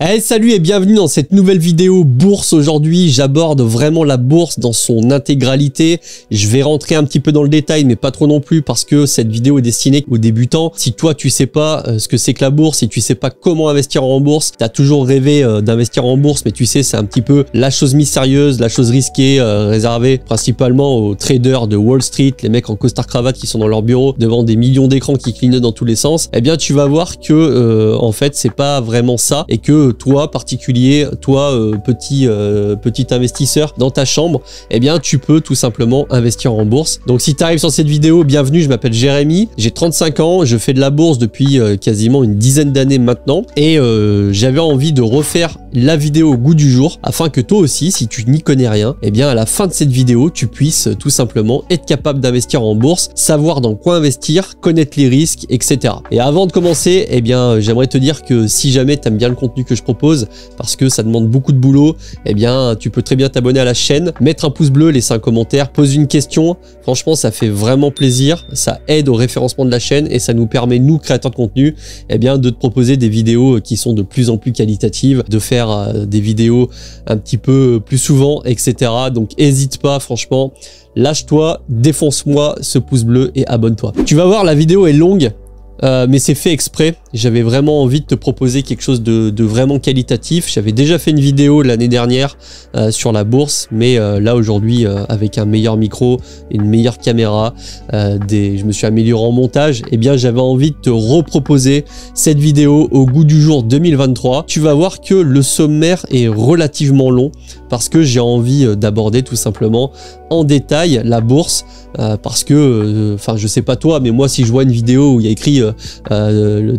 Hey salut et bienvenue dans cette nouvelle vidéo bourse aujourd'hui. J'aborde vraiment la bourse dans son intégralité. Je vais rentrer un petit peu dans le détail mais pas trop non plus parce que cette vidéo est destinée aux débutants. Si toi tu sais pas euh, ce que c'est que la bourse, si tu sais pas comment investir en bourse, tu as toujours rêvé euh, d'investir en bourse mais tu sais c'est un petit peu la chose mystérieuse, la chose risquée euh, réservée principalement aux traders de Wall Street, les mecs en costard cravate qui sont dans leur bureau devant des millions d'écrans qui clignotent dans tous les sens. Eh bien tu vas voir que en fait c'est pas vraiment ça et que toi particulier, toi euh, petit euh, petit investisseur dans ta chambre, eh bien tu peux tout simplement investir en bourse. Donc si tu arrives sur cette vidéo, bienvenue, je m'appelle Jérémy, j'ai 35 ans, je fais de la bourse depuis euh, quasiment une dizaine d'années maintenant et j'avais envie de refaire la vidéo au goût du jour afin que toi aussi, si tu n'y connais rien, eh bien à la fin de cette vidéo, tu puisses tout simplement être capable d'investir en bourse, savoir dans quoi investir, connaître les risques, etc. Et avant de commencer, eh bien j'aimerais te dire que si jamais tu aimes bien le contenu que je propose parce que ça demande beaucoup de boulot, eh bien, tu peux très bien t'abonner à la chaîne, mettre un pouce bleu, laisser un commentaire, poser une question. Franchement, ça fait vraiment plaisir. Ça aide au référencement de la chaîne et ça nous permet, nous, créateurs de contenu, eh bien, de te proposer des vidéos qui sont de plus en plus qualitatives, de faire euh, des vidéos un petit peu plus souvent, etc. Donc, hésite pas, franchement. Lâche-toi, défonce-moi ce pouce bleu et abonne-toi. Tu vas voir, la vidéo est longue, euh, mais c'est fait exprès. J'avais vraiment envie de te proposer quelque chose de, vraiment qualitatif. J'avais déjà fait une vidéo l'année dernière euh, sur la bourse, mais euh, là aujourd'hui avec un meilleur micro, une meilleure caméra, des, je me suis amélioré en montage. Et eh bien j'avais envie de te reproposer cette vidéo au goût du jour 2023. Tu vas voir que le sommaire est relativement long parce que j'ai envie d'aborder tout simplement en détail la bourse euh, parce que, euh, enfin, je sais pas toi, mais moi, si je vois une vidéo où il y a écrit euh,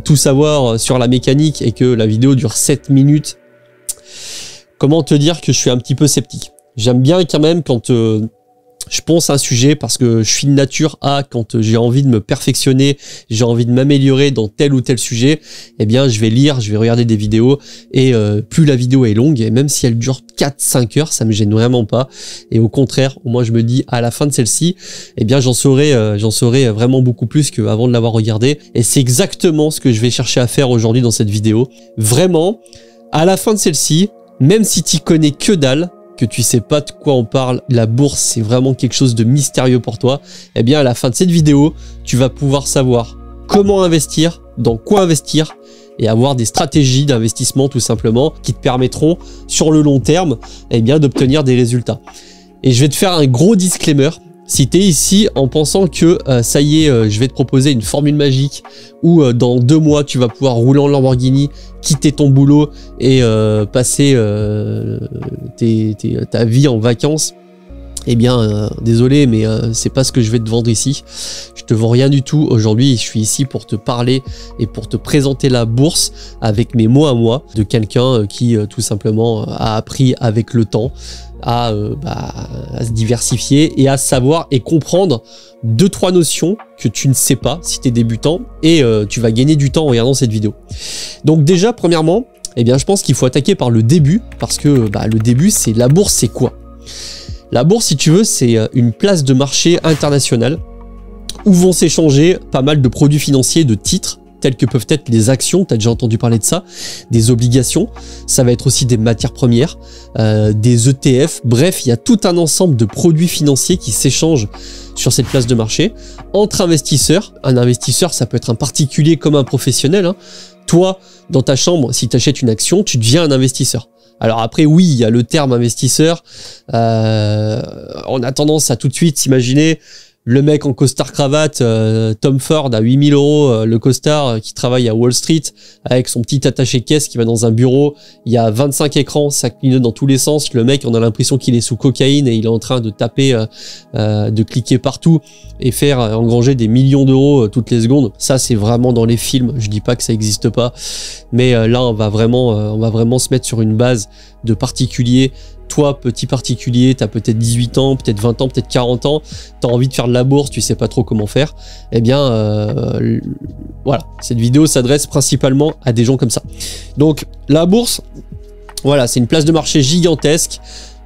tout savoir sur la mécanique et que la vidéo dure 7 minutes, comment te dire que je suis un petit peu sceptique? J'aime bien quand même quand je pense à un sujet parce que je suis de nature à quand j'ai envie de me perfectionner, j'ai envie de m'améliorer dans tel ou tel sujet, eh bien je vais lire, je vais regarder des vidéos et euh, plus la vidéo est longue et même si elle dure 4-5 heures, ça me gêne vraiment pas et au contraire, moi je me dis à la fin de celle-ci, eh bien j'en saurai euh, j'en saurai vraiment beaucoup plus qu'avant de l'avoir regardé et c'est exactement ce que je vais chercher à faire aujourd'hui dans cette vidéo. Vraiment, à la fin de celle-ci, même si tu connais que dalle, que tu sais pas de quoi on parle, la bourse c'est vraiment quelque chose de mystérieux pour toi, eh bien à la fin de cette vidéo, tu vas pouvoir savoir comment investir, dans quoi investir et avoir des stratégies d'investissement tout simplement qui te permettront sur le long terme eh bien d'obtenir des résultats. Et je vais te faire un gros disclaimer, si tu es ici en pensant que euh, ça y est, euh, je vais te proposer une formule magique où euh, dans deux mois tu vas pouvoir rouler en Lamborghini, quitter ton boulot et passer ta vie en vacances, eh bien, désolé, mais c'est pas ce que je vais te vendre ici. Je te vends rien du tout. Aujourd'hui, je suis ici pour te parler et pour te présenter la bourse avec mes mots à moi de quelqu'un qui tout simplement a appris avec le temps euh, bah, à, se diversifier et à savoir et comprendre deux trois notions que tu ne sais pas si tu es débutant et euh, tu vas gagner du temps en regardant cette vidéo. Donc déjà premièrement, eh bien je pense qu'il faut attaquer par le début parce que bah, le début c'est la bourse c'est quoi? La bourse si tu veux c'est euh, une place de marché internationale où vont s'échanger pas mal de produits financiers, de titres telles que peuvent être les actions, tu as déjà entendu parler de ça, des obligations, ça va être aussi des matières premières, euh, des ETF, bref, il y a tout un ensemble de produits financiers qui s'échangent sur cette place de marché entre investisseurs. Un investisseur, ça peut être un particulier comme un professionnel. Hein. Toi, dans ta chambre, si tu achètes une action, tu deviens un investisseur. Alors après, oui, il y a le terme investisseur. Euh, on a tendance à tout de suite s'imaginer le mec en costard cravate, euh, Tom Ford à 8000 euros, euh, le costard euh, qui travaille à Wall Street avec son petit attaché caisse qui va dans un bureau, il y a 25 écrans, ça clignote dans tous les sens, le mec on a l'impression qu'il est sous cocaïne et il est en train de taper, de cliquer partout et faire engranger des millions d'euros toutes les secondes. Ça c'est vraiment dans les films, je dis pas que ça existe pas, mais là on va vraiment, on va vraiment se mettre sur une base de particuliers toi, petit particulier, tu as peut-être 18 ans, peut-être 20 ans, peut-être 40 ans, tu as envie de faire de la bourse, tu sais pas trop comment faire, eh bien, euh, voilà, cette vidéo s'adresse principalement à des gens comme ça. Donc, la bourse, voilà, c'est une place de marché gigantesque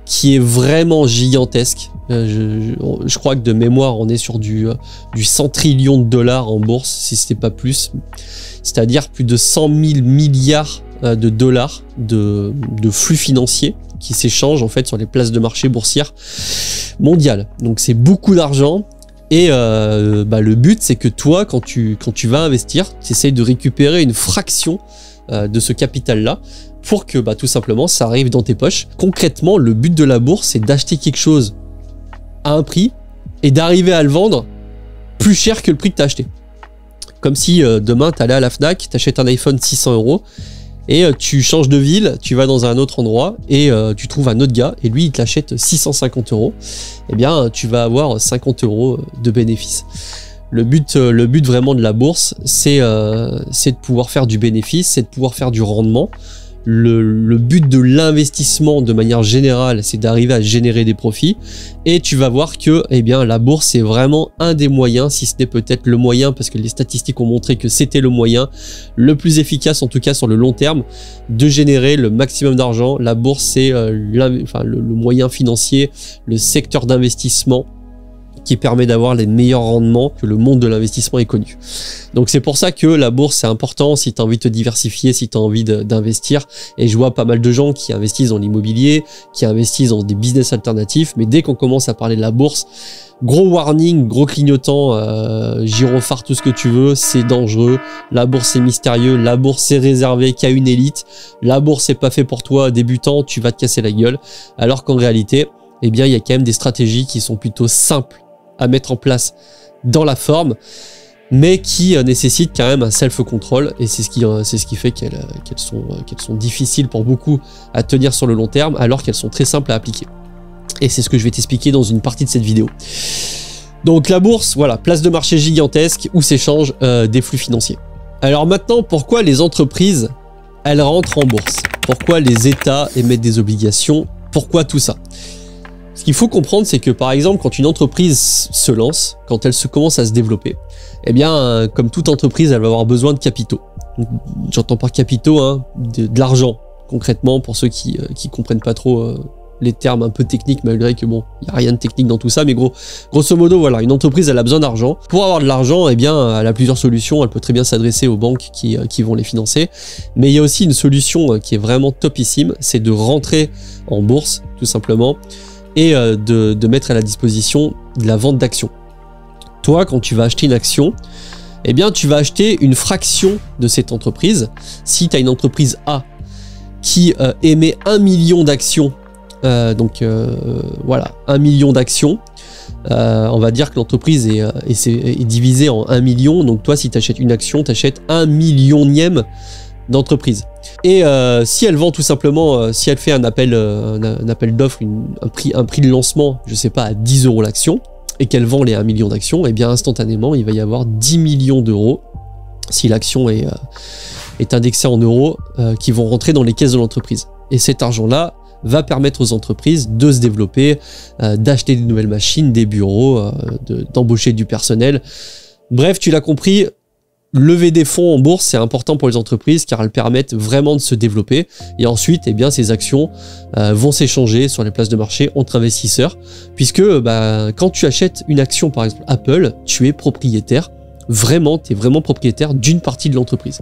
qui est vraiment gigantesque. Euh, je, crois que de mémoire, on est sur du, euh, du 100 trillions de dollars en bourse, si ce n'est pas plus. C'est-à-dire plus de 100 000 milliards euh, de dollars de flux financiers qui s'échangent en fait sur les places de marché boursières mondiales. Donc c'est beaucoup d'argent. Et euh, bah, le but, c'est que toi, quand tu, quand tu vas investir, tu essayes de récupérer une fraction euh, de ce capital-là pour que bah, tout simplement ça arrive dans tes poches. Concrètement, le but de la bourse, c'est d'acheter quelque chose à un prix et d'arriver à le vendre plus cher que le prix que tu as acheté. Comme si euh, demain, tu allais à la FNAC, tu achètes un iPhone 600 euros et euh, tu changes de ville, tu vas dans un autre endroit et euh, tu trouves un autre gars et lui il te l'achète 650 euros. Eh bien, tu vas avoir 50 euros de bénéfice. Le but, le but vraiment de la bourse, c'est de pouvoir faire du bénéfice, c'est de pouvoir faire du rendement le, but de l'investissement de manière générale, c'est d'arriver à générer des profits. Et tu vas voir que eh bien, la bourse est vraiment un des moyens, si ce n'est peut-être le moyen, parce que les statistiques ont montré que c'était le moyen le plus efficace, en tout cas sur le long terme, de générer le maximum d'argent. La bourse, c'est euh, le moyen financier, le secteur d'investissement qui permet d'avoir les meilleurs rendements que le monde de l'investissement est connu. Donc c'est pour ça que la bourse c'est important si tu as envie de te diversifier, si tu as envie d'investir. Et je vois pas mal de gens qui investissent dans l'immobilier, qui investissent dans des business alternatifs, mais dès qu'on commence à parler de la bourse, gros warning, gros clignotant, euh, gyrophare, tout ce que tu veux, c'est dangereux. La bourse est mystérieux, la bourse est réservée qu'à une élite. La bourse est pas fait pour toi, débutant, tu vas te casser la gueule. Alors qu'en réalité, eh bien, il y a quand même des stratégies qui sont plutôt simples à mettre en place dans la forme, mais qui euh, nécessitent quand même un self-control, et c'est ce qui, euh, c'est ce qui fait qu'elles, euh, qu'elles, sont, qu'elles sont difficiles pour beaucoup à tenir sur le long terme, alors qu'elles sont très simples à appliquer. Et c'est ce que je vais t'expliquer dans une partie de cette vidéo. Donc la bourse, voilà, place de marché gigantesque où s'échangent des flux financiers. Alors maintenant, pourquoi les entreprises, elles rentrent en bourse? Pourquoi les États émettent des obligations? Pourquoi tout ça? Ce qu'il faut comprendre, c'est que par exemple, quand une entreprise se lance, quand elle se commence à se développer, eh bien, euh, comme toute entreprise, elle va avoir besoin de capitaux. J'entends par capitaux hein, de, l'argent, concrètement, pour ceux qui ne euh, comprennent pas trop euh, les termes un peu techniques, malgré que bon, il n'y a rien de technique dans tout ça, mais gros, grosso modo, voilà, une entreprise, elle a besoin d'argent. Pour avoir de l'argent, eh bien, elle a plusieurs solutions. Elle peut très bien s'adresser aux banques qui, qui vont les financer. Mais il y a aussi une solution qui est vraiment topissime, c'est de rentrer en bourse, tout simplement et euh, de, mettre à la disposition de la vente d'actions. Toi, quand tu vas acheter une action, eh bien, tu vas acheter une fraction de cette entreprise. Si tu as une entreprise A qui euh, émet un million d'actions, euh, donc voilà, million d'actions, on va dire que l'entreprise est, est, divisée en un million. Donc toi, si tu achètes une action, tu achètes un millionième d'entreprise. Et euh, si elle vend tout simplement, euh, si elle fait un appel, euh, un, appel d'offre, un prix, un prix de lancement, je sais pas, à 10 euros l'action, et qu'elle vend les 1 million d'actions, et eh bien instantanément, il va y avoir 10 millions d'euros, si l'action est, est indexée en euros, qui vont rentrer dans les caisses de l'entreprise. Et cet argent-là va permettre aux entreprises de se développer, d'acheter des nouvelles machines, des bureaux, d'embaucher du personnel. Bref, tu l'as compris, lever des fonds en bourse, c'est important pour les entreprises car elles permettent vraiment de se développer. Et ensuite, eh bien, ces actions euh, vont s'échanger sur les places de marché entre investisseurs, puisque bah, quand tu achètes une action, par exemple Apple, tu es propriétaire. Vraiment, tu es vraiment propriétaire d'une partie de l'entreprise.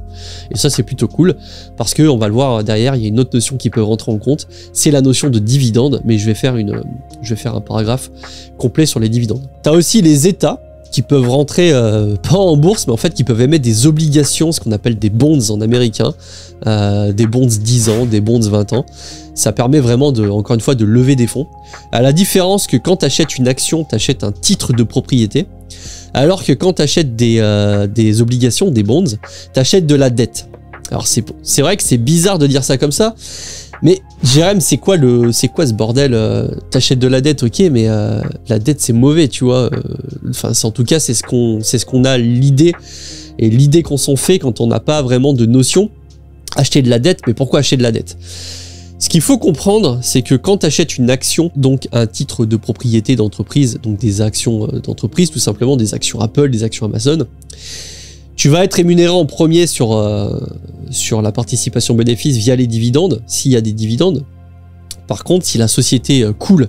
Et ça, c'est plutôt cool parce que on va le voir derrière, il y a une autre notion qui peut rentrer en compte, c'est la notion de dividende. Mais je vais faire une, je vais faire un paragraphe complet sur les dividendes. Tu as aussi les États qui peuvent rentrer euh, pas en bourse, mais en fait qui peuvent émettre des obligations, ce qu'on appelle des bonds en américain, euh, des bonds 10 ans, des bonds 20 ans. Ça permet vraiment de, encore une fois, de lever des fonds. À la différence que quand tu achètes une action, tu achètes un titre de propriété, alors que quand tu achètes des, euh, des obligations, des bonds, tu achètes de la dette. Alors c'est vrai que c'est bizarre de dire ça comme ça, mais Jérém, c'est quoi le, c'est quoi ce bordel euh, T'achètes de la dette, ok, mais euh, la dette c'est mauvais, tu vois. Euh, enfin, en tout cas, c'est ce qu'on, c'est ce qu'on a l'idée et l'idée qu'on s'en fait quand on n'a pas vraiment de notion. Acheter de la dette, mais pourquoi acheter de la dette? Ce qu'il faut comprendre, c'est que quand tu une action, donc un titre de propriété d'entreprise, donc des actions d'entreprise, tout simplement des actions Apple, des actions Amazon, tu vas être rémunéré en premier sur, euh, sur la participation bénéfice via les dividendes, s'il y a des dividendes. Par contre, si la société euh, coule,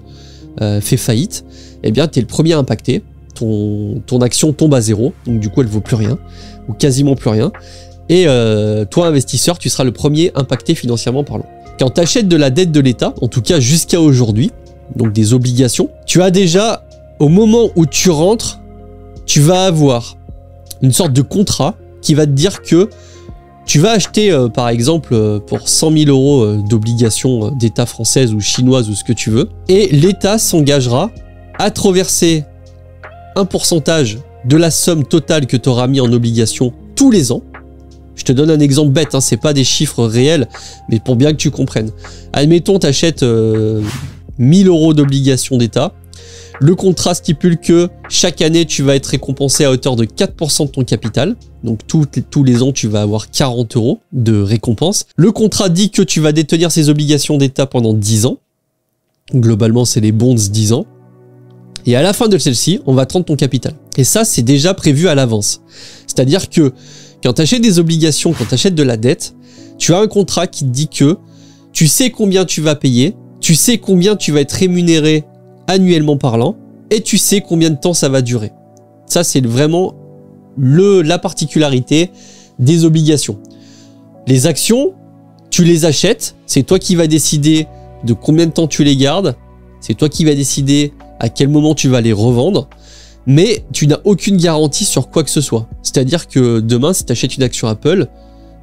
euh, fait faillite, eh bien, tu es le premier impacté. Ton, ton action tombe à zéro, donc du coup, elle vaut plus rien, ou quasiment plus rien. Et euh, toi, investisseur, tu seras le premier impacté financièrement parlant. Quand tu achètes de la dette de l'État, en tout cas jusqu'à aujourd'hui, donc des obligations, tu as déjà, au moment où tu rentres, tu vas avoir une sorte de contrat qui va te dire que tu vas acheter, euh, par exemple, euh, pour 100 000 euros euh, d'obligations d'État française ou chinoise ou ce que tu veux, et l'État s'engagera à te reverser un pourcentage de la somme totale que tu auras mis en obligation tous les ans. Je te donne un exemple bête, hein, c'est pas des chiffres réels, mais pour bien que tu comprennes. Admettons, tu achètes 1000 euros d'obligations d'État. Le contrat stipule que chaque année, tu vas être récompensé à hauteur de 4% de ton capital. Donc tous les ans, tu vas avoir 40 euros de récompense. Le contrat dit que tu vas détenir ces obligations d'État pendant 10 ans. Globalement, c'est les bonds 10 ans. Et à la fin de celle-ci, on va te rendre ton capital. Et ça, c'est déjà prévu à l'avance. C'est-à-dire que quand tu achètes des obligations, quand tu achètes de la dette, tu as un contrat qui te dit que tu sais combien tu vas payer, tu sais combien tu vas être rémunéré annuellement parlant, et tu sais combien de temps ça va durer. Ça, c'est vraiment le, la particularité des obligations. Les actions, tu les achètes, c'est toi qui vas décider de combien de temps tu les gardes, c'est toi qui vas décider à quel moment tu vas les revendre, mais tu n'as aucune garantie sur quoi que ce soit. C'est-à-dire que demain, si tu achètes une action Apple,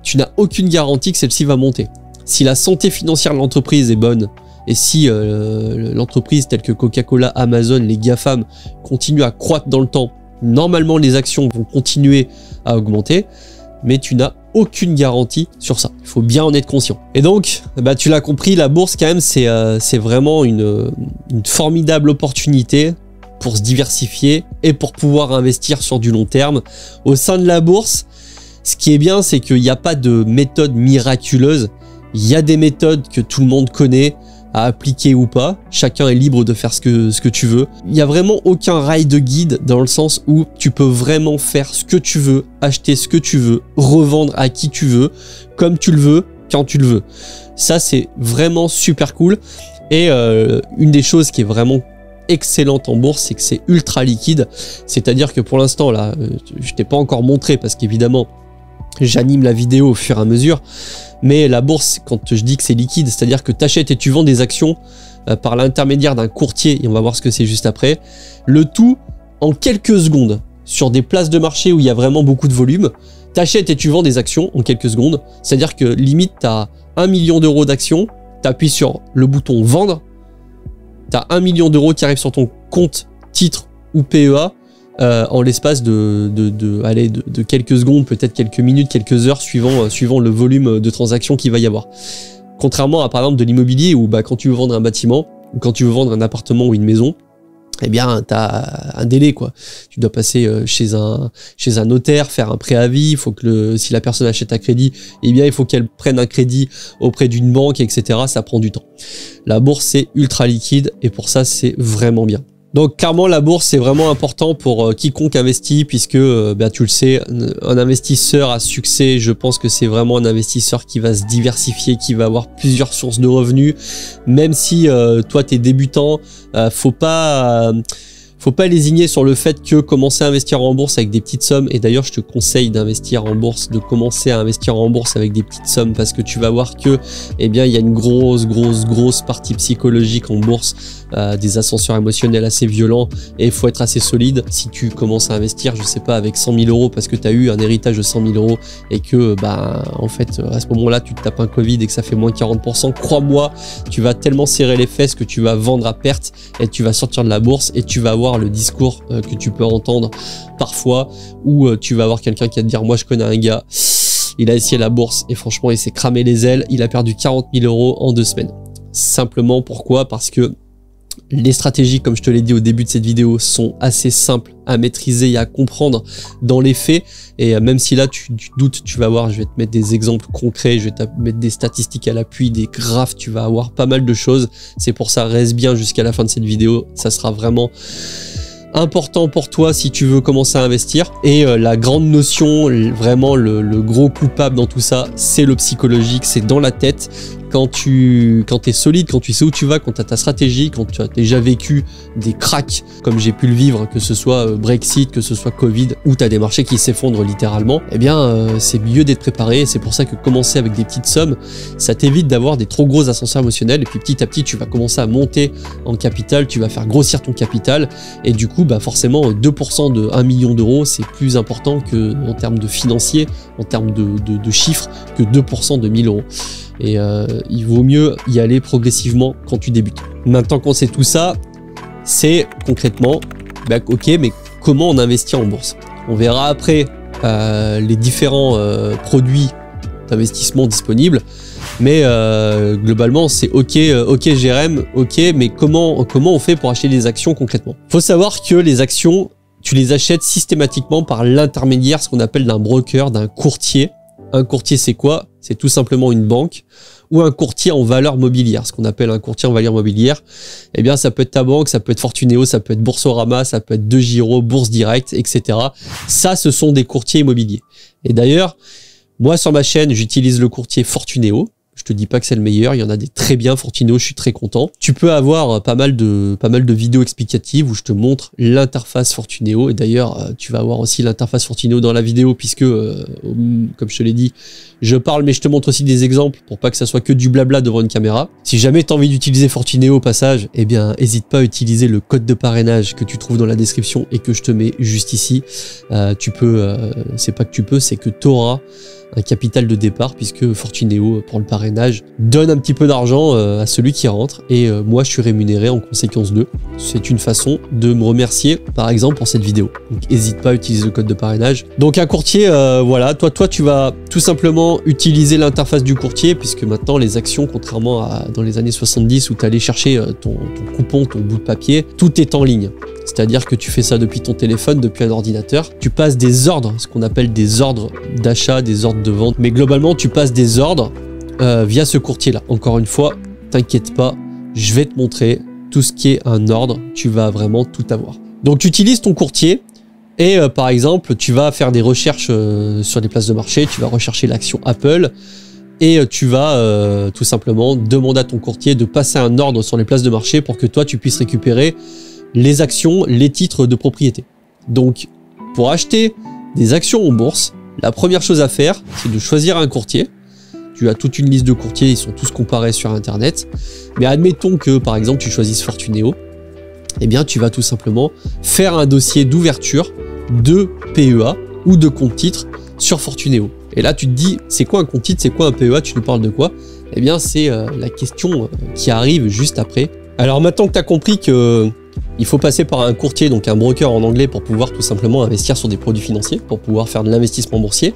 tu n'as aucune garantie que celle-ci va monter. Si la santé financière de l'entreprise est bonne, et si euh, l'entreprise telle que Coca-Cola, Amazon, les GAFAM continuent à croître dans le temps, normalement les actions vont continuer à augmenter, mais tu n'as aucune garantie sur ça. Il faut bien en être conscient. Et donc, bah, tu l'as compris, la bourse quand même, c'est euh, vraiment une, une formidable opportunité pour se diversifier et pour pouvoir investir sur du long terme. Au sein de la bourse, ce qui est bien, c'est qu'il n'y a pas de méthode miraculeuse. Il y a des méthodes que tout le monde connaît à appliquer ou pas. Chacun est libre de faire ce que, ce que tu veux. Il n'y a vraiment aucun rail de guide dans le sens où tu peux vraiment faire ce que tu veux, acheter ce que tu veux, revendre à qui tu veux, comme tu le veux, quand tu le veux. Ça, c'est vraiment super cool. Et euh, une des choses qui est vraiment excellente en bourse, c'est que c'est ultra liquide. C'est-à-dire que pour l'instant, là, euh, je t'ai pas encore montré parce qu'évidemment, j'anime la vidéo au fur et à mesure. Mais la bourse, quand je dis que c'est liquide, c'est-à-dire que tu achètes et tu vends des actions euh, par l'intermédiaire d'un courtier, et on va voir ce que c'est juste après, le tout en quelques secondes, sur des places de marché où il y a vraiment beaucoup de volume, tu et tu vends des actions en quelques secondes, c'est-à-dire que limite tu as 1 million d'euros d'actions, tu appuies sur le bouton vendre, tu as 1 million d'euros qui arrivent sur ton compte titre ou PEA, euh, en l'espace de, de, de, allez, de, quelques secondes, peut-être quelques minutes, quelques heures, suivant, euh, suivant le volume de transactions qu'il va y avoir. Contrairement à par exemple de l'immobilier où bah, quand tu veux vendre un bâtiment ou quand tu veux vendre un appartement ou une maison, eh bien, tu as un délai, quoi. Tu dois passer euh, chez un, chez un notaire, faire un préavis. Il faut que le, si la personne achète un crédit, eh bien, il faut qu'elle prenne un crédit auprès d'une banque, etc. Ça prend du temps. La bourse, c'est ultra liquide et pour ça, c'est vraiment bien. Donc clairement la bourse c'est vraiment important pour euh, quiconque investit puisque euh, bah, tu le sais un investisseur à succès je pense que c'est vraiment un investisseur qui va se diversifier qui va avoir plusieurs sources de revenus. Même si euh, toi tu es débutant faut pas faut pas lésigner sur le fait que commencer à investir en bourse avec des petites sommes, et d'ailleurs je te conseille d'investir en bourse, de commencer à investir en bourse avec des petites sommes parce que tu vas voir que eh bien il y a une grosse grosse grosse partie psychologique en bourse, euh, des ascenseurs émotionnels assez violents et il faut être assez solide. Si tu commences à investir, je sais pas, avec 100 000 euros parce que tu as eu un héritage de 100 000 euros et que bah en fait à ce moment-là tu te tapes un Covid et que ça fait moins 40%, crois-moi, tu vas tellement serrer les fesses que tu vas vendre à perte et tu vas sortir de la bourse et tu vas avoir le discours euh, que tu peux entendre parfois, où euh, tu vas avoir quelqu'un qui va te dire moi je connais un gars, il a essayé la bourse et franchement il s'est cramé les ailes, il a perdu 40 000 euros en deux semaines. Simplement pourquoi? Parce que les stratégies, comme je te l'ai dit au début de cette vidéo, sont assez simples à maîtriser et à comprendre dans les faits. Et euh, même si là tu, doutes, tu vas voir, je vais te mettre des exemples concrets, je vais te mettre des statistiques à l'appui, des graphes, tu vas avoir pas mal de choses. C'est pour ça, reste bien jusqu'à la fin de cette vidéo. Ça sera vraiment important pour toi si tu veux commencer à investir. Et euh, la grande notion, vraiment le, gros coupable dans tout ça, c'est le psychologique, c'est dans la tête quand tu quand es solide, quand tu sais où tu vas, quand tu as ta stratégie, quand tu as déjà vécu des cracks comme j'ai pu le vivre, que ce soit euh, Brexit, que ce soit Covid, où tu as des marchés qui s'effondrent littéralement, eh bien euh, c'est mieux d'être préparé. C'est pour ça que commencer avec des petites sommes, ça t'évite d'avoir des trop gros ascenseurs émotionnels. Et puis petit à petit, tu vas commencer à monter en capital, tu vas faire grossir ton capital. Et du coup, bah forcément, 2% de 1 million d'euros, c'est plus important que en termes de financier, en termes de, de chiffres, que 2% de 1000 euros. Et euh, il vaut mieux y aller progressivement quand tu débutes. Maintenant qu'on sait tout ça, c'est concrètement, bah, ok, mais comment on investit en bourse? On verra après euh, les différents euh, produits d'investissement disponibles. Mais globalement, c'est ok, ok GRM, ok, mais comment comment on fait pour acheter des actions concrètement? Faut savoir que les actions, tu les achètes systématiquement par l'intermédiaire, ce qu'on appelle d'un broker, d'un courtier. Un courtier, c'est quoi? C'est tout simplement une banque ou un courtier en valeur mobilière. Ce qu'on appelle un courtier en valeur mobilière, eh bien, ça peut être ta banque, ça peut être Fortunéo, ça peut être Boursorama, ça peut être De Giro, Bourse Direct, etc. Ça, ce sont des courtiers immobiliers. Et d'ailleurs, moi, sur ma chaîne, j'utilise le courtier Fortunéo. Je te dis pas que c'est le meilleur, il y en a des très bien Fortino, je suis très content. Tu peux avoir pas mal de pas mal de vidéos explicatives où je te montre l'interface Fortuneo et d'ailleurs euh, tu vas avoir aussi l'interface Fortuneo dans la vidéo puisque euh, comme je te l'ai dit, je parle mais je te montre aussi des exemples pour pas que ça soit que du blabla devant une caméra. Si jamais tu as envie d'utiliser Fortuneo au passage, eh bien hésite pas à utiliser le code de parrainage que tu trouves dans la description et que je te mets juste ici. Euh, tu peux c'est pas que tu peux, c'est que tu auras un capital de départ puisque Fortunéo pour le parrainage donne un petit peu d'argent euh, à celui qui rentre et euh, moi je suis rémunéré en conséquence de. C'est une façon de me remercier par exemple pour cette vidéo. Donc n'hésite pas à utiliser le code de parrainage. Donc un courtier, euh, voilà, toi toi tu vas tout simplement utiliser l'interface du courtier puisque maintenant les actions, contrairement à dans les années 70 où tu allais chercher ton, ton coupon, ton bout de papier, tout est en ligne. C'est-à-dire que tu fais ça depuis ton téléphone, depuis un ordinateur. Tu passes des ordres, ce qu'on appelle des ordres d'achat, des ordres vente. Mais globalement, tu passes des ordres euh, via ce courtier-là. Encore une fois, t'inquiète pas, je vais te montrer tout ce qui est un ordre. Tu vas vraiment tout avoir. Donc tu utilises ton courtier et euh, par exemple, tu vas faire des recherches euh, sur des places de marché. Tu vas rechercher l'action Apple et tu vas tout simplement demander à ton courtier de passer un ordre sur les places de marché pour que toi tu puisses récupérer les actions, les titres de propriété. Donc, pour acheter des actions en bourse, la première chose à faire, c'est de choisir un courtier. Tu as toute une liste de courtiers, ils sont tous comparés sur Internet. Mais admettons que, par exemple, tu choisisses Fortuneo. Eh bien, tu vas tout simplement faire un dossier d'ouverture de PEA ou de compte titre sur Fortuneo. Et là, tu te dis, c'est quoi un compte titre, c'est quoi un PEA, tu nous parles de quoi? Eh bien, c'est euh, la question euh, qui arrive juste après. Alors maintenant que tu as compris que il faut passer par un courtier, donc un broker en anglais, pour pouvoir tout simplement investir sur des produits financiers, pour pouvoir faire de l'investissement boursier.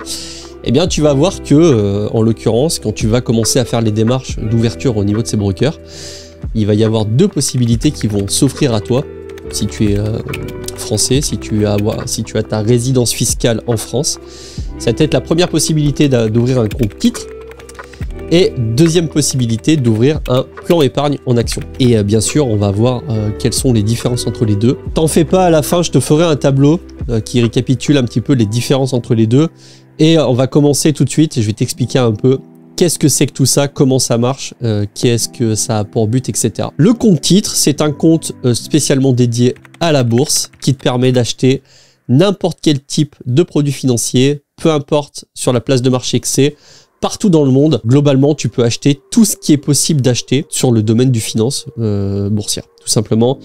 Eh bien, tu vas voir que, euh, en l'occurrence, quand tu vas commencer à faire les démarches d'ouverture au niveau de ces brokers, il va y avoir deux possibilités qui vont s'offrir à toi si tu es euh, français, si tu, as, si tu as ta résidence fiscale en France. Ça va être la première possibilité d'ouvrir un compte titre et deuxième possibilité d'ouvrir un plan épargne en action. Et euh, bien sûr, on va voir euh, quelles sont les différences entre les deux. T'en fais pas, à la fin, je te ferai un tableau euh, qui récapitule un petit peu les différences entre les deux. Et on va commencer tout de suite. Je vais t'expliquer un peu qu'est-ce que c'est que tout ça, comment ça marche, qu'est-ce que ça a pour but, etc. Le compte titre, c'est un compte spécialement dédié à la bourse qui te permet d'acheter n'importe quel type de produit financier, peu importe sur la place de marché que c'est, partout dans le monde. Globalement, tu peux acheter tout ce qui est possible d'acheter sur le domaine du finance euh, boursière. Tout simplement,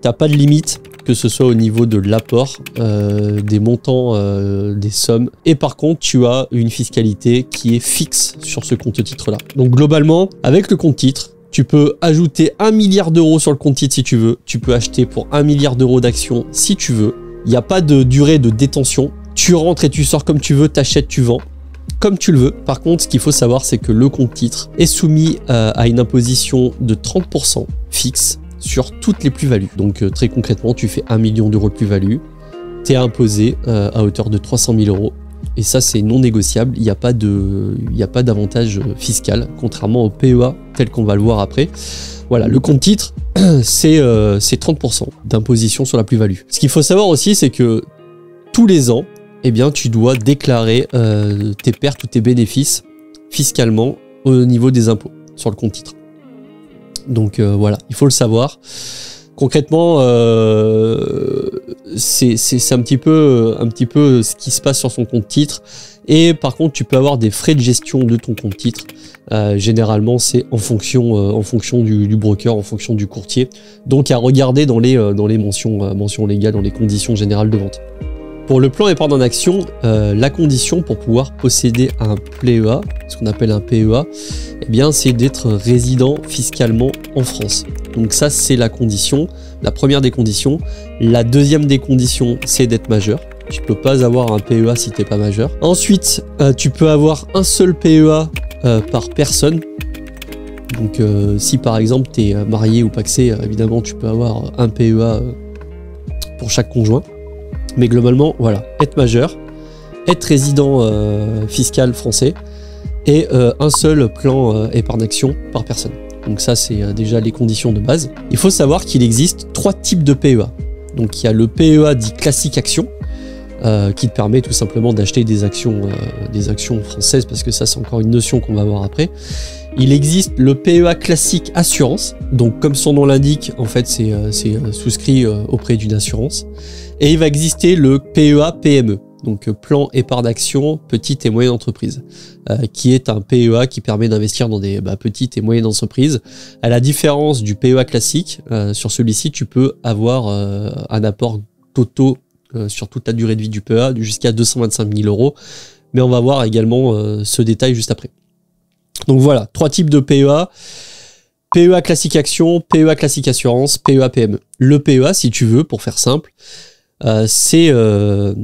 t'as pas de limite, que ce soit au niveau de l'apport, euh, des montants, euh, des sommes. Et par contre, tu as une fiscalité qui est fixe sur ce compte titre-là. Donc globalement, avec le compte titre, tu peux ajouter un milliard d'euros sur le compte titre si tu veux. Tu peux acheter pour un milliard d'euros d'actions si tu veux. Il n'y a pas de durée de détention. Tu rentres et tu sors comme tu veux, t'achètes, tu vends comme tu le veux. Par contre, ce qu'il faut savoir, c'est que le compte titre est soumis euh, à une imposition de 30% fixe sur toutes les plus-values. Donc euh, très concrètement, tu fais 1 million d'euros de plus-value, tu es imposé euh, à hauteur de 300 000 euros. Et ça, c'est non négociable. Il n'y a pas d'avantage fiscal, contrairement au PEA tel qu'on va le voir après. Voilà, le compte titre, c'est 30% d'imposition sur la plus-value. Ce qu'il faut savoir aussi, c'est que tous les ans, eh bien, tu dois déclarer euh, tes pertes ou tes bénéfices fiscalement au niveau des impôts. sur le compte titre. Donc voilà, il faut le savoir. Concrètement, euh, c'est un petit peu ce qui se passe sur son compte titre. Et par contre, tu peux avoir des frais de gestion de ton compte titre. Euh, généralement, c'est en fonction du, broker, en fonction du courtier. Donc à regarder dans les mentions légales, dans les conditions générales de vente. Pour le plan épargne en action, euh, la condition pour pouvoir posséder un PEA, ce qu'on appelle un PEA, eh bien c'est d'être résident fiscalement en France. Donc ça c'est la condition, la première des conditions. La deuxième des conditions, c'est d'être majeur. Tu peux pas avoir un PEA si t'es pas majeur. Ensuite, euh, tu peux avoir un seul PEA euh, par personne. Donc si par exemple tu es marié ou paxé, évidemment tu peux avoir un PEA pour chaque conjoint. Mais globalement, voilà, être majeur, être résident euh, fiscal français et euh, un seul plan euh, épargne action par personne. Donc ça, c'est déjà les conditions de base. Il faut savoir qu'il existe trois types de PEA. Donc il y a le PEA dit classique action, qui te permet tout simplement d'acheter des actions, des actions françaises, parce que ça c'est encore une notion qu'on va voir après. Il existe le PEA classique assurance, donc comme son nom l'indique, en fait c'est souscrit auprès d'une assurance. Et il va exister le PEA PME, donc plan épargne d'action petite et moyenne entreprise, euh, qui est un PEA qui permet d'investir dans des bah, petites et moyennes entreprises. À la différence du PEA classique, euh, sur celui-ci, tu peux avoir euh, un apport totaux sur toute la durée de vie du PEA jusqu'à 225 000 euros. Mais on va voir également ce détail juste après. Donc voilà, trois types de PEA. PEA classique action, PEA classique assurance, PEA PME. Le PEA, si tu veux, pour faire simple, euh, c'est euh,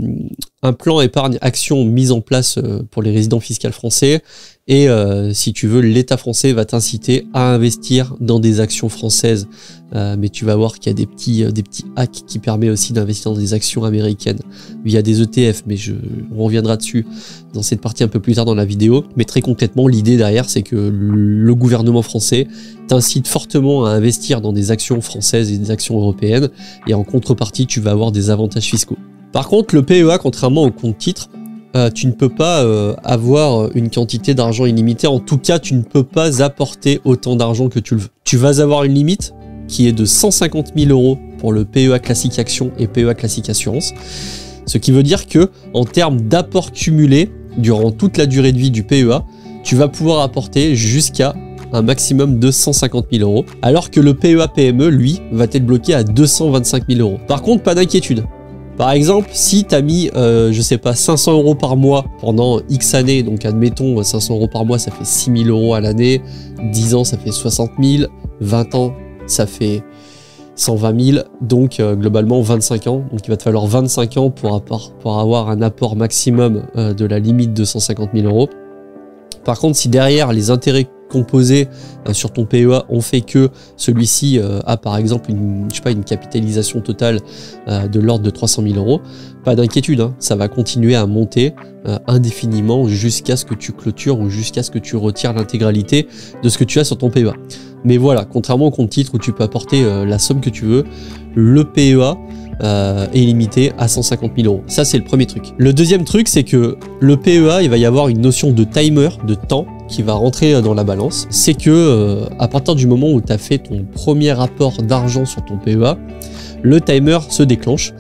un plan épargne action mis en place euh, pour les résidents fiscaux français et euh, si tu veux, l'État français va t'inciter à investir dans des actions françaises. Euh, mais tu vas voir qu'il y a des petits, des petits hacks qui permettent aussi d'investir dans des actions américaines via des ETF. Mais je, on reviendra dessus dans cette partie un peu plus tard dans la vidéo. Mais très concrètement, l'idée derrière, c'est que le gouvernement français t'incite fortement à investir dans des actions françaises et des actions européennes. Et en contrepartie, tu vas avoir des avantages fiscaux. Par contre, le PEA, contrairement au compte titre, euh, tu ne peux pas euh, avoir une quantité d'argent illimitée. En tout cas, tu ne peux pas apporter autant d'argent que tu le veux. Tu vas avoir une limite qui est de 150 000 euros pour le PEA classique action et PEA classique assurance. Ce qui veut dire que, en termes d'apport cumulé, durant toute la durée de vie du PEA, tu vas pouvoir apporter jusqu'à un maximum de 150 000 euros, alors que le PEA PME, lui, va être bloqué à 225 000 euros. Par contre, pas d'inquiétude, par exemple, si tu as mis, euh, je sais pas, 500 euros par mois pendant X années, donc admettons 500 euros par mois, ça fait 6000 euros à l'année, 10 ans, ça fait 60 000, 20 ans, ça fait 120 000, donc euh, globalement 25 ans. Donc il va te falloir 25 ans pour, pour avoir un apport maximum euh, de la limite de 150 000 euros. Par contre, si derrière les intérêts composés euh, sur ton PEA ont fait que celui-ci euh, a par exemple une, je sais pas, une capitalisation totale euh, de l'ordre de 300 000 euros, pas d'inquiétude, hein, ça va continuer à monter indéfiniment jusqu'à ce que tu clôtures ou jusqu'à ce que tu retires l'intégralité de ce que tu as sur ton PEA. Mais voilà, contrairement au compte titre où tu peux apporter la somme que tu veux, le PEA est limité à 150 000 euros. Ça, c'est le premier truc. Le deuxième truc, c'est que le PEA, il va y avoir une notion de timer, de temps, qui va rentrer dans la balance, c'est que euh, à partir du moment où tu as fait ton premier apport d'argent sur ton PEA, le timer se déclenche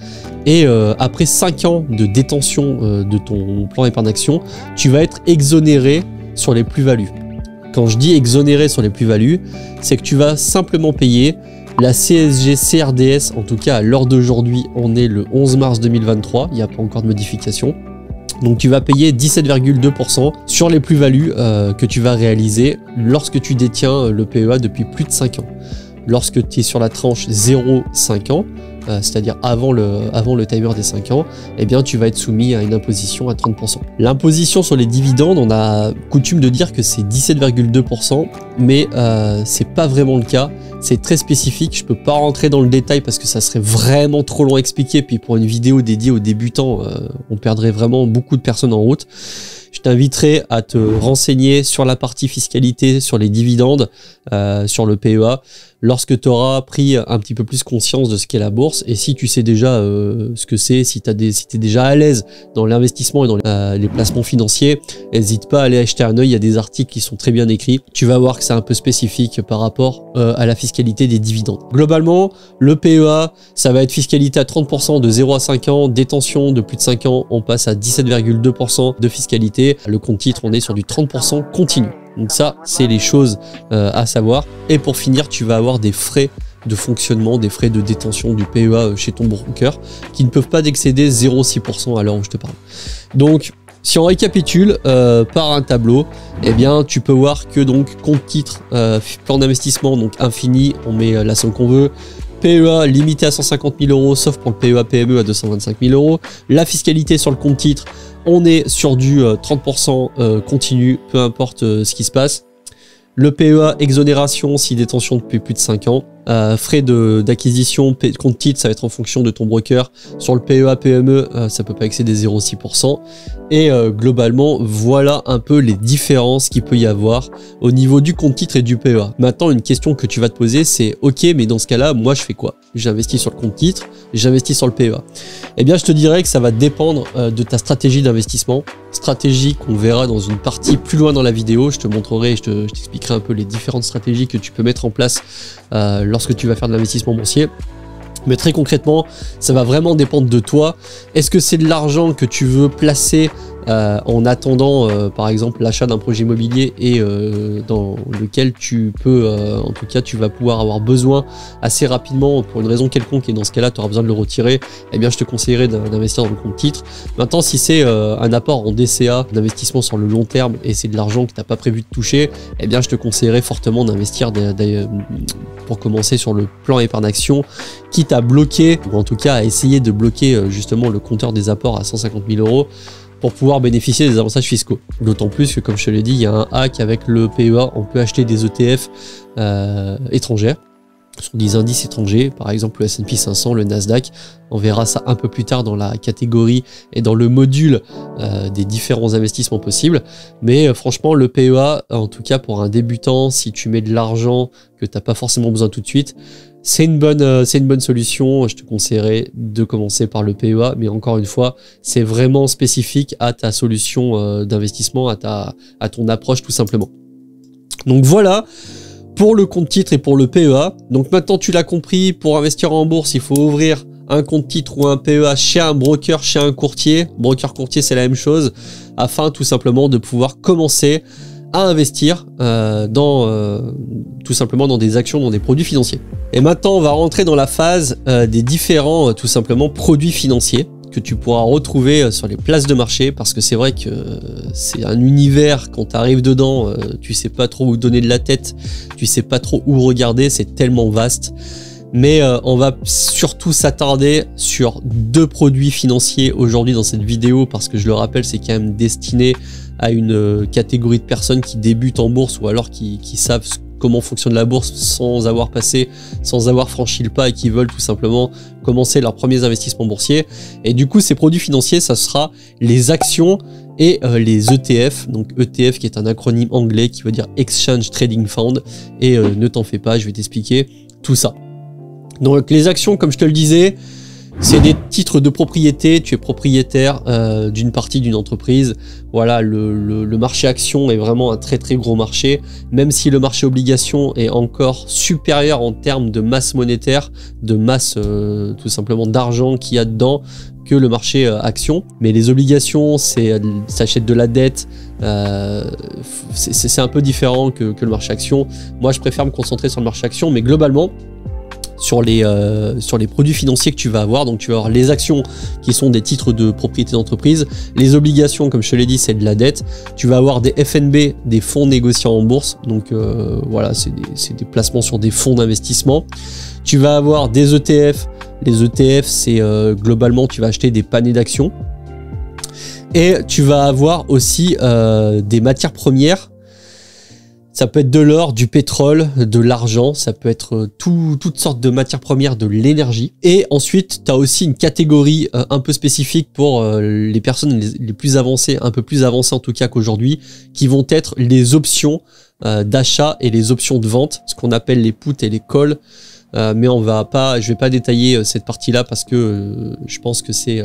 et euh, après 5 ans de détention euh, de ton plan épargne action, tu vas être exonéré sur les plus-values. Quand je dis exonéré sur les plus-values, c'est que tu vas simplement payer la CSG CRDS, en tout cas à l'heure d'aujourd'hui, on est le 11 mars 2023, il n'y a pas encore de modification. Donc tu vas payer 17,2% sur les plus-values euh, que tu vas réaliser lorsque tu détiens le PEA depuis plus de 5 ans. Lorsque tu es sur la tranche 0,5 ans, euh, c'est-à-dire avant le, avant le timer des 5 ans, eh bien tu vas être soumis à une imposition à 30%. L'imposition sur les dividendes, on a coutume de dire que c'est 17,2%, mais euh, c'est pas vraiment le cas. C'est très spécifique, je peux pas rentrer dans le détail parce que ça serait vraiment trop long à expliquer, puis pour une vidéo dédiée aux débutants, euh, on perdrait vraiment beaucoup de personnes en route. Je t'inviterai à te renseigner sur la partie fiscalité, sur les dividendes, sur le PEA. Lorsque tu auras pris un petit peu plus conscience de ce qu'est la bourse et si tu sais déjà euh, ce que c'est, si tu si es déjà à l'aise dans l'investissement et dans euh, les placements financiers, n'hésite pas à aller acheter un œil, il y a des articles qui sont très bien écrits. Tu vas voir que c'est un peu spécifique par rapport euh, à la fiscalité des dividendes. Globalement, le PEA, ça va être fiscalité à 30% de 0 à 5 ans, détention de plus de 5 ans, on passe à 17,2% de fiscalité. Le compte titre, on est sur du 30% continu. Donc ça, c'est les choses euh, à savoir. Et pour finir, tu vas avoir des frais de fonctionnement, des frais de détention du PEA euh, chez ton broker qui ne peuvent pas excéder 0,6% à l'heure où je te parle. Donc, si on récapitule euh, par un tableau, eh bien, tu peux voir que donc compte titre, plan d'investissement donc infini, on met la somme qu'on veut. PEA limité à 150 000 euros, sauf pour le PEA PME à 225 000 euros. La fiscalité sur le compte titre, on est sur du 30% euh, euh, continu, peu importe euh, ce qui se passe. Le PEA, exonération si détention depuis plus de 5 ans. Euh, frais d'acquisition, compte titre, ça va être en fonction de ton broker. Sur le PEA, PME, euh, ça peut pas excéder 0,6%. Et euh, globalement, voilà un peu les différences qu'il peut y avoir au niveau du compte titre et du PEA. Maintenant, une question que tu vas te poser, c'est ok, mais dans ce cas-là, moi je fais quoi? J'investis sur le compte titre, j'investis sur le PEA. Eh bien, je te dirais que ça va dépendre de ta stratégie d'investissement. Stratégie qu'on verra dans une partie plus loin dans la vidéo. Je te montrerai, je t'expliquerai un peu les différentes stratégies que tu peux mettre en place lorsque tu vas faire de l'investissement boursier. Mais très concrètement, ça va vraiment dépendre de toi. Est-ce que c'est de l'argent que tu veux placer euh, en attendant, euh, par exemple, l'achat d'un projet immobilier et euh, dans lequel tu peux, en tout cas, tu vas pouvoir avoir besoin assez rapidement pour une raison quelconque et dans ce cas-là, tu auras besoin de le retirer, eh bien, je te conseillerais d'investir dans le compte titre. Maintenant, si c'est un apport en DCA, d'investissement sur le long terme et c'est de l'argent que tu n'as pas prévu de toucher, eh bien, je te conseillerais fortement d'investir pour commencer sur le plan épargne action, quitte à bloquer, ou en tout cas à essayer de bloquer justement le compteur des apports à 150 000 euros pour pouvoir bénéficier des avantages fiscaux. D'autant plus que, comme je te l'ai dit, il y a un hack avec le PEA, on peut acheter des ETF euh, étrangères sur des indices étrangers, par exemple le S&P 500, le Nasdaq. On verra ça un peu plus tard dans la catégorie et dans le module euh, des différents investissements possibles. Mais euh, franchement, le PEA, en tout cas pour un débutant, si tu mets de l'argent que tu n'as pas forcément besoin tout de suite, c'est une bonne, euh, c'est une bonne solution. Je te conseillerais de commencer par le PEA, mais encore une fois, c'est vraiment spécifique à ta solution euh, d'investissement, à ta, à ton approche tout simplement. Donc voilà pour le compte titre et pour le PEA. Donc maintenant tu l'as compris, pour investir en bourse, il faut ouvrir un compte titre ou un PEA chez un broker, chez un courtier. Broker courtier, c'est la même chose, afin tout simplement de pouvoir commencer à investir euh, dans euh, tout simplement dans des actions, dans des produits financiers. Et maintenant, on va rentrer dans la phase euh, des différents tout simplement produits financiers que tu pourras retrouver sur les places de marché parce que c'est vrai que c'est un univers quand tu arrives dedans, tu sais pas trop où donner de la tête, tu sais pas trop où regarder, c'est tellement vaste. Mais on va surtout s'attarder sur deux produits financiers aujourd'hui dans cette vidéo parce que je le rappelle, c'est quand même destiné à une euh, catégorie de personnes qui débutent en bourse ou alors qui, savent comment fonctionne la bourse sans avoir passé, sans avoir franchi le pas et qui veulent tout simplement commencer leurs premiers investissements boursiers. Et du coup, ces produits financiers, ça sera les actions et euh, les ETF. Donc ETF qui est un acronyme anglais qui veut dire Exchange Trading Fund. Et euh, ne t'en fais pas, je vais t'expliquer tout ça. Donc les actions, comme je te le disais, c'est des titres de propriété, tu es propriétaire euh, d'une partie d'une entreprise. Voilà, le, marché action est vraiment un très très gros marché, même si le marché obligation est encore supérieur en termes de masse monétaire, de masse euh, tout simplement d'argent qu'il y a dedans que le marché euh, action. Mais les obligations, c'est s'achète de la dette, c'est un peu différent que, que le marché action. Moi, je préfère me concentrer sur le marché action, mais globalement, sur les, euh, sur les produits financiers que tu vas avoir. Donc tu vas avoir les actions qui sont des titres de propriété d'entreprise, les obligations, comme je te l'ai dit, c'est de la dette. Tu vas avoir des FNB, des fonds négociants en bourse. Donc euh, voilà, c'est des, des, placements sur des fonds d'investissement. Tu vas avoir des ETF. Les ETF, c'est euh, globalement, tu vas acheter des paniers d'actions. Et tu vas avoir aussi des matières premières ça peut être de l'or, du pétrole, de l'argent, ça peut être euh, toutes sortes de matières premières, de l'énergie. Et ensuite, tu as aussi une catégorie euh, un peu spécifique pour euh, les personnes les, plus avancées, un peu plus avancées en tout cas qu'aujourd'hui, qui vont être les options d'achat et les options de vente, ce qu'on appelle les puts et les calls. Mais on va pas, je vais pas détailler cette partie-là parce que je pense que c'est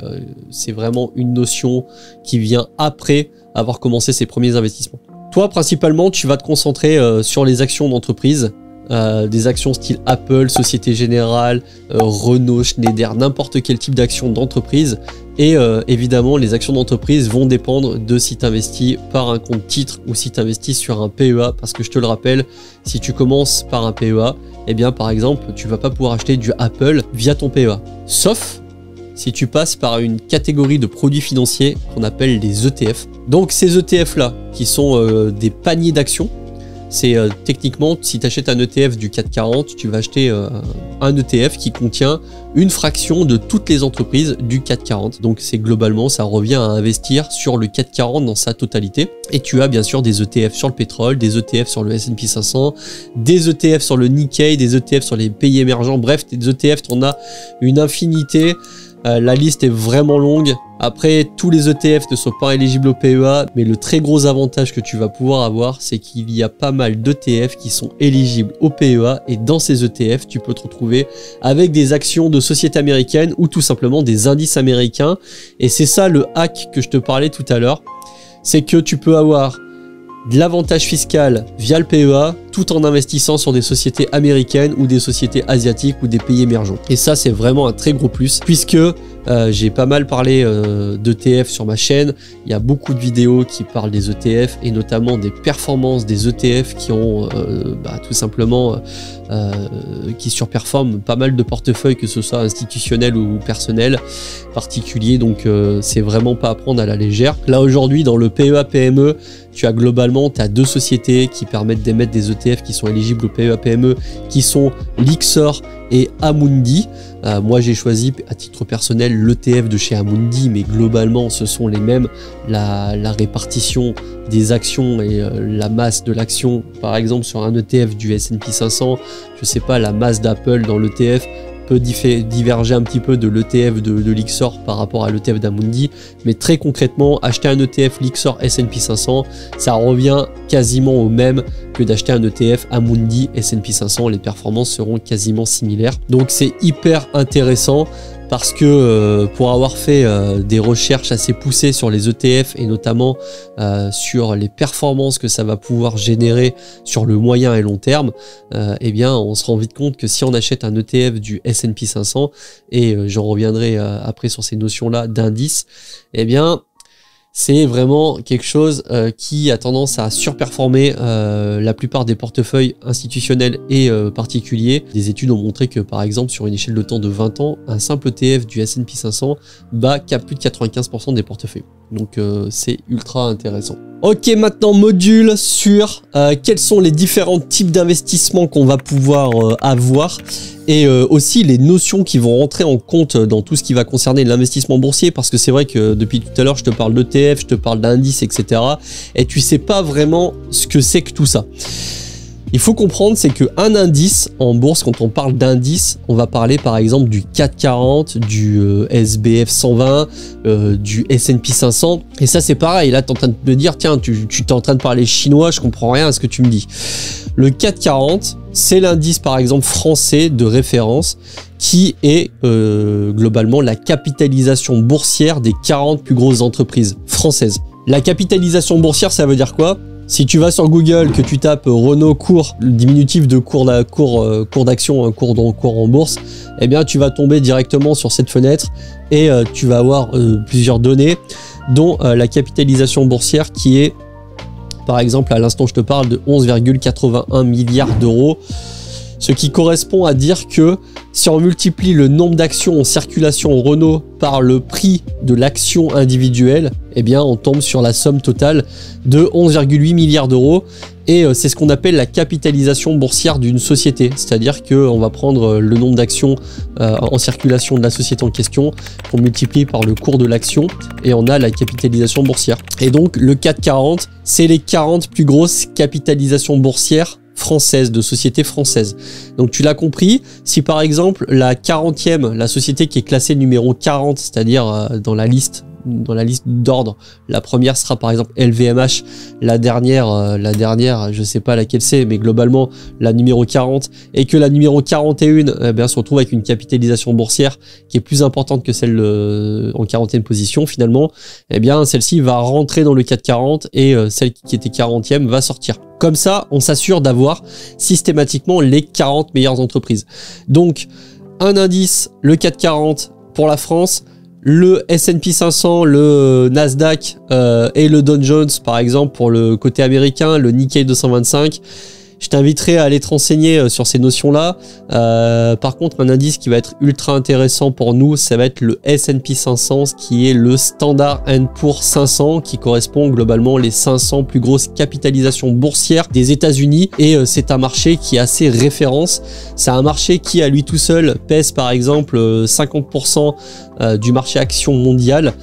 c'est vraiment une notion qui vient après avoir commencé ses premiers investissements. Toi, principalement, tu vas te concentrer sur les actions d'entreprise euh, des actions style Apple, Société Générale, euh, Renault, Schneider, n'importe quel type d'action d'entreprise. Et euh, évidemment, les actions d'entreprise vont dépendre de si tu investis par un compte titre ou si tu investis sur un PEA. Parce que je te le rappelle, si tu commences par un PEA, eh bien par exemple, tu vas pas pouvoir acheter du Apple via ton PEA. Sauf si tu passes par une catégorie de produits financiers qu'on appelle les ETF. Donc ces ETF là, qui sont des paniers d'actions, c'est euh, techniquement, si tu achètes un ETF du 440, tu vas acheter euh, un ETF qui contient une fraction de toutes les entreprises du 440. Donc c'est globalement, ça revient à investir sur le 440 dans sa totalité. Et tu as bien sûr des ETF sur le pétrole, des ETF sur le S&P 500, des ETF sur le Nikkei, des ETF sur les pays émergents. Bref, des ETF, tu en as une infinité. Euh, la liste est vraiment longue. Après, tous les ETF ne sont pas éligibles au PEA, mais le très gros avantage que tu vas pouvoir avoir, c'est qu'il y a pas mal d'ETF qui sont éligibles au PEA et dans ces ETF, tu peux te retrouver avec des actions de sociétés américaines ou tout simplement des indices américains. Et c'est ça le hack que je te parlais tout à l'heure. C'est que tu peux avoir de l'avantage fiscal via le PEA tout en investissant sur des sociétés américaines ou des sociétés asiatiques ou des pays émergents. Et ça, c'est vraiment un très gros plus puisque euh, j'ai pas mal parlé euh, d'ETF sur ma chaîne. Il y a beaucoup de vidéos qui parlent des ETF et notamment des performances des ETF qui ont euh, bah, tout simplement qui surperforment pas mal de portefeuilles, que ce soit institutionnel ou personnel, particulier. Donc c'est vraiment pas à prendre à la légère. Là aujourd'hui, dans le PEA PME, tu as globalement as deux sociétés qui permettent d'émettre des ETF qui sont éligibles au PEA PME, qui sont Lixor et Amundi. Euh, moi, j'ai choisi à titre personnel l'ETF de chez Amundi, mais globalement, ce sont les mêmes. La, répartition des actions et euh, la masse de l'action, par exemple, sur un ETF du S&P 500, je sais pas, la masse d'Apple dans l'ETF peut diverger un petit peu de l'ETF de, de Lixor par rapport à l'ETF d'Amundi, mais très concrètement, acheter un ETF Lixor S&P 500, ça revient quasiment au même que d'acheter un ETF Amundi S&P 500, les performances seront quasiment similaires. Donc c'est hyper intéressant parce que euh, pour avoir fait euh, des recherches assez poussées sur les ETF et notamment euh, sur les performances que ça va pouvoir générer sur le moyen et long terme, eh bien on se rend vite compte que si on achète un ETF du S&P 500 et j'en reviendrai après sur ces notions là d'indice, eh bien c'est vraiment quelque chose euh, qui a tendance à surperformer euh, la plupart des portefeuilles institutionnels et euh, particuliers. Des études ont montré que par exemple sur une échelle de temps de 20 ans, un simple ETF du S&P 500 bat qu'à plus de 95% des portefeuilles. Donc c'est ultra intéressant. Ok, maintenant module sur quels sont les différents types d'investissements qu'on va pouvoir avoir et aussi les notions qui vont rentrer en compte dans tout ce qui va concerner l'investissement boursier parce que c'est vrai que depuis tout à l'heure je te parle je te parle d'indices, etc. Et tu sais pas vraiment ce que c'est que tout ça. Il faut comprendre, c'est qu'un indice en bourse, quand on parle d'indice, on va parler par exemple du 440, du euh, SBF 120, euh, du S&P 500. Et ça, c'est pareil. Là, tu es en train de me dire, tiens, tu, tu es en train de parler chinois, je comprends rien à ce que tu me dis. Le 440, c'est l'indice par exemple français de référence qui est euh, globalement la capitalisation boursière des 40 plus grosses entreprises françaises. La capitalisation boursière, ça veut dire quoi? Si tu vas sur Google, que tu tapes Renault cours, diminutif de cours euh, d'action, cours, cours, cours en bourse, eh bien tu vas tomber directement sur cette fenêtre et euh, tu vas avoir plusieurs données, dont la capitalisation boursière qui est par exemple, à l'instant je te parle de 11,81 milliards d'euros. Ce qui correspond à dire que si on multiplie le nombre d'actions en circulation Renault par le prix de l'action individuelle, eh bien on tombe sur la somme totale de 11,8 milliards d'euros. Et euh, c'est ce qu'on appelle la capitalisation boursière d'une société. C'est-à-dire qu'on va prendre euh, le nombre d'actions euh, en circulation de la société en question, qu'on multiplie par le cours de l'action, et on a la capitalisation boursière. Et donc le 440, c'est les 40 plus grosses capitalisations boursières françaises, de sociétés françaises. Donc tu l'as compris, si par exemple la 40e, la société qui est classée numéro 40, c'est-à-dire dans la liste dans la liste d'ordre. La première sera par exemple LVMH, la dernière, euh, la dernière, je sais pas laquelle c'est, mais globalement la numéro 40, et que la numéro 41 eh bien, se retrouve avec une capitalisation boursière qui est plus importante que celle euh, en 40e position finalement, eh bien celle-ci va rentrer dans le 440 et euh, celle qui était 40e va sortir. Comme ça, on s'assure d'avoir systématiquement les 40 meilleures entreprises. Donc, un indice, le 440 pour la France, le S&P 500, le Nasdaq euh, et le Dow Jones par exemple pour le côté américain, le Nikkei 225 je t'inviterai à aller te renseigner euh, sur ces notions-là. Euh, par contre, un indice qui va être ultra intéressant pour nous, ça va être le S&P 500, qui est le Standard Poor's 500, qui correspond globalement les 500 plus grosses capitalisations boursières des États-Unis. Et euh, c'est un marché qui est assez référence. C'est un marché qui, à lui tout seul, pèse par exemple 50% du marché action mondial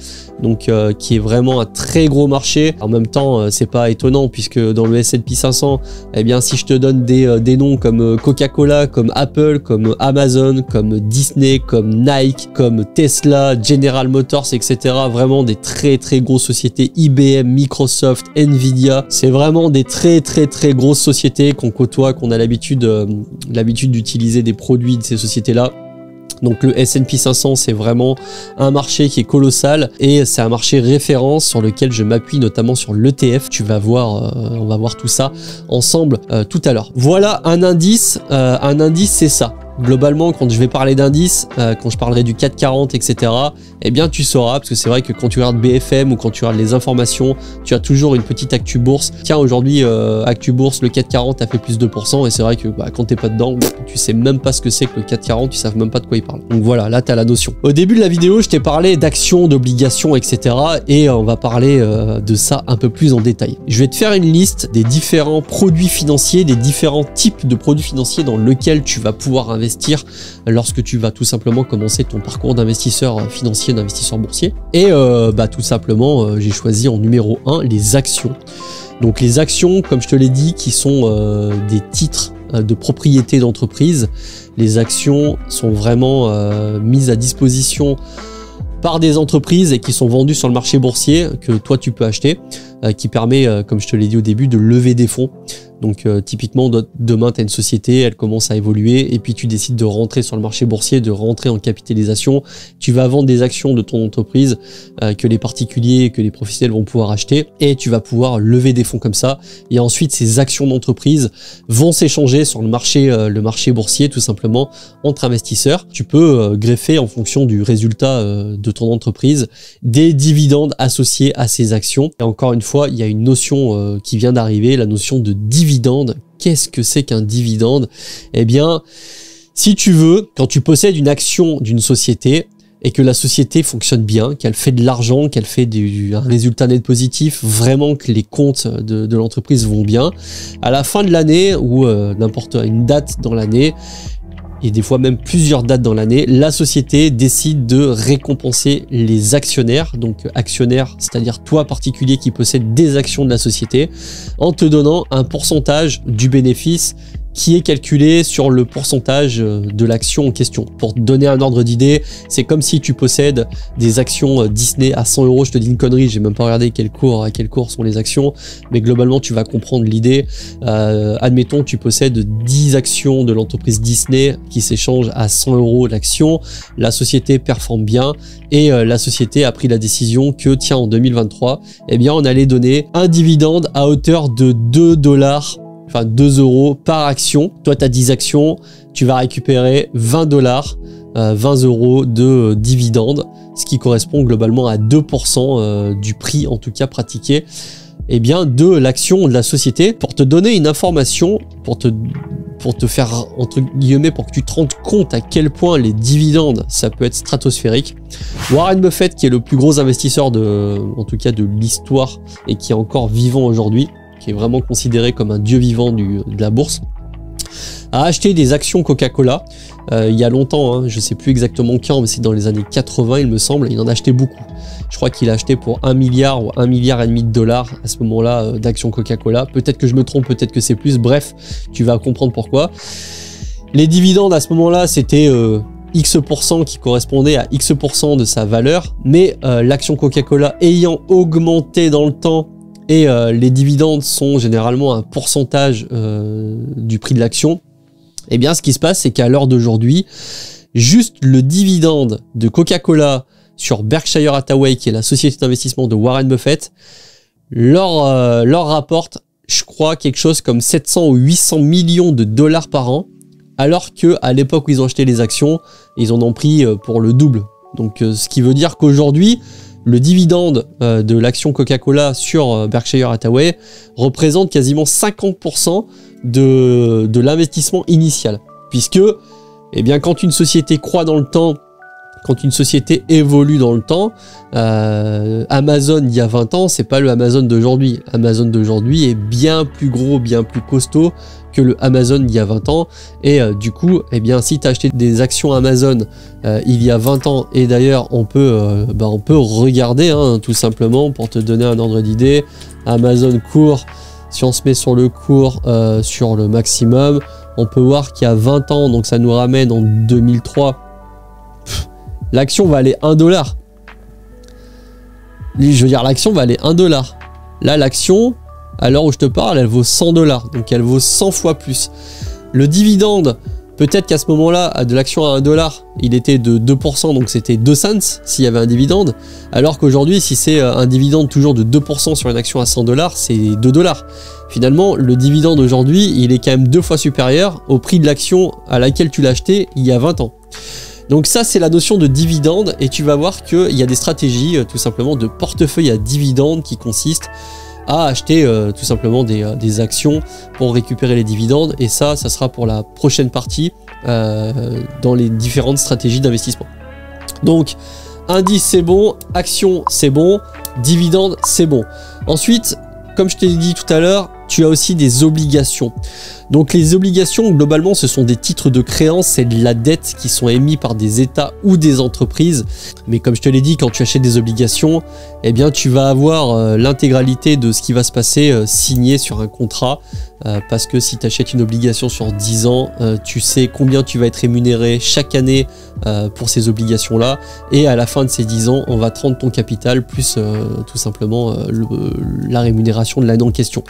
donc euh, qui est vraiment un très gros marché. En même temps, euh, c'est pas étonnant puisque dans le S&P 500, eh bien si je te donne des, euh, des noms comme Coca-Cola, comme Apple, comme Amazon, comme Disney, comme Nike, comme Tesla, General Motors, etc. Vraiment des très très grosses sociétés, IBM, Microsoft, Nvidia. C'est vraiment des très très très grosses sociétés qu'on côtoie, qu'on a l'habitude l'habitude d'utiliser des produits de ces sociétés-là. Donc le S&P 500, c'est vraiment un marché qui est colossal et c'est un marché référence sur lequel je m'appuie notamment sur l'ETF. Tu vas voir, euh, on va voir tout ça ensemble euh, tout à l'heure. Voilà un indice. Euh, un indice, c'est ça globalement, quand je vais parler d'indices, euh, quand je parlerai du 440, etc., eh bien, tu sauras, parce que c'est vrai que quand tu regardes BFM ou quand tu regardes les informations, tu as toujours une petite actu bourse. Tiens, aujourd'hui, euh, actu bourse, le 440 a fait plus de 2%, et c'est vrai que bah, quand t'es pas dedans, tu sais même pas ce que c'est que le 440, tu sais même pas de quoi il parle. Donc voilà, là, tu as la notion. Au début de la vidéo, je t'ai parlé d'actions, d'obligations, etc., et on va parler euh, de ça un peu plus en détail. Je vais te faire une liste des différents produits financiers, des différents types de produits financiers dans lesquels tu vas pouvoir investir lorsque tu vas tout simplement commencer ton parcours d'investisseur financier, d'investisseur boursier. Et euh, bah, tout simplement, euh, j'ai choisi en numéro 1 les actions. Donc les actions, comme je te l'ai dit, qui sont euh, des titres de propriété d'entreprise. Les actions sont vraiment mises à disposition par des entreprises et qui sont vendues sur le marché boursier que toi tu peux acheter, qui permet, comme je te l'ai dit au début, de lever des fonds. Donc euh, typiquement, demain, tu as une société, elle commence à évoluer, et puis tu décides de rentrer sur le marché boursier, de rentrer en capitalisation. Tu vas vendre des actions de ton entreprise euh, que les particuliers, que les professionnels vont pouvoir acheter, et tu vas pouvoir lever des fonds comme ça. Et ensuite, ces actions d'entreprise vont s'échanger sur le marché, euh, le marché boursier, tout simplement, entre investisseurs. Tu peux greffer en fonction du résultat de ton entreprise des dividendes associés à ces actions. Et encore une fois, il y a une notion qui vient d'arriver, la notion de dividende. Qu'est-ce que c'est qu'un dividende? Eh bien, si tu veux, quand tu possèdes une action d'une société, et que la société fonctionne bien, qu'elle fait de l'argent, qu'elle fait du, un résultat net positif, vraiment que les comptes de, l'entreprise vont bien, à la fin de l'année ou euh, n'importe une date dans l'année, et des fois même plusieurs dates dans l'année, la société décide de récompenser les actionnaires, donc actionnaires, c'est-à-dire toi particulier qui possède des actions de la société, en te donnant un pourcentage du bénéfice qui est calculé sur le pourcentage euh, de l'action en question. Pour te donner un ordre d'idée, c'est comme si tu possèdes des actions euh, Disney à 100 euros. Je te dis une connerie, j'ai même pas regardé quel cours, à quel cours sont les actions, mais globalement tu vas comprendre l'idée. Euh, admettons, tu possèdes 10 actions de l'entreprise Disney qui s'échangent à 100 euros l'action. La société performe bien et la société a pris la décision que tiens en 2023, eh bien on allait donner un dividende à hauteur de 2 dollars enfin 2 euros par action. Toi, tu as 10 actions, tu vas récupérer 20 dollars, 20 euh, euros de euh, dividendes, ce qui correspond globalement à 2% euh, du prix en tout cas pratiqué eh bien, de l'action de la société pour te donner une information, pour te, pour te faire, entre guillemets, pour que tu te rendes compte à quel point les dividendes, ça peut être stratosphérique. Warren Buffett, qui est le plus gros investisseur de, en tout cas de l'histoire et qui est encore vivant aujourd'hui, qui est vraiment considéré comme un dieu vivant du, de la bourse, a acheté des actions Coca-Cola euh, il y a longtemps, hein, je ne sais plus exactement quand, mais c'est dans les années 80 il me semble, il en a acheté beaucoup. Je crois qu'il a acheté pour 1 milliard ou 1 milliard et demi de dollars à ce moment-là euh, d'actions Coca-Cola. Peut-être que je me trompe, peut-être que c'est plus, bref, tu vas comprendre pourquoi. Les dividendes à ce moment-là, c'était... Euh, X% qui correspondait à X% de sa valeur, mais euh, l'action Coca-Cola ayant augmenté dans le temps et euh, les dividendes sont généralement un pourcentage euh, du prix de l'action, eh bien ce qui se passe c'est qu'à l'heure d'aujourd'hui, juste le dividende de Coca-Cola sur Berkshire Hathaway, qui est la société d'investissement de Warren Buffett, leur, leur rapporte, je crois, quelque chose comme 700 ou 800 millions de dollars par an, alors que à l'époque où ils ont acheté les actions, ils en ont pris pour le double. Donc ce qui veut dire qu'aujourd'hui, le dividende euh, de l'action Coca-Cola sur euh, Berkshire Hathaway représente quasiment 50% de, de l'investissement initial. Puisque, eh bien, quand une société croît dans le temps quand une société évolue dans le temps, euh, Amazon il y a 20 ans, c'est pas le Amazon d'aujourd'hui. Amazon d'aujourd'hui est bien plus gros, bien plus costaud que le Amazon il y a 20 ans. Et euh, du coup, eh bien, si tu as acheté des actions Amazon euh, il y a 20 ans, et d'ailleurs, on peut, bah, on peut regarder hein, tout simplement pour te donner un ordre d'idée. Amazon court, si on se met sur le cours sur le maximum, on peut voir qu'il y a 20 ans, donc ça nous ramène en 2003 l'action va aller 1 dollar. Je veux dire, l'action va aller 1 dollar. Là, l'action, à l'heure où je te parle, elle vaut 100 dollars. Donc, elle vaut 100 fois plus. Le dividende, peut-être qu'à ce moment-là, de l'action à 1 dollar, il était de 2%, donc c'était 2 cents s'il y avait un dividende. Alors qu'aujourd'hui, si c'est euh, un dividende toujours de 2% sur une action à 100 dollars, c'est 2 dollars. Finalement, le dividende aujourd'hui, il est quand même deux fois supérieur au prix de l'action à laquelle tu l'as acheté il y a 20 ans. Donc ça, c'est la notion de dividende et tu vas voir qu'il y a des stratégies euh, tout simplement de portefeuille à dividende qui consistent à acheter euh, tout simplement euh, des, actions pour récupérer les dividendes et ça, ça sera pour la prochaine partie dans les différentes stratégies d'investissement. Donc, indice c'est bon, action c'est bon, dividende c'est bon. Ensuite, comme je t'ai dit tout à l'heure, tu as aussi des obligations. Donc les obligations, globalement, ce sont des titres de créance, c'est de la dette qui sont émis par des États ou des entreprises. Mais comme je te l'ai dit, quand tu achètes des obligations, eh bien tu vas avoir euh, l'intégralité de ce qui va se passer euh, signé sur un contrat. Euh, parce que si tu achètes une obligation sur 10 ans, tu sais combien tu vas être rémunéré chaque année pour ces obligations-là. Et à la fin de ces 10 ans, on va te rendre ton capital plus tout simplement la rémunération de l'année en question.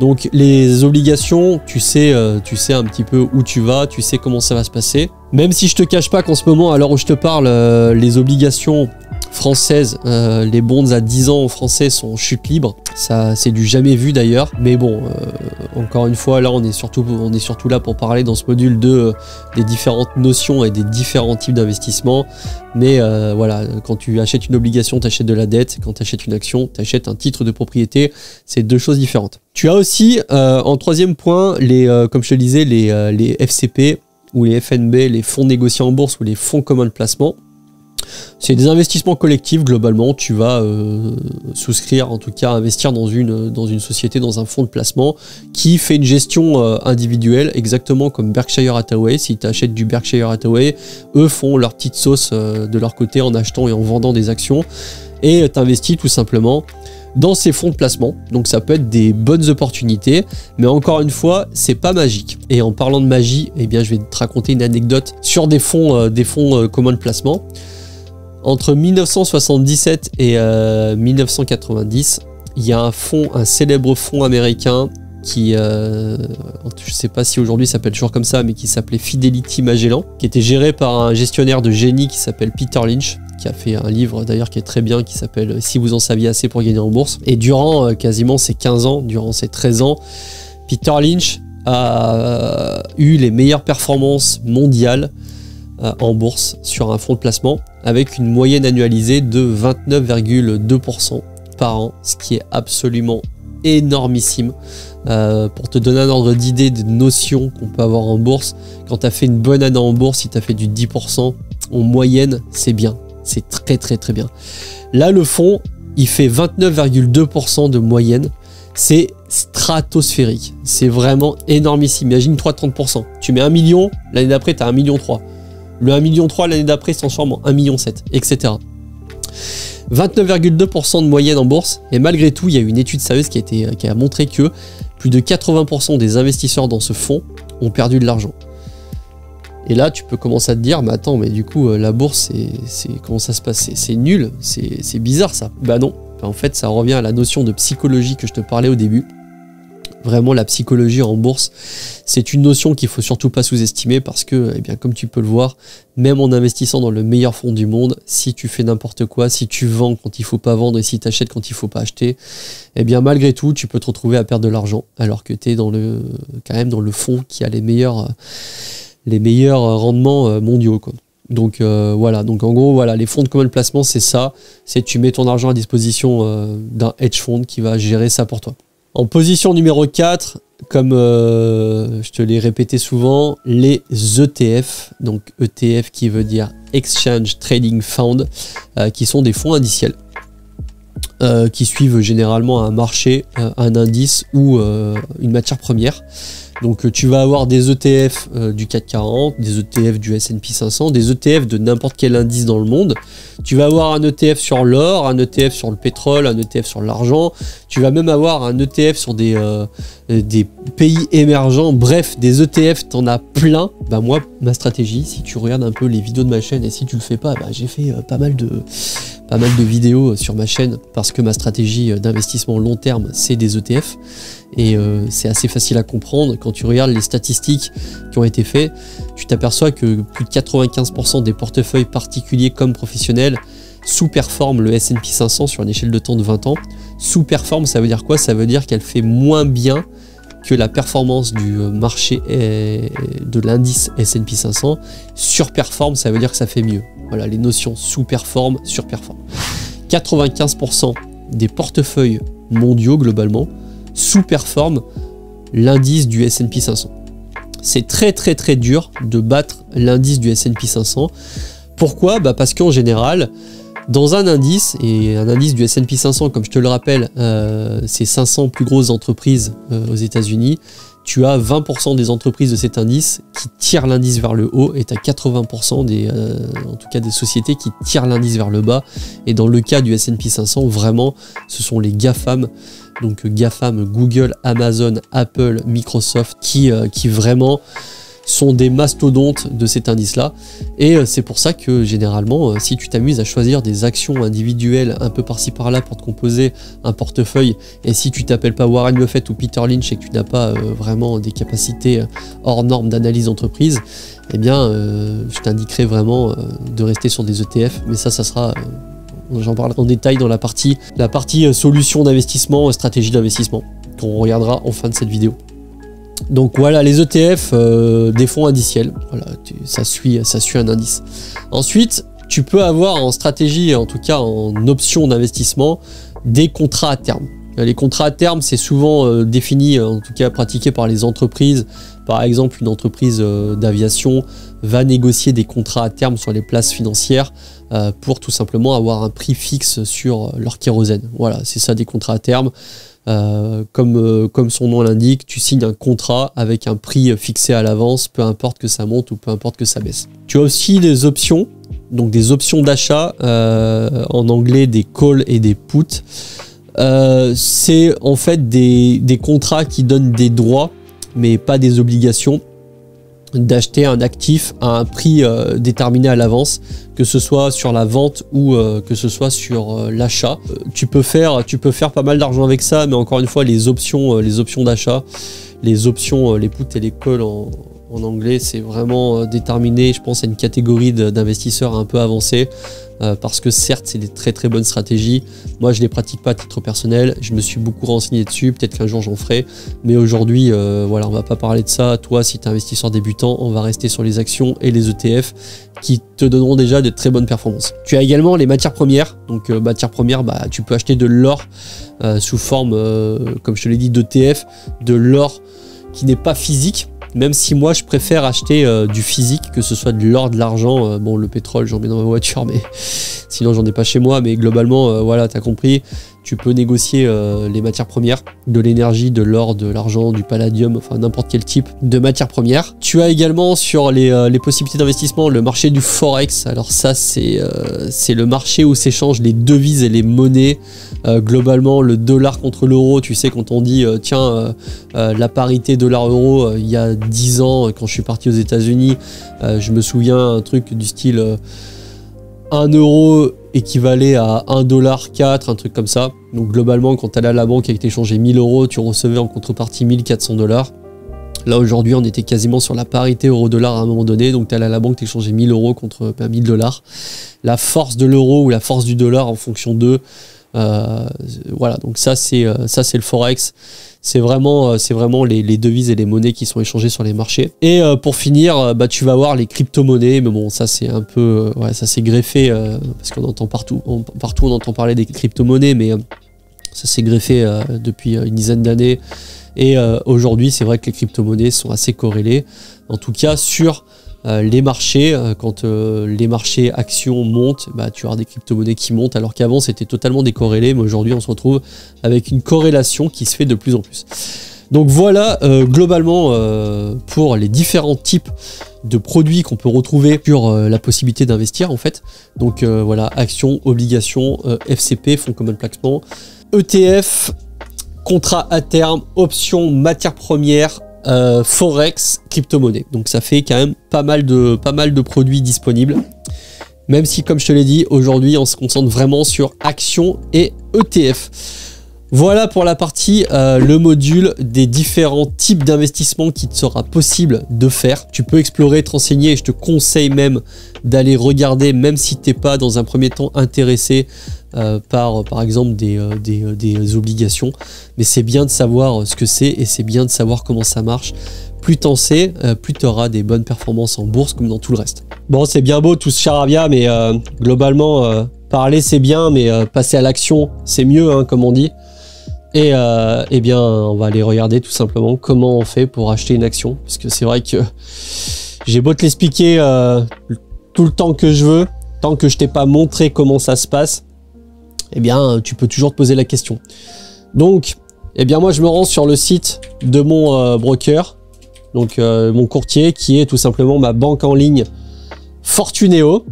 Donc les obligations, tu sais euh, tu sais un petit peu où tu vas, tu sais comment ça va se passer. Même si je te cache pas qu'en ce moment, à l'heure où je te parle, euh, les obligations françaises, euh, les bonds à 10 ans en français sont en chute libre. Ça, c'est du jamais vu d'ailleurs. Mais bon, encore une fois, là, on est surtout, on est surtout là pour parler dans ce module de des différentes notions et des différents types d'investissements. Mais voilà, quand tu achètes une obligation, tu achètes de la dette. Quand tu achètes une action, tu achètes un titre de propriété. C'est deux choses différentes. Tu as aussi, euh, en troisième point, les, euh, comme je te disais, les, euh, les, FCP ou les FNB, les fonds négociés en bourse ou les fonds communs de placement. C'est des investissements collectifs, globalement, tu vas souscrire, en tout cas investir dans une, dans une société, dans un fonds de placement qui fait une gestion individuelle, exactement comme Berkshire Hathaway. Si tu achètes du Berkshire Hathaway, eux font leur petite sauce de leur côté en achetant et en vendant des actions et tu investis tout simplement dans ces fonds de placement. Donc ça peut être des bonnes opportunités, mais encore une fois, c'est pas magique. Et en parlant de magie, eh bien je vais te raconter une anecdote sur des fonds, euh, fonds euh, communs de placement. Entre 1977 et 1990, euh, il y a un fonds, un célèbre fonds américain qui, je sais pas si aujourd'hui s'appelle toujours comme ça, mais qui s'appelait Fidelity Magellan, qui était géré par un gestionnaire de génie qui s'appelle Peter Lynch qui a fait un livre d'ailleurs qui est très bien, qui s'appelle Si vous en saviez assez pour gagner en bourse. Et durant euh, quasiment ces 15 ans, durant ces 13 ans, Peter Lynch a euh, eu les meilleures performances mondiales euh, en bourse sur un fonds de placement, avec une moyenne annualisée de 29,2% par an, ce qui est absolument énormissime. pour te donner un ordre d'idée des notions qu'on peut avoir en bourse, quand tu as fait une bonne année en bourse, si tu as fait du 10%, en moyenne, c'est bien. C'est très très très bien. Là, le fond, il fait 29,2% de moyenne. C'est stratosphérique. C'est vraiment énormissime. Imagine 3-30%. Tu mets 1 million, l'année d'après, tu as 1 million 3. Le 1 million 3, l'année d'après, se transforme en 1 million 7, etc. 29,2% de moyenne en bourse. Et malgré tout, il y a une étude sérieuse qui a, été, qui a montré que plus de 80% des investisseurs dans ce fonds ont perdu de l'argent. Et là, tu peux commencer à te dire, mais attends, mais du coup, la bourse, c'est comment ça se passe? C'est nul, c'est bizarre ça. Bah non, en fait, ça revient à la notion de psychologie que je te parlais au début. Vraiment, la psychologie en bourse, c'est une notion qu'il faut surtout pas sous-estimer parce que, eh bien, comme tu peux le voir, même en investissant dans le meilleur fonds du monde, si tu fais n'importe quoi, si tu vends quand il faut pas vendre et si tu achètes quand il faut pas acheter, eh bien, malgré tout, tu peux te retrouver à perdre de l'argent alors que tu es dans le, quand même dans le fonds qui a les meilleurs, les meilleurs rendements euh, mondiaux, Donc euh, voilà, donc en gros voilà, les fonds de common placement c'est ça, c'est tu mets ton argent à disposition euh, d'un hedge fund qui va gérer ça pour toi. En position numéro 4, comme euh, je te l'ai répété souvent, les ETF, donc ETF qui veut dire Exchange Trading Fund, euh, qui sont des fonds indiciels. Euh, qui suivent généralement un marché, un indice ou une matière première. Donc euh, tu vas avoir des ETF euh, du CAC 40, des ETF du S&P 500, des ETF de n'importe quel indice dans le monde. Tu vas avoir un ETF sur l'or, un ETF sur le pétrole, un ETF sur l'argent. Tu vas même avoir un ETF sur des, euh, des pays émergents. Bref, des ETF, t'en as plein. Bah moi, ma stratégie, si tu regardes un peu les vidéos de ma chaîne et si tu le fais pas, bah, j'ai fait pas mal de pas mal de vidéos sur ma chaîne parce que ma stratégie d'investissement long terme, c'est des ETF. Et euh, c'est assez facile à comprendre. Quand tu regardes les statistiques qui ont été faites, tu t'aperçois que plus de 95% des portefeuilles particuliers comme professionnels sous-performent le S&P 500 sur une échelle de temps de 20 ans. Sous-performe, ça veut dire quoi? Ça veut dire qu'elle fait moins bien que la performance du marché de l'indice S&P 500. Surperforme, ça veut dire que ça fait mieux. Voilà, les notions sous-performe, surperforme. 95% des portefeuilles mondiaux globalement sous-performe l'indice du S&P 500. C'est très très très dur de battre l'indice du S&P 500. Pourquoi? Bah Parce qu'en général, dans un indice, et un indice du S&P 500, comme je te le rappelle, euh, c'est 500 plus grosses entreprises euh, aux États-Unis, tu as 20% des entreprises de cet indice qui tirent l'indice vers le haut et tu as 80% des, euh, en tout cas des sociétés qui tirent l'indice vers le bas. Et dans le cas du S&P 500, vraiment, ce sont les GAFAM donc GAFAM, Google, Amazon, Apple, Microsoft, qui, euh, qui vraiment sont des mastodontes de cet indice-là. Et euh, c'est pour ça que généralement, euh, si tu t'amuses à choisir des actions individuelles un peu par-ci par-là pour te composer un portefeuille, et si tu t'appelles pas Warren Buffett ou Peter Lynch et que tu n'as pas vraiment des capacités hors normes d'analyse d'entreprise, eh bien, je t'indiquerai vraiment de rester sur des ETF. Mais ça, ça sera J'en parle en détail dans la partie, la partie euh, solution d'investissement, stratégie d'investissement, qu'on regardera en fin de cette vidéo. Donc voilà, les ETF, euh, des fonds indiciels, voilà, ça, suit, ça suit un indice. Ensuite, tu peux avoir en stratégie, en tout cas en option d'investissement, des contrats à terme. Les contrats à terme, c'est souvent euh, défini, en tout cas pratiqué par les entreprises. Par exemple, une entreprise d'aviation va négocier des contrats à terme sur les places financières euh, pour tout simplement avoir un prix fixe sur leur kérosène. Voilà, c'est ça des contrats à terme. Euh, comme, euh, comme son nom l'indique, tu signes un contrat avec un prix fixé à l'avance, peu importe que ça monte ou peu importe que ça baisse. Tu as aussi des options, donc des options d'achat, en anglais des calls et des puts. c'est en fait des contrats qui donnent des droits, mais pas des obligations d'acheter un actif à un prix euh, déterminé à l'avance, que ce soit sur la vente ou euh, que ce soit sur euh, l'achat. tu peux faire, tu peux faire pas mal d'argent avec ça, mais encore une fois, les options, les options d'achat, les options, les puts et les calls en, en anglais, c'est vraiment déterminé, je pense, à une catégorie d'investisseurs un peu avancés. Euh, parce que certes c'est des très très bonnes stratégies. Moi je les pratique pas à titre personnel, je me suis beaucoup renseigné dessus, peut-être qu'un jour j'en ferai, mais aujourd'hui euh, voilà on va pas parler de ça. Toi si tu es investisseur débutant, on va rester sur les actions et les ETF qui te donneront déjà de très bonnes performances. Tu as également les matières premières, donc euh, matières premières, bah, tu peux acheter de l'or sous forme, comme je te l'ai dit, d'ETF, de l'or qui n'est pas physique, même si moi je préfère acheter euh, du physique, que ce soit de l'or, de l'argent, euh, bon le pétrole j'en mets dans ma voiture, mais sinon j'en ai pas chez moi, mais globalement euh, voilà, t'as compris, tu peux négocier euh, les matières premières, de l'énergie, de l'or, de l'argent, du palladium, enfin n'importe quel type de matières premières. Tu as également sur les, euh, possibilités d'investissement le marché du forex. Alors ça c'est euh, le marché où s'échangent les devises et les monnaies. globalement le dollar contre l'euro, tu sais quand on dit tiens la parité dollar-euro il y a 10 ans quand je suis parti aux États-Unis, je me souviens un truc du style 1 euro équivalait à 1,4$, un truc comme ça. Donc globalement, quand tu allais à la banque et que tu échangeais 1000 euros, tu recevais en contrepartie 1400 dollars. Là aujourd'hui, on était quasiment sur la parité euro-dollar à un moment donné. Donc tu allais à la banque, tu échangeais 1000 euros contre 1000 ben, dollars. La force de l'euro ou la force du dollar en fonction de euh, voilà, donc ça c'est euh, ça c'est le forex. C'est vraiment euh, c'est vraiment les, devises et les monnaies qui sont échangées sur les marchés. Et pour finir, bah tu vas voir les crypto-monnaies, mais bon ça c'est un peu ouais ça s'est greffé parce qu'on entend partout partout on entend parler des crypto-monnaies, mais ça s'est greffé depuis une dizaine d'années. Et aujourd'hui, c'est vrai que les crypto-monnaies sont assez corrélées, en tout cas sur euh, les marchés, euh, quand euh, les marchés actions montent, bah, tu auras des crypto-monnaies qui montent, alors qu'avant c'était totalement décorrélé, mais aujourd'hui on se retrouve avec une corrélation qui se fait de plus en plus. Donc voilà globalement pour les différents types de produits qu'on peut retrouver sur la possibilité d'investir en fait. Donc voilà, actions, obligations, FCP, fonds commun de placement, ETF, contrat à terme, options, matières premières, euh, Forex, crypto-monnaie. Donc ça fait quand même pas mal de, pas mal de produits disponibles. Même si, comme je te l'ai dit, aujourd'hui, on se concentre vraiment sur actions et ETF. Voilà pour la partie, euh, le module des différents types d'investissements qui te sera possible de faire. Tu peux explorer, te renseigner et je te conseille même d'aller regarder, même si tu n'es pas dans un premier temps intéressé euh, par par exemple des, euh, des, obligations. Mais c'est bien de savoir ce que c'est et c'est bien de savoir comment ça marche. Plus t'en sais, plus tu auras des bonnes performances en bourse comme dans tout le reste. Bon, c'est bien beau tout ce charabia, mais globalement, parler c'est bien, mais passer à l'action c'est mieux, hein, comme on dit. Et euh, eh bien, on va aller regarder tout simplement comment on fait pour acheter une action. Parce que c'est vrai que j'ai beau te l'expliquer euh, tout le temps que je veux, tant que je t'ai pas montré comment ça se passe, eh bien, tu peux toujours te poser la question. Donc, eh bien, moi, je me rends sur le site de mon euh, broker, donc mon courtier, qui est tout simplement ma banque en ligne Fortuneo.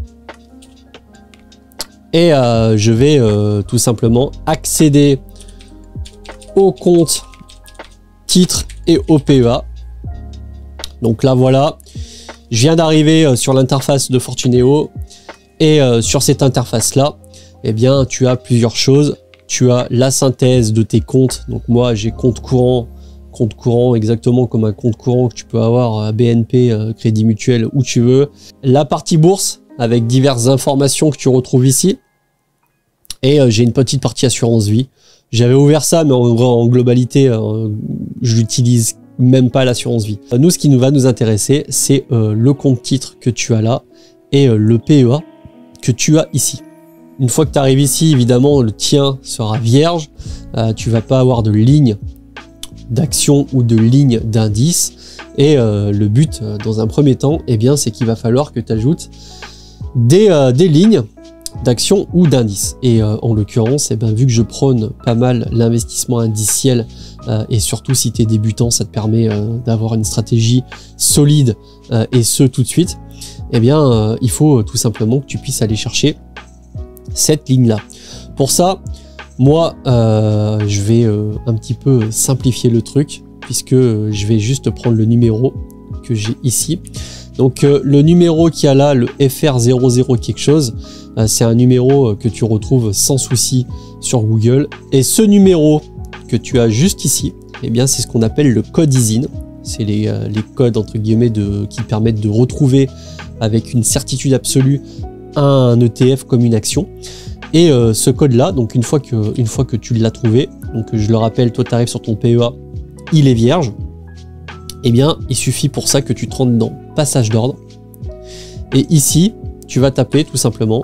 Et je vais tout simplement accéder au compte titre et au PEA. Donc là voilà, je viens d'arriver euh, sur l'interface de Fortuneo et euh, sur cette interface là, eh bien tu as plusieurs choses. Tu as la synthèse de tes comptes. Donc moi j'ai compte courant, compte courant exactement comme un compte courant que tu peux avoir à BNP, euh, Crédit Mutuel, où tu veux. La partie bourse avec diverses informations que tu retrouves ici. Et j'ai une petite partie assurance vie. J'avais ouvert ça, mais en, globalité, euh, je n'utilise même pas l'assurance vie. Nous, ce qui nous va nous intéresser, c'est euh, le compte titre que tu as là et euh, le PEA que tu as ici. Une fois que tu arrives ici, évidemment, le tien sera vierge. tu vas pas avoir de ligne d'action ou de ligne d'indice. Et le but, dans un premier temps, eh bien, c'est qu'il va falloir que tu ajoutes des, des lignes d'actions ou d'indices. Et euh, en l'occurrence, eh ben, vu que je prône pas mal l'investissement indiciel, euh, et surtout si tu es débutant, ça te permet euh, d'avoir une stratégie solide et ce tout de suite, eh bien, il faut tout simplement que tu puisses aller chercher cette ligne-là. Pour ça, moi, je vais un petit peu simplifier le truc, puisque je vais juste prendre le numéro que j'ai ici. Donc le numéro qui a là, le FR00 quelque chose, euh, c'est un numéro euh, que tu retrouves sans souci sur Google. Et ce numéro que tu as juste ici, eh bien, c'est ce qu'on appelle le code ISIN. C'est les, euh, codes entre guillemets de, qui permettent de retrouver avec une certitude absolue un ETF comme une action. Et ce code-là, donc une fois que, tu l'as trouvé, donc je le rappelle, toi tu arrives sur ton PEA, il est vierge. Eh bien, il suffit pour ça que tu te rendes dans passage d'ordre. Et ici, tu vas taper tout simplement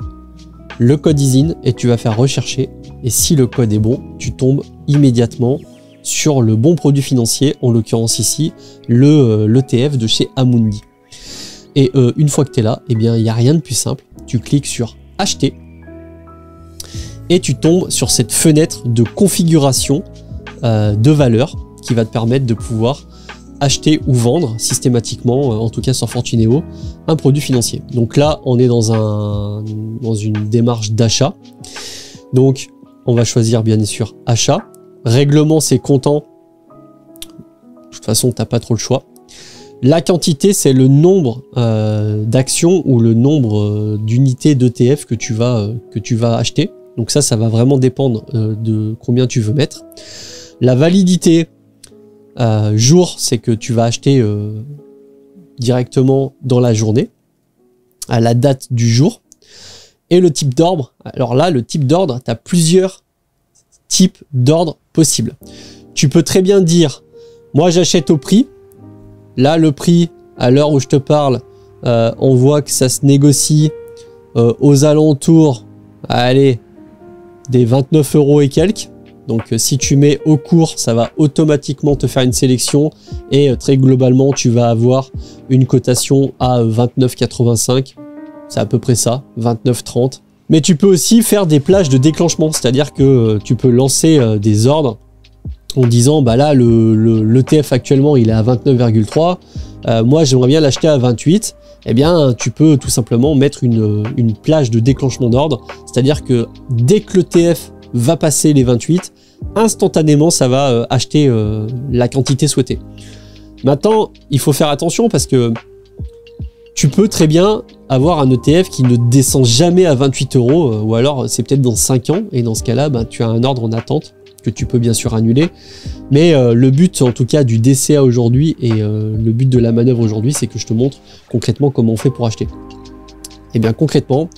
le code ISIN et tu vas faire rechercher. Et si le code est bon, tu tombes immédiatement sur le bon produit financier, en l'occurrence ici, le euh, l'ETF de chez Amundi. Et euh, une fois que tu es là, eh bien, il n'y a rien de plus simple. Tu cliques sur acheter. et tu tombes sur cette fenêtre de configuration euh, de valeur qui va te permettre de pouvoir acheter ou vendre systématiquement, euh, en tout cas sur Fortuneo, un produit financier. Donc là, on est dans, un, dans une démarche d'achat. Donc, on va choisir bien sûr achat. Règlement, c'est comptant. De toute façon, tu n'as pas trop le choix. La quantité, c'est le nombre euh, d'actions ou le nombre euh, d'unités d'ETF que, tu vas, que tu vas acheter. Donc ça, ça va vraiment dépendre de combien tu veux mettre. La validité, euh, jour, c'est que tu vas acheter euh, directement dans la journée, à la date du jour. Et le type d'ordre, alors là, le type d'ordre, tu as plusieurs types d'ordres possibles. Tu peux très bien dire, moi j'achète au prix. Là, le prix, à l'heure où je te parle, euh, on voit que ça se négocie aux alentours, allez, des 29 euros et quelques. Donc euh, si tu mets au cours, ça va automatiquement te faire une sélection et euh, très globalement, tu vas avoir une cotation à 29,85. C'est à peu près ça, 29,30. Mais tu peux aussi faire des plages de déclenchement, c'est-à-dire que euh, tu peux lancer des ordres en disant bah là le, l'ETF actuellement il est à 29,3 moi j'aimerais bien l'acheter à 28 eh bien tu peux tout simplement mettre une, plage de déclenchement d'ordre. C'est à dire que dès que l'ETF va passer les 28, instantanément ça va euh, acheter euh, la quantité souhaitée. Maintenant, il faut faire attention parce que tu peux très bien avoir un ETF qui ne descend jamais à 28 euros, euh, ou alors c'est peut-être dans 5 ans, et dans ce cas-là, ben, tu as un ordre en attente que tu peux bien sûr annuler. Mais le but en tout cas du DCA aujourd'hui et le but de la manœuvre aujourd'hui, c'est que je te montre concrètement comment on fait pour acheter. Et eh bien concrètement,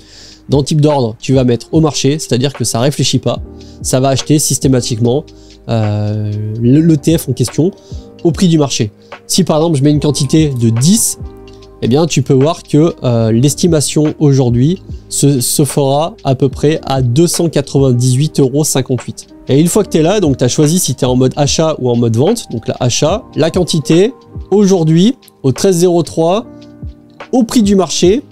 dans type d'ordre, tu vas mettre au marché, c'est-à-dire que ça réfléchit pas, ça va acheter systématiquement euh, l'ETF en question au prix du marché. Si par exemple je mets une quantité de 10, eh bien tu peux voir que euh, l'estimation aujourd'hui se, fera à peu près à 298,58 euros. Et une fois que tu es là, donc tu as choisi si tu es en mode achat ou en mode vente, donc la achat, la quantité, aujourd'hui au 13,03, au prix du marché,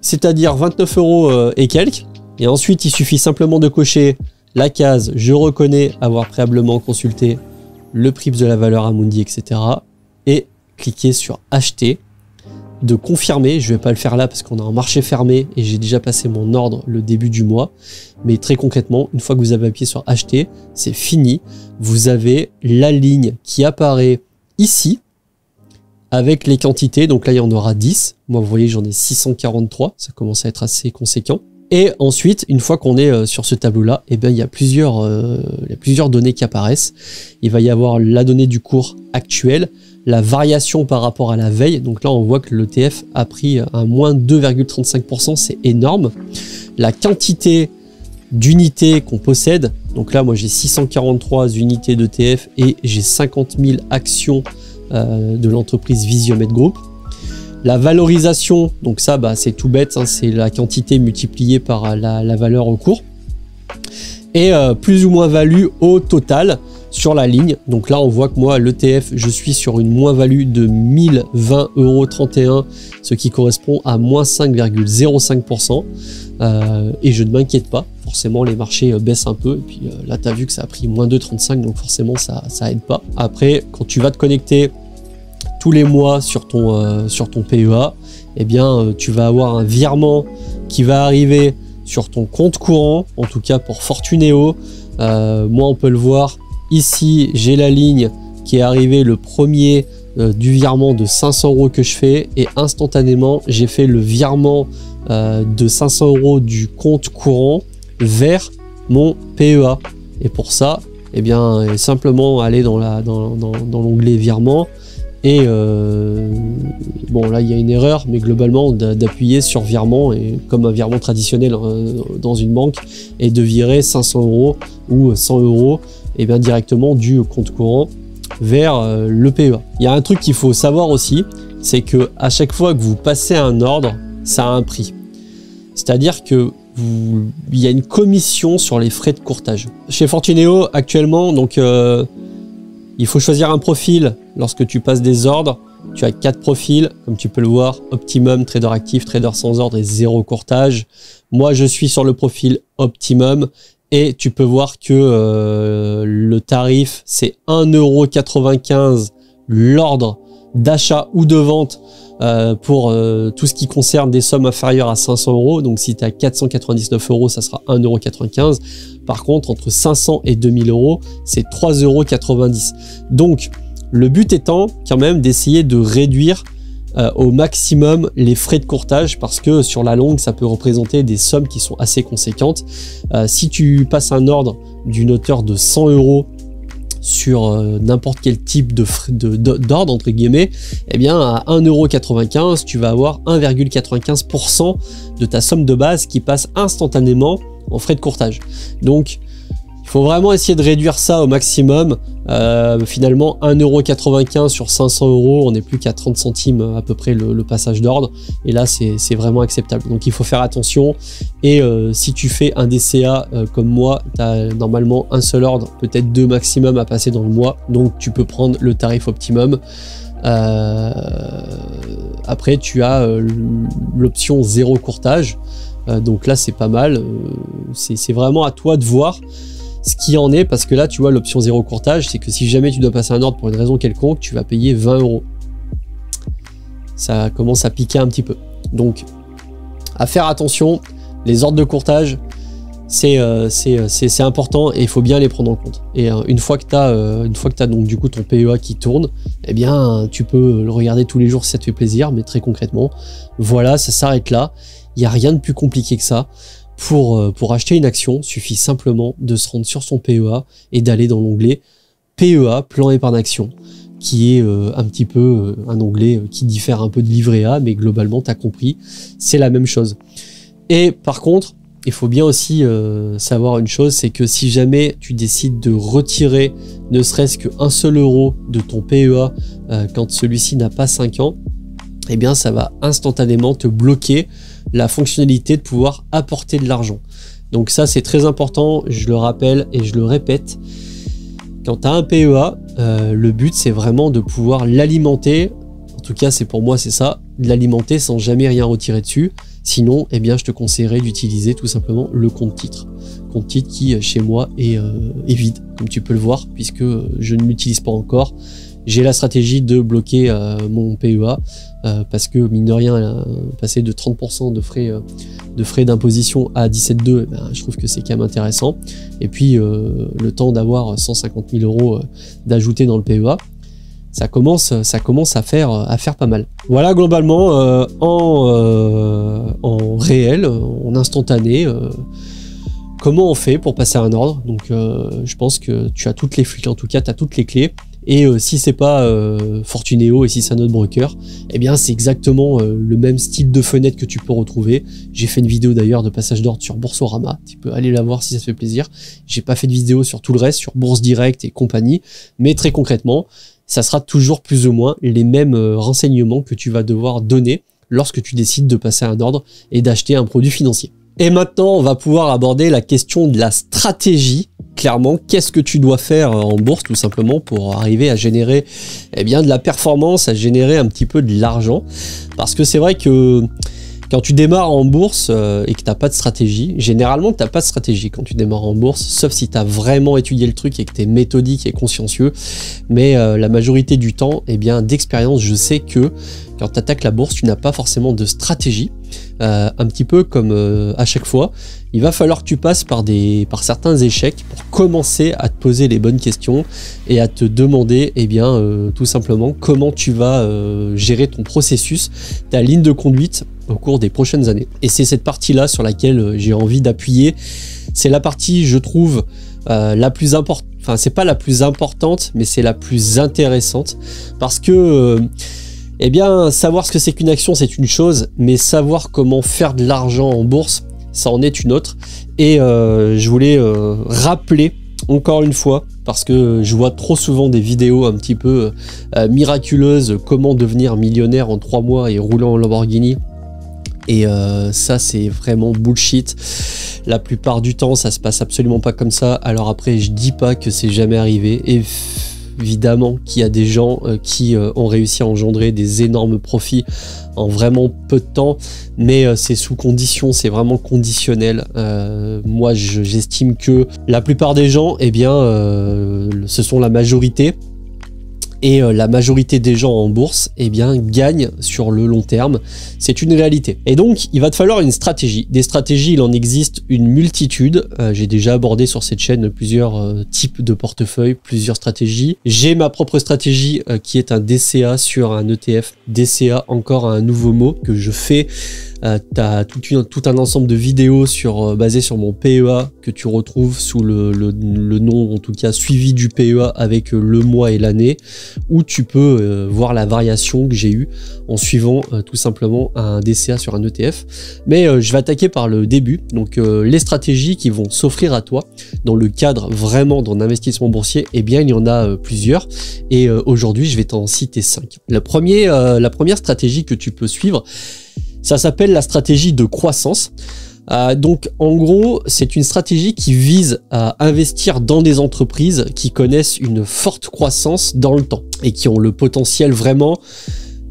c'est-à-dire 29 euros euh, et quelques. Et ensuite, il suffit simplement de cocher la case « Je reconnais avoir préalablement consulté le prix de la valeur Amundi, etc. » et cliquer sur « Acheter » de confirmer, je ne vais pas le faire là parce qu'on a un marché fermé et j'ai déjà passé mon ordre le début du mois, mais très concrètement, une fois que vous avez appuyé sur acheter, c'est fini, vous avez la ligne qui apparaît ici, avec les quantités. Donc là, il y en aura 10. Moi, vous voyez, j'en ai 643. Ça commence à être assez conséquent. Et ensuite, une fois qu'on est euh, sur ce tableau-là, eh bien, il, y a plusieurs, euh, il y a plusieurs données qui apparaissent. Il va y avoir la donnée du cours actuel, la variation par rapport à la veille. Donc là, on voit que l'ETF a pris un moins 2,35%, c'est énorme. La quantité d'unités qu'on possède, donc là, moi j'ai 643 unités d'ETF et j'ai 50 000 actions euh, de l'entreprise Visiomet Group. La valorisation, donc ça bah, c'est tout bête, hein, c'est la quantité multipliée par la, valeur au cours. Et euh, plus ou moins value au total sur la ligne. Donc là on voit que moi l'ETF je suis sur une moins-value de 1020,31 euros, ce qui correspond à moins 5,05%. Euh, et je ne m'inquiète pas, forcément les marchés baissent un peu, et puis là tu as vu que ça a pris moins 2,35, donc forcément ça, ça aide pas. Après, quand tu vas te connecter tous les mois sur ton, euh, sur ton PEA, eh bien, euh, tu vas avoir un virement qui va arriver sur ton compte courant, en tout cas pour Fortuneo. Euh, moi, on peut le voir ici, j'ai la ligne qui est arrivée le premier du virement de 500 euros que je fais et instantanément, j'ai fait le virement de 500 euros du compte courant vers mon PEA. Et pour ça, eh bien, simplement aller dans l'onglet virement et euh, bon, là, il y a une erreur, mais globalement, d'appuyer sur virement, et comme un virement traditionnel hein, dans une banque, et de virer 500 euros ou 100 euros, et bien directement du compte courant vers euh, le PEA. Il y a un truc qu'il faut savoir aussi, c'est que à chaque fois que vous passez un ordre, ça a un prix. C'est-à-dire que il y a une commission sur les frais de courtage. Chez Fortuneo, actuellement, donc euh, il faut choisir un profil. Lorsque tu passes des ordres Tu as quatre profils, comme tu peux le voir, Optimum, Trader actif, Trader sans ordre et zéro courtage. Moi, je suis sur le profil Optimum et tu peux voir que euh, le tarif, c'est 1,95€ l'ordre d'achat ou de vente euh, pour euh, tout ce qui concerne des sommes inférieures à 500 euros. Donc si tu as 499 euros, ça sera 1,95€. Par contre, entre 500 et 2000 euros, c'est 3,90€. Donc le but étant quand même d'essayer de réduire euh, au maximum les frais de courtage parce que sur la longue, ça peut représenter des sommes qui sont assez conséquentes. si tu passes un ordre d'une hauteur de 100 euros sur euh, n'importe quel type de d'ordre entre guillemets, eh bien à 1,95€, tu vas avoir 1,95% de ta somme de base qui passe instantanément en frais de courtage. Donc il faut vraiment essayer de réduire ça au maximum. Euh, finalement, 1,95€ sur 500 euros, on n'est plus qu'à 30 centimes à peu près le, passage d'ordre. Et là, c'est vraiment acceptable. Donc il faut faire attention. Et euh, si tu fais un DCA euh, comme moi, tu as normalement un seul ordre, peut-être deux maximum à passer dans le mois. Donc tu peux prendre le tarif optimum. après, tu as l'option zéro courtage. donc là, c'est pas mal. c'est vraiment à toi de voir ce qui en est, parce que là, tu vois, l'option zéro courtage, c'est que si jamais tu dois passer un ordre pour une raison quelconque, tu vas payer 20 euros. Ça commence à piquer un petit peu. Donc, à faire attention, les ordres de courtage, c'est euh, euh, important et il faut bien les prendre en compte. Et euh, une fois que tu as, une fois que as donc du coup ton PEA qui tourne, eh bien tu peux le regarder tous les jours si ça te fait plaisir, mais très concrètement, voilà, ça s'arrête là. Il n'y a rien de plus compliqué que ça. Pour, euh, pour acheter une action, suffit simplement de se rendre sur son PEA et d'aller dans l'onglet PEA, plan épargne action, qui est euh, un petit peu euh, un onglet qui diffère un peu de livret A, mais globalement, tu as compris, c'est la même chose. Et par contre, il faut bien aussi savoir une chose, c'est que si jamais tu décides de retirer ne serait-ce qu'un seul euro de ton PEA quand celui-ci n'a pas 5 ans, eh bien ça va instantanément te bloquer la fonctionnalité de pouvoir apporter de l'argent. Donc ça c'est très important, je le rappelle et je le répète. Quand tu as un PEA, euh, le but c'est vraiment de pouvoir l'alimenter, en tout cas c'est pour moi c'est ça, de l'alimenter sans jamais rien retirer dessus. Sinon, eh bien, je te conseillerais d'utiliser tout simplement le compte titre. Compte titre qui, chez moi, euh, est vide, comme tu peux le voir, puisque je ne l'utilise pas encore j'ai la stratégie de bloquer euh, mon PEA euh, parce que mine de rien passer de 30% de frais euh, de frais d'imposition à 17,2 eh ben, je trouve que c'est quand même intéressant et puis le temps d'avoir 150 000 euros d'ajouter dans le PEA ça commence, ça commence à faire, à faire pas mal. Voilà globalement en, en réel, en instantané, comment on fait pour passer à un ordre? Donc je pense que tu as toutes les en tout cas tu as toutes les clés. Et euh, si c'est pas euh, Fortuneo et si c'est un autre broker, eh bien c'est exactement euh, le même style de fenêtre que tu peux retrouver. J'ai fait une vidéo d'ailleurs de passage d'ordre sur Boursorama. Tu peux aller la voir si ça te fait plaisir. J'ai pas fait de vidéo sur tout le reste, sur Bourse Direct et compagnie. Mais très concrètement, ça sera toujours plus ou moins les mêmes renseignements que tu vas devoir donner lorsque tu décides de passer un ordre et d'acheter un produit financier. Et maintenant, on va pouvoir aborder la question de la stratégie clairement qu'est-ce que tu dois faire en bourse tout simplement pour arriver à générer eh bien de la performance, à générer un petit peu de l'argent? Parce que c'est vrai que quand tu démarres en bourse euh, et que tu n'as pas de stratégie, généralement tu n'as pas de stratégie quand tu démarres en bourse, sauf si tu as vraiment étudié le truc et que tu es méthodique et consciencieux. Mais euh, la majorité du temps, eh bien d'expérience, je sais que quand tu attaques la bourse, tu n'as pas forcément de stratégie. Euh, un petit peu comme euh, à chaque fois, il va falloir que tu passes par, des, par certains échecs pour commencer à te poser les bonnes questions et à te demander eh bien, euh, tout simplement comment tu vas gérer ton processus, ta ligne de conduite au cours des prochaines années. Et c'est cette partie-là sur laquelle j'ai envie d'appuyer. C'est la partie, je trouve, la plus importante. Enfin, c'est pas la plus importante, mais c'est la plus intéressante parce que eh bien, savoir ce que c'est qu'une action, c'est une chose, mais savoir comment faire de l'argent en bourse, ça en est une autre. Et euh, je voulais euh, rappeler encore une fois, parce que je vois trop souvent des vidéos un petit peu euh, miraculeuses, comment devenir millionnaire en trois mois et rouler en Lamborghini. Et ça, c'est vraiment bullshit. La plupart du temps, ça se passe absolument pas comme ça. Alors après, je dis pas que c'est jamais arrivé. Et évidemment qu'il y a des gens qui ont réussi à engendrer des énormes profits en vraiment peu de temps, mais c'est sous condition, c'est vraiment conditionnel. moi, j'estime que la plupart des gens, eh bien, ce sont la majorité et euh, la majorité des gens en bourse eh bien, gagnent sur le long terme. C'est une réalité. Et donc, il va te falloir une stratégie. Des stratégies, il en existe une multitude. Euh, j'ai déjà abordé sur cette chaîne plusieurs euh, types de portefeuilles, plusieurs stratégies. J'ai ma propre stratégie qui est un DCA sur un ETF. DCA, encore un nouveau mot que je fais euh, tu as tout, un ensemble de vidéos sur, euh, basées sur mon PEA que tu retrouves sous le, nom, en tout cas suivi du PEA avec euh, le mois et l'année, où tu peux voir la variation que j'ai eue en suivant tout simplement un DCA sur un ETF. Mais je vais attaquer par le début, donc les stratégies qui vont s'offrir à toi dans le cadre vraiment d'un investissement boursier, eh bien il y en a plusieurs et aujourd'hui je vais t'en citer 5. Le premier, la première stratégie que tu peux suivre, ça s'appelle la stratégie de croissance. Euh, donc en gros, c'est une stratégie qui vise à investir dans des entreprises qui connaissent une forte croissance dans le temps et qui ont le potentiel vraiment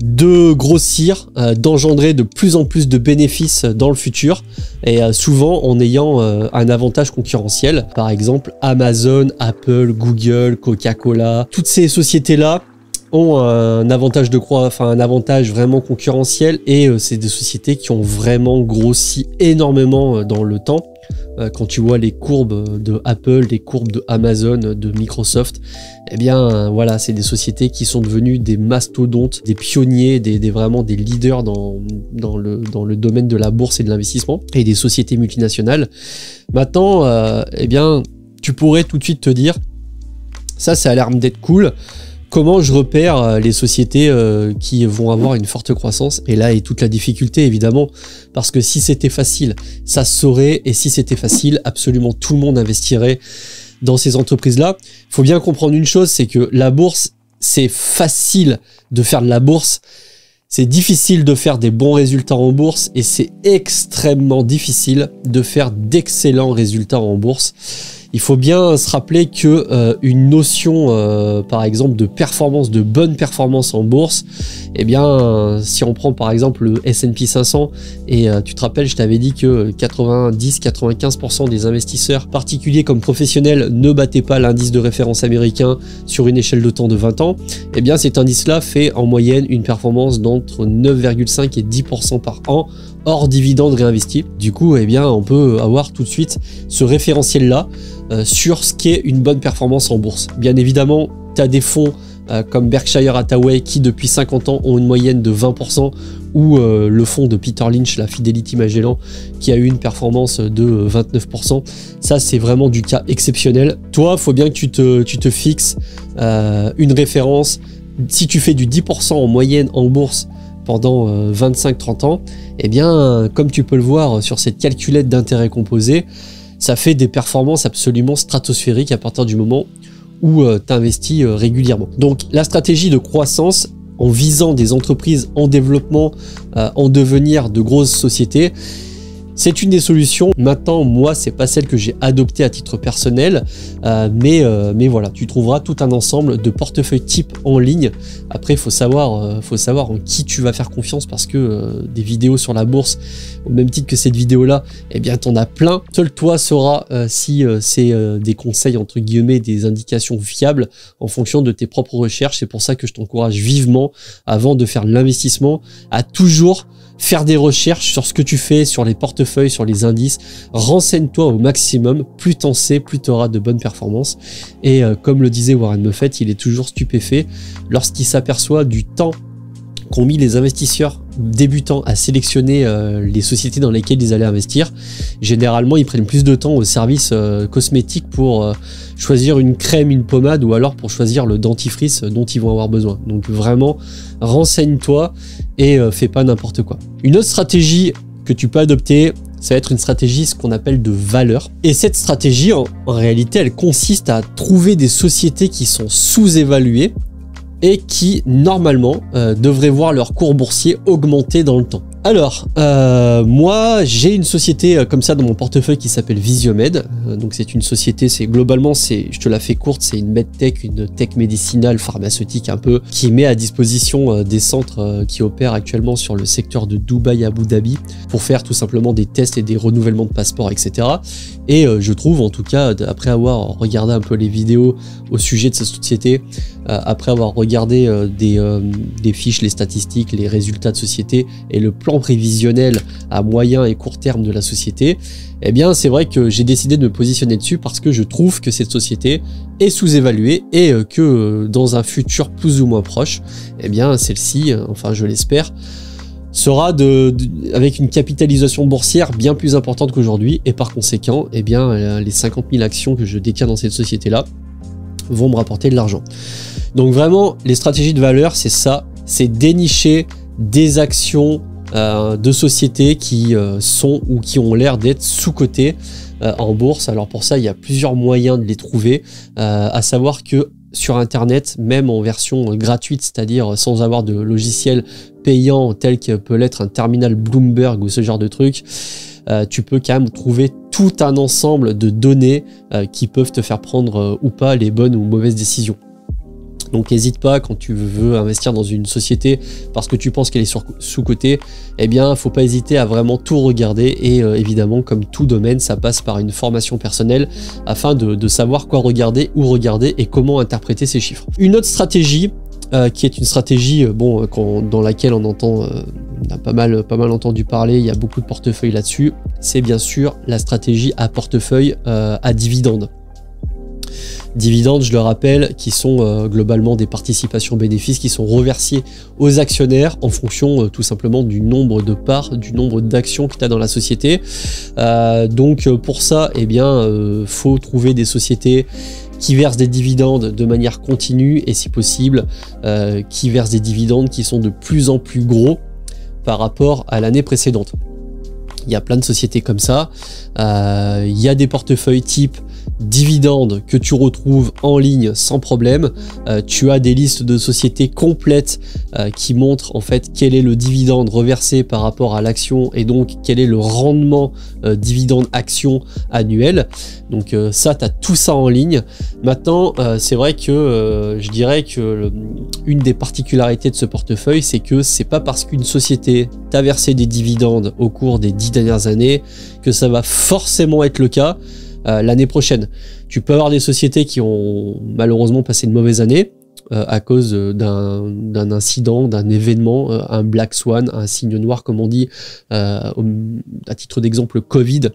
de grossir, euh, d'engendrer de plus en plus de bénéfices dans le futur et euh, souvent en ayant un avantage concurrentiel. Par exemple, Amazon, Apple, Google, Coca-Cola, toutes ces sociétés-là ont un avantage de croix, enfin un avantage vraiment concurrentiel et euh, c'est des sociétés qui ont vraiment grossi énormément euh, dans le temps. Euh, quand tu vois les courbes de Apple, les courbes de Amazon, de Microsoft, eh bien voilà, c'est des sociétés qui sont devenues des mastodontes, des pionniers, des, vraiment des leaders dans, dans, le, dans le domaine de la bourse et de l'investissement et des sociétés multinationales. Maintenant, eh bien, tu pourrais tout de suite te dire, ça, ça a l'air d'être cool comment je repère euh, les sociétés euh, qui vont avoir une forte croissance Et là est toute la difficulté évidemment, parce que si c'était facile, ça se saurait, et si c'était facile, absolument tout le monde investirait dans ces entreprises-là. Il faut bien comprendre une chose, c'est que la bourse, c'est facile de faire de la bourse, c'est difficile de faire des bons résultats en bourse, et c'est extrêmement difficile de faire d'excellents résultats en bourse il faut bien se rappeler que euh, une notion, euh, par exemple, de performance, de bonne performance en bourse, eh bien, si on prend par exemple le S&P 500, et euh, tu te rappelles, je t'avais dit que 90-95% des investisseurs, particuliers comme professionnels, ne battaient pas l'indice de référence américain sur une échelle de temps de 20 ans, eh bien, cet indice-là fait en moyenne une performance d'entre 9,5 et 10% par an hors dividendes réinvestis. Du coup, eh bien, on peut avoir tout de suite ce référentiel-là euh, sur ce qu'est une bonne performance en bourse. Bien évidemment, tu as des fonds euh, comme Berkshire Hathaway qui depuis 50 ans ont une moyenne de 20% ou euh, le fonds de Peter Lynch, la Fidelity Magellan, qui a eu une performance de 29%. Ça, c'est vraiment du cas exceptionnel. Toi, faut bien que tu te fixes une référence. Si tu fais du 10% en moyenne en bourse pendant 25-30 ans, eh bien, comme tu peux le voir sur cette calculette d'intérêt composé, ça fait des performances absolument stratosphériques à partir du moment où euh, tu investis euh, régulièrement. Donc la stratégie de croissance en visant des entreprises en développement, euh, en devenir de grosses sociétés, c'est une des solutions. Maintenant, moi, c'est pas celle que j'ai adoptée à titre personnel, euh, mais, euh, mais voilà, tu trouveras tout un ensemble de portefeuilles type en ligne. Après, faut savoir, euh, faut savoir en qui tu vas faire confiance parce que des vidéos sur la bourse, au même titre que cette vidéo-là, eh bien, t'en as plein. Seul toi sauras si c'est des conseils entre guillemets, des indications fiables en fonction de tes propres recherches. C'est pour ça que je t'encourage vivement, avant de faire l'investissement, à toujours faire des recherches sur ce que tu fais, sur les portefeuilles, sur les indices. Renseigne-toi au maximum. Plus t'en sais, plus tu de bonnes performances. Et euh, comme le disait Warren Buffett, il est toujours stupéfait lorsqu'il s'aperçoit du temps qu'ont mis les investisseurs débutants à sélectionner euh, les sociétés dans lesquelles ils allaient investir. Généralement, ils prennent plus de temps au service euh, cosmétique pour euh, choisir une crème, une pommade ou alors pour choisir le dentifrice dont ils vont avoir besoin. Donc vraiment, renseigne-toi et fais pas n'importe quoi. Une autre stratégie que tu peux adopter, ça va être une stratégie ce qu'on appelle de valeur. Et cette stratégie, en réalité, elle consiste à trouver des sociétés qui sont sous-évaluées et qui normalement devraient voir leur cours boursier augmenter dans le temps. Alors, euh, moi, j'ai une société euh, comme ça dans mon portefeuille qui s'appelle Visiomed. Euh, donc, c'est une société, c'est globalement, c'est, je te la fais courte, c'est une medtech, une tech médicinale, pharmaceutique un peu, qui met à disposition des centres qui opèrent actuellement sur le secteur de Dubaï Abu Dhabi pour faire tout simplement des tests et des renouvellements de passeports, etc. Et je trouve, en tout cas, après avoir regardé un peu les vidéos au sujet de cette société, après avoir regardé des, des fiches, les statistiques, les résultats de société et le plan prévisionnel à moyen et court terme de la société, eh bien c'est vrai que j'ai décidé de me positionner dessus parce que je trouve que cette société est sous-évaluée et euh, que euh, dans un futur plus ou moins proche, eh bien celle-ci, euh, enfin je l'espère, sera de, avec une capitalisation boursière bien plus importante qu'aujourd'hui et par conséquent, eh bien les 50 000 actions que je détiens dans cette société-là vont me rapporter de l'argent. Donc vraiment, les stratégies de valeur, c'est ça, c'est dénicher des actions euh, de sociétés qui euh, sont ou qui ont l'air d'être sous-cotées euh, en bourse. Alors pour ça, il y a plusieurs moyens de les trouver, à savoir que sur Internet, même en version gratuite, c'est-à-dire sans avoir de logiciel payant tel que peut l'être un terminal Bloomberg ou ce genre de truc, tu peux quand même trouver tout un ensemble de données qui peuvent te faire prendre ou pas les bonnes ou mauvaises décisions. Donc n'hésite pas quand tu veux investir dans une société parce que tu penses qu'elle est sous-cotée, eh bien faut pas hésiter à vraiment tout regarder et euh, évidemment comme tout domaine ça passe par une formation personnelle afin de, savoir quoi regarder, où regarder et comment interpréter ces chiffres. Une autre stratégie euh, qui est une stratégie euh, bon, dans laquelle on entend, a pas mal, pas mal entendu parler, il y a beaucoup de portefeuilles là-dessus, c'est bien sûr la stratégie à portefeuille à dividende. Dividendes, je le rappelle, qui sont euh, globalement des participations bénéfices qui sont reversées aux actionnaires en fonction euh, tout simplement du nombre de parts, du nombre d'actions que tu as dans la société. Euh, donc pour ça, eh bien, faut trouver des sociétés qui versent des dividendes de manière continue et si possible, qui versent des dividendes qui sont de plus en plus gros par rapport à l'année précédente. Il y a plein de sociétés comme ça. il y a des portefeuilles type dividendes que tu retrouves en ligne sans problème. Euh, tu as des listes de sociétés complètes euh, qui montrent en fait quel est le dividende reversé par rapport à l'action et donc quel est le rendement euh, dividende action annuel. Donc ça, tu as tout ça en ligne. Maintenant, c'est vrai que je dirais que une des particularités de ce portefeuille, c'est que c'est pas parce qu'une société t'a versé des dividendes au cours des dix dernières années que ça va forcément être le cas. Euh, l'année prochaine. Tu peux avoir des sociétés qui ont malheureusement passé une mauvaise année euh, à cause d'un incident, d'un événement, euh, un black swan, un signe noir comme on dit, à titre d'exemple Covid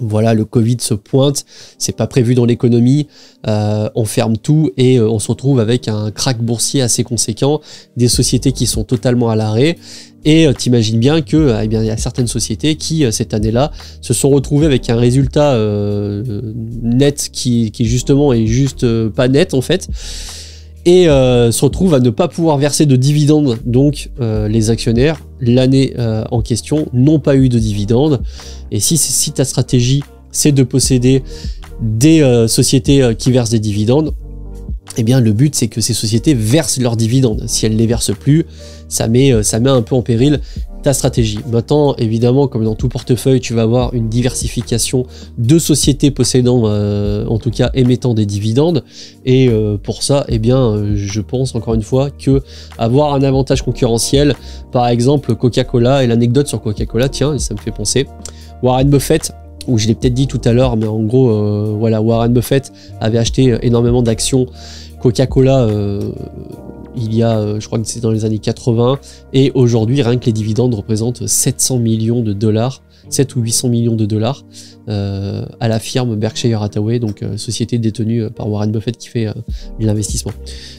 voilà, le Covid se pointe, c'est pas prévu dans l'économie, euh, on ferme tout et euh, on se retrouve avec un crack boursier assez conséquent, des sociétés qui sont totalement à l'arrêt. Et euh, t'imagines bien que, eh bien, il y a certaines sociétés qui cette année-là se sont retrouvées avec un résultat net qui, qui justement est juste pas net en fait et euh, se retrouve à ne pas pouvoir verser de dividendes. Donc euh, les actionnaires, l'année euh, en question, n'ont pas eu de dividendes. Et si, ta stratégie, c'est de posséder des sociétés qui versent des dividendes, eh bien le but c'est que ces sociétés versent leurs dividendes. Si elles ne les versent plus, ça met, ça met un peu en péril ta stratégie. Maintenant, évidemment, comme dans tout portefeuille, tu vas avoir une diversification de sociétés possédant, euh, en tout cas émettant des dividendes. Et euh, pour ça, eh bien, euh, je pense encore une fois que avoir un avantage concurrentiel, par exemple Coca-Cola, et l'anecdote sur Coca-Cola, tiens, ça me fait penser, Warren Buffett, ou je l'ai peut-être dit tout à l'heure, mais en gros, voilà, Warren Buffett avait acheté énormément d'actions Coca-Cola il y a, euh, je crois que c'est dans les années 80, et aujourd'hui, rien que les dividendes représentent 700 millions de dollars, 7 ou 800 millions de dollars euh, à la firme Berkshire Hathaway, donc euh, société détenue par Warren Buffett qui fait l'investissement.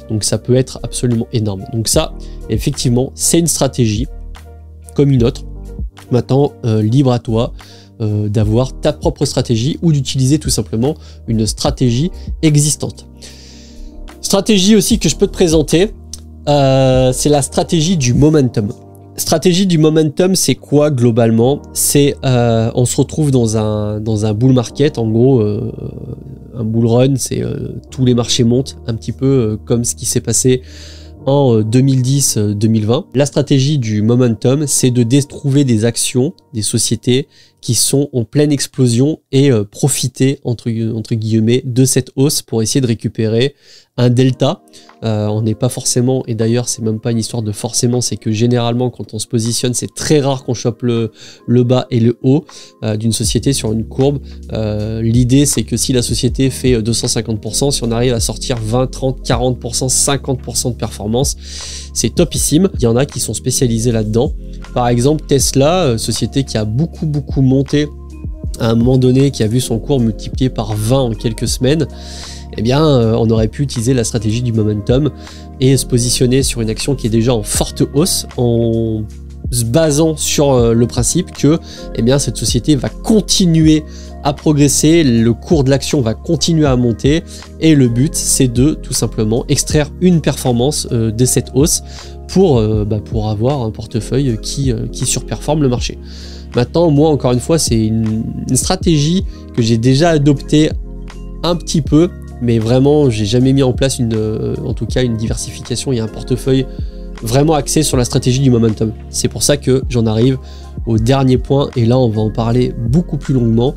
Donc ça peut être absolument énorme. Donc ça, effectivement, c'est une stratégie comme une autre. Maintenant, libre à toi d'avoir ta propre stratégie ou d'utiliser tout simplement une stratégie existante. Stratégie aussi que je peux te présenter, euh, c'est la stratégie du momentum. Stratégie du momentum, c'est quoi globalement? C'est euh, on se retrouve dans un dans un bull market, en gros, euh, un bull run, c'est tous les marchés montent, un petit peu comme ce qui s'est passé en 2010-2020. La stratégie du momentum, c'est de trouver des actions, des sociétés qui sont en pleine explosion et profiter entre, entre guillemets de cette hausse pour essayer de récupérer un delta. Euh, on n'est pas forcément, et d'ailleurs c'est même pas une histoire de forcément, c'est que généralement quand on se positionne, c'est très rare qu'on chope le, le, bas et le haut euh, d'une société sur une courbe. Euh, l'idée c'est que si la société fait 250%, si on arrive à sortir 20, 30, 40%, 50% de performance, c'est topissime. Il y en a qui sont spécialisés là-dedans. Par exemple Tesla, société qui a beaucoup beaucoup à un moment donné, qui a vu son cours multiplié par 20 en quelques semaines eh bien, euh, on aurait pu utiliser la stratégie du momentum et se positionner sur une action qui est déjà en forte hausse, en se basant sur euh, le principe que eh bien, cette société va continuer à progresser, le cours de l'action va continuer à monter et le but c'est de tout simplement extraire une performance euh, de cette hausse pour, bah, pour avoir un portefeuille qui surperforme le marché. Maintenant, moi encore une fois, c'est une, stratégie que j'ai déjà adoptée un petit peu mais vraiment, j'ai jamais mis en place une, euh, en tout cas, une diversification et un portefeuille vraiment axé sur la stratégie du momentum. C'est pour ça que j'en arrive au dernier point, et là, on va en parler beaucoup plus longuement,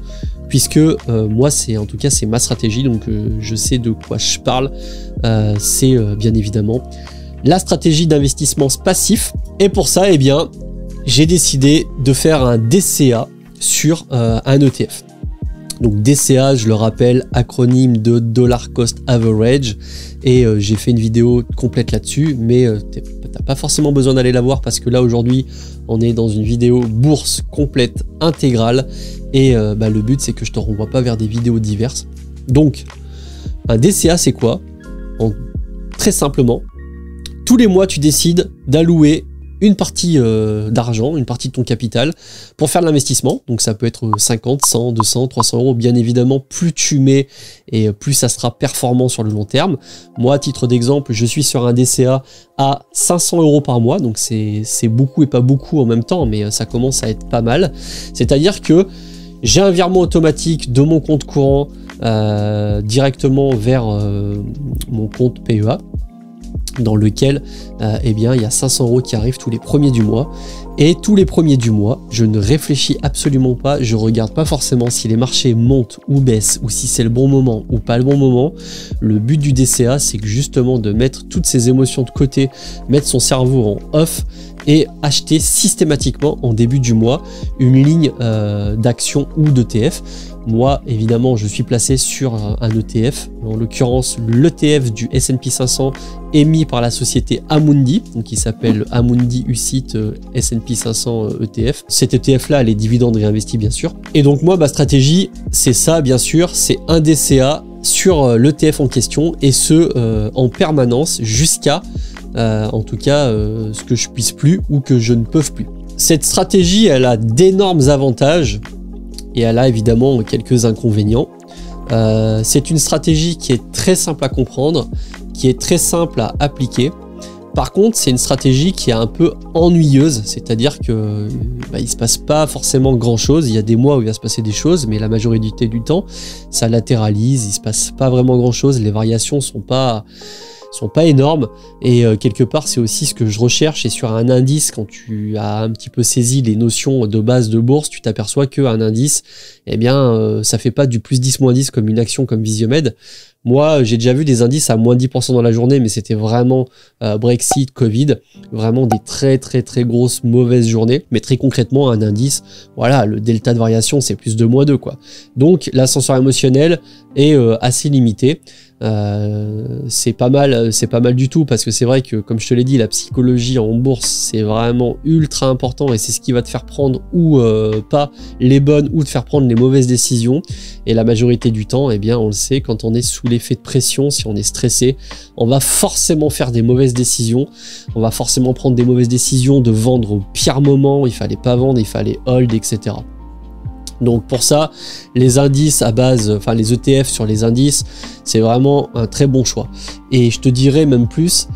puisque euh, moi, c'est en tout cas, c'est ma stratégie, donc euh, je sais de quoi je parle. c'est bien évidemment la stratégie d'investissement passif. Et pour ça, eh bien, j'ai décidé de faire un DCA sur un ETF. Donc DCA, je le rappelle, acronyme de Dollar Cost Average. Et euh, j'ai fait une vidéo complète là-dessus, mais euh, t'as pas forcément besoin d'aller la voir parce que là aujourd'hui, on est dans une vidéo bourse complète intégrale. Et euh, bah, le but, c'est que je te renvoie pas vers des vidéos diverses. Donc, un DCA, c'est quoi? Très simplement, tous les mois, tu décides d'allouer une partie euh, d'argent, une partie de ton capital pour faire de l'investissement. Donc ça peut être 50, 100, 200, 300 euros. Bien évidemment, plus tu mets et plus ça sera performant sur le long terme. Moi, à titre d'exemple, je suis sur un DCA à 500 euros par mois. Donc c'est beaucoup et pas beaucoup en même temps, mais euh, ça commence à être pas mal. C'est-à-dire que j'ai un virement automatique de mon compte courant euh, directement vers mon compte PEA dans lequel euh, eh bien, il y a 500 euros qui arrivent tous les premiers du mois. Et tous les premiers du mois, je ne réfléchis absolument pas, je regarde pas forcément si les marchés montent ou baissent, ou si c'est le bon moment ou pas le bon moment. Le but du DCA, c'est justement de mettre toutes ces émotions de côté, mettre son cerveau en off et acheter systématiquement en début du mois une ligne euh, d'action ou d'ETF. Moi, évidemment, je suis placé sur un ETF, en l'occurrence l'ETF du S&P 500 émis par la société Amundi, qui s'appelle Amundi UCIT S&P 500 ETF. Cet ETF-là, les dividendes réinvestis bien sûr. Et donc moi, ma stratégie, c'est ça bien sûr, c'est un DCA sur euh, l'ETF en question et ce euh, en permanence jusqu'à en tout cas ce que je puisse plus ou que je ne peux plus. Cette stratégie, elle a d'énormes avantages et elle a évidemment quelques inconvénients. Euh, c'est une stratégie qui est très simple à comprendre, qui est très simple à appliquer. Par contre, c'est une stratégie qui est un peu ennuyeuse, c'est-à-dire que bah, il se passe pas forcément grand-chose. Il y a des mois où il va se passer des choses, mais la majorité du temps, ça latéralise. Il se passe pas vraiment grand-chose. Les variations sont pas sont pas énormes. Et euh, quelque part c'est aussi ce que je recherche. Et sur un indice quand tu as un petit peu saisi les notions de base de bourse tu t'aperçois qu'un indice eh bien euh, ça fait pas du plus 10 moins 10 comme une action comme Visiomed moi, j'ai déjà vu des indices à moins 10% dans la journée, mais c'était vraiment euh, Brexit, Covid, vraiment des très très très grosses mauvaises journées. Mais très concrètement, un indice, voilà, le delta de variation, c'est plus de moins 2 quoi. Donc l'ascenseur émotionnel est assez limité. Euh, c'est pas mal, c'est pas mal du tout parce que c'est vrai que comme je te l'ai dit, la psychologie en bourse c'est vraiment ultra important et c'est ce qui va te faire prendre ou euh, pas les bonnes ou te faire prendre les mauvaises décisions. Et la majorité du temps, eh bien on le sait, quand on est sous l'effet de pression, si on est stressé, on va forcément faire des mauvaises décisions. On va forcément prendre des mauvaises décisions de vendre au pire moment. Il fallait pas vendre, il fallait hold, etc. Donc pour ça, les indices à base, enfin les ETF sur les indices, c'est vraiment un très bon choix. Et je te dirais même plus,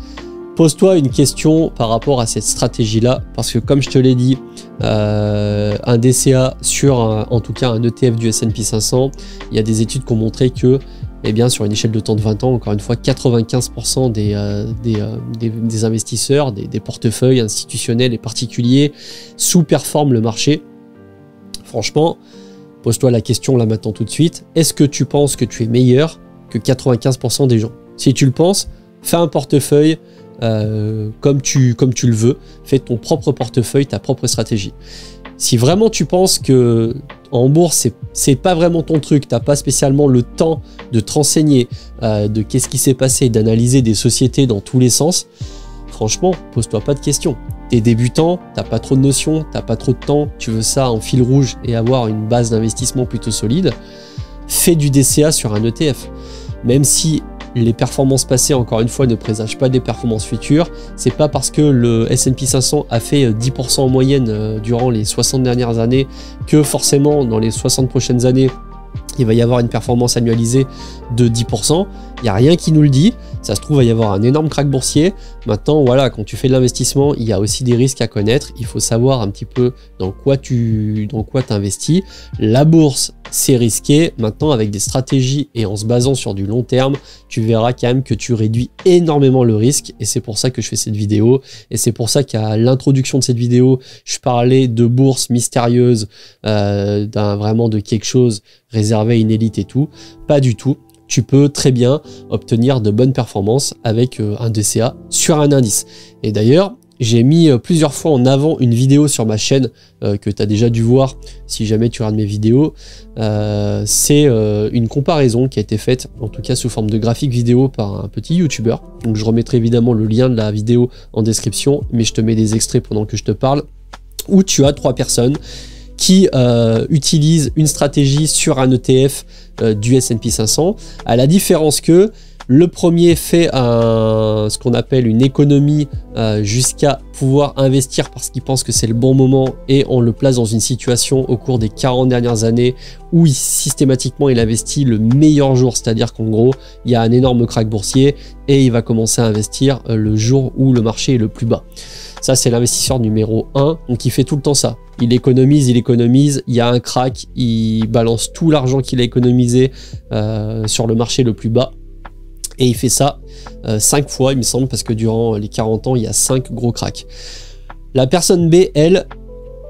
pose-toi une question par rapport à cette stratégie-là, parce que comme je te l'ai dit, euh, un DCA sur en tout cas un ETF du S&P 500, il y a des études qui ont montré que eh bien sur une échelle de temps de 20 ans, encore une fois, 95% des, des, investisseurs, des, portefeuilles institutionnels et particuliers sous-performent le marché. Franchement, pose-toi la question là maintenant tout de suite, est-ce que tu penses que tu es meilleur que 95% des gens? Si tu le penses, fais un portefeuille euh, comme tu le veux, fais ton propre portefeuille, ta propre stratégie. Si vraiment tu penses que en bourse, c'est pas vraiment ton truc, t'as pas spécialement le temps de te renseigner euh, de qu'est-ce qui s'est passé, d'analyser des sociétés dans tous les sens, franchement, pose-toi pas de questions. T'es débutant, t'as pas trop de notions, t'as pas trop de temps, tu veux ça en fil rouge et avoir une base d'investissement plutôt solide, fais du DCA sur un ETF. Même si les performances passées, encore une fois, ne présagent pas des performances futures. C'est pas parce que le S&P 500 a fait 10% en moyenne euh, durant les 60 dernières années que forcément dans les 60 prochaines années, il va y avoir une performance annualisée de 10%. Il n'y a rien qui nous le dit. Ça se trouve, il y avoir un énorme crack boursier. Maintenant, voilà, quand tu fais de l'investissement, il y a aussi des risques à connaître. Il faut savoir un petit peu dans quoi tu dans quoi investis. La bourse, c'est risqué. Maintenant, avec des stratégies et en se basant sur du long terme, tu verras quand même que tu réduis énormément le risque. Et c'est pour ça que je fais cette vidéo. Et c'est pour ça qu'à l'introduction de cette vidéo, je parlais de bourse mystérieuse, euh, d'un vraiment de quelque chose réservé à une élite et tout. Pas du tout tu peux très bien obtenir de bonnes performances avec euh, un DCA sur un indice. Et d'ailleurs, j'ai mis euh, plusieurs fois en avant une vidéo sur ma chaîne euh, que tu as déjà dû voir si jamais tu regardes mes vidéos. c'est une comparaison qui a été faite, en tout cas sous forme de graphique vidéo par un petit YouTuber. Donc je remettrai évidemment le lien de la vidéo en description, mais je te mets des extraits pendant que je te parle, où tu as trois personnes qui utilisent une stratégie sur un ETF euh, du S&P 500, à la différence que le premier fait ce qu'on appelle une économie euh, jusqu'à pouvoir investir parce qu'il pense que c'est le bon moment et on le place dans une situation au cours des 40 dernières années où systématiquement il investit le meilleur jour, c'est-à-dire qu'en gros il y a un énorme crack boursier et il va commencer à investir euh, le jour où le marché est le plus bas. Ça, c'est l'investisseur numéro 1. Donc, il fait tout le temps ça. Il économise, il économise. Il y a un crack, il balance tout l'argent qu'il a économisé euh, sur le marché le plus bas. Et il fait ça 5 euh, fois, il me semble, parce que durant les 40 ans, il y a 5 gros cracks. La personne B, elle,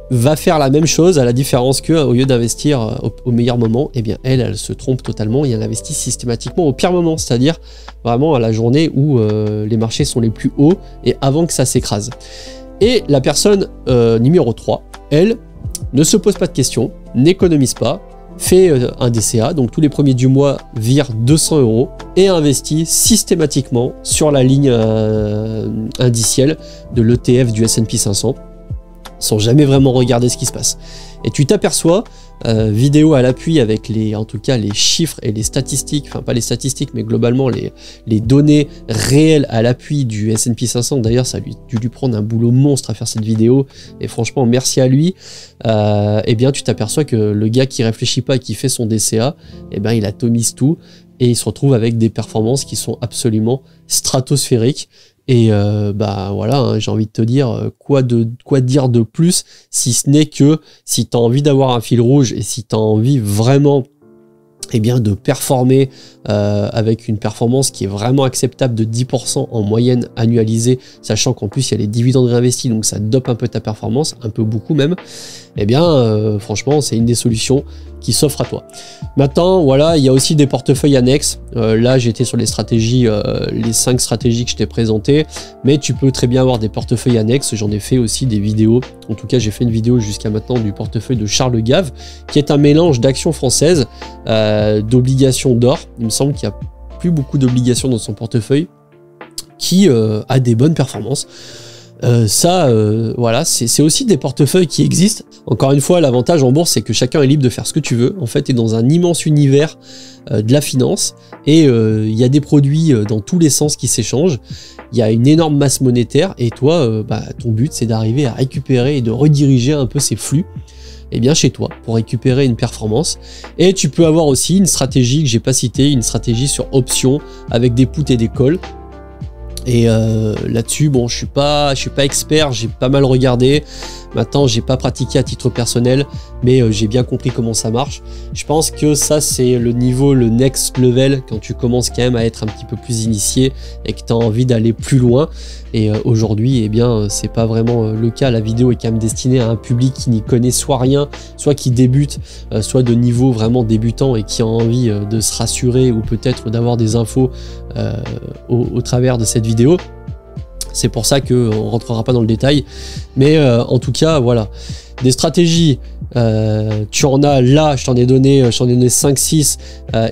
va faire la même chose à la différence que au lieu d'investir euh, au, meilleur moment, eh bien elle, se trompe totalement et elle investit systématiquement au pire moment, c'est-à-dire vraiment à la journée où euh, les marchés sont les plus hauts et avant que ça s'écrase. Et la personne euh, numéro 3, elle, ne se pose pas de questions, n'économise pas, fait un DCA, donc tous les premiers du mois vire 200 euros et investit systématiquement sur la ligne indicielle de l'ETF du S&P 500 sans jamais vraiment regarder ce qui se passe. Et tu t'aperçois, euh, vidéo à l'appui avec les, en tout cas les chiffres et les statistiques, enfin pas les statistiques, mais globalement les, données réelles à l'appui du S&P 500. D'ailleurs, ça a dû lui prendre un boulot monstre à faire cette vidéo. Et franchement, merci à lui. Euh, eh bien, tu t'aperçois que le gars qui réfléchit pas et qui fait son DCA, eh ben, il atomise tout et il se retrouve avec des performances qui sont absolument stratosphériques. Et euh, bah voilà, hein, j'ai envie de te dire euh, quoi de quoi dire de plus si ce n'est que si tu as envie d'avoir un fil rouge et si tu as envie vraiment eh bien, de performer euh, avec une performance qui est vraiment acceptable de 10% en moyenne annualisée, sachant qu'en plus il y a les dividendes réinvestis, donc ça dope un peu ta performance, un peu beaucoup même, eh bien franchement c'est une des solutions qui s'offre à toi. Maintenant, voilà, il y a aussi des portefeuilles annexes. Euh, là, j'étais sur les stratégies, les 5 stratégies que je t'ai présentées, mais tu peux très bien avoir des portefeuilles annexes. J'en ai fait aussi des vidéos. En tout cas, j'ai fait une vidéo jusqu'à maintenant du portefeuille de Charles Gave, qui est un mélange d'actions françaises, d'obligations d'or semble qu'il n'y a plus beaucoup d'obligations dans son portefeuille, qui euh, a des bonnes performances. Euh, ça, euh, voilà, c'est aussi des portefeuilles qui existent. Encore une fois, l'avantage en bourse, c'est que chacun est libre de faire ce que tu veux. En fait, tu es dans un immense univers de la finance et il y a des produits dans tous les sens qui s'échangent. Il y a une énorme masse monétaire et toi, bah, ton but, c'est d'arriver à récupérer et de rediriger un peu ces flux eh bien chez toi pour récupérer une performance. Et tu peux avoir aussi une stratégie que j'ai pas citée, une stratégie sur option avec des puts et des calls. Et euh, là-dessus, bon, je suis pas, je suis pas expert, j'ai pas mal regardé. Maintenant, j'ai pas pratiqué à titre personnel, mais euh, j'ai bien compris comment ça marche. Je pense que ça, c'est le niveau, le next level, quand tu commences quand même à être un petit peu plus initié et que tu as envie d'aller plus loin. Et euh, aujourd'hui, eh bien, euh, c'est pas vraiment le cas. La vidéo est quand même destinée à un public qui n'y connaît soit rien, soit qui débute, soit de niveau vraiment débutant et qui a envie de se rassurer ou peut-être d'avoir des infos au travers de cette vidéo. C'est pour ça qu'on ne rentrera pas dans le détail. Mais euh, en tout cas, voilà. Des stratégies, euh, tu en as là, je t'en ai donné, je t'en ai donné 5-6.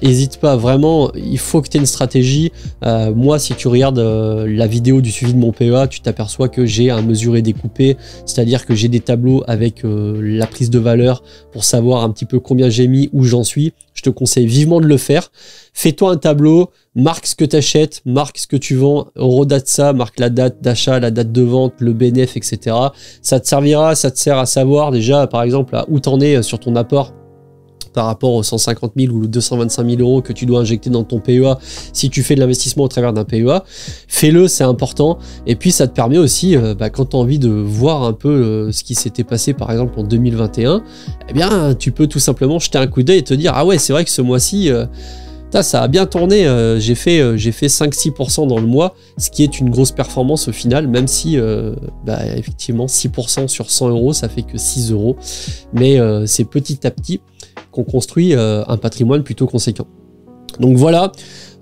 N'hésite pas, vraiment, il faut que tu aies une stratégie. Euh, moi, si tu regardes la vidéo du suivi de mon PEA, tu t'aperçois que j'ai un mesuré découpé, c'est-à-dire que j'ai des tableaux avec la prise de valeur pour savoir un petit peu combien j'ai mis, où j'en suis. Je te conseille vivement de le faire. Fais-toi un tableau, marque ce que tu achètes, marque ce que tu vends, redate ça, marque la date d'achat, la date de vente, le bénéfice, etc. Ça te servira, ça te sert à savoir déjà, par exemple, à où t'en es euh, sur ton apport par rapport aux 150 000 ou 225 000 euros que tu dois injecter dans ton PEA si tu fais de l'investissement au travers d'un PEA. Fais-le, c'est important. Et puis ça te permet aussi, euh, bah, quand tu as envie de voir un peu euh, ce qui s'était passé par exemple en 2021, eh bien tu peux tout simplement jeter un coup d'œil et te dire ah ouais c'est vrai que ce mois-ci ça a bien tourné. Euh, j'ai fait, euh, fait 5-6% dans le mois, ce qui est une grosse performance au final, même si, euh, bah, effectivement, 6% sur 100 euros, ça fait que 6 euros. Mais c'est petit à petit qu'on construit un patrimoine plutôt conséquent. Donc voilà,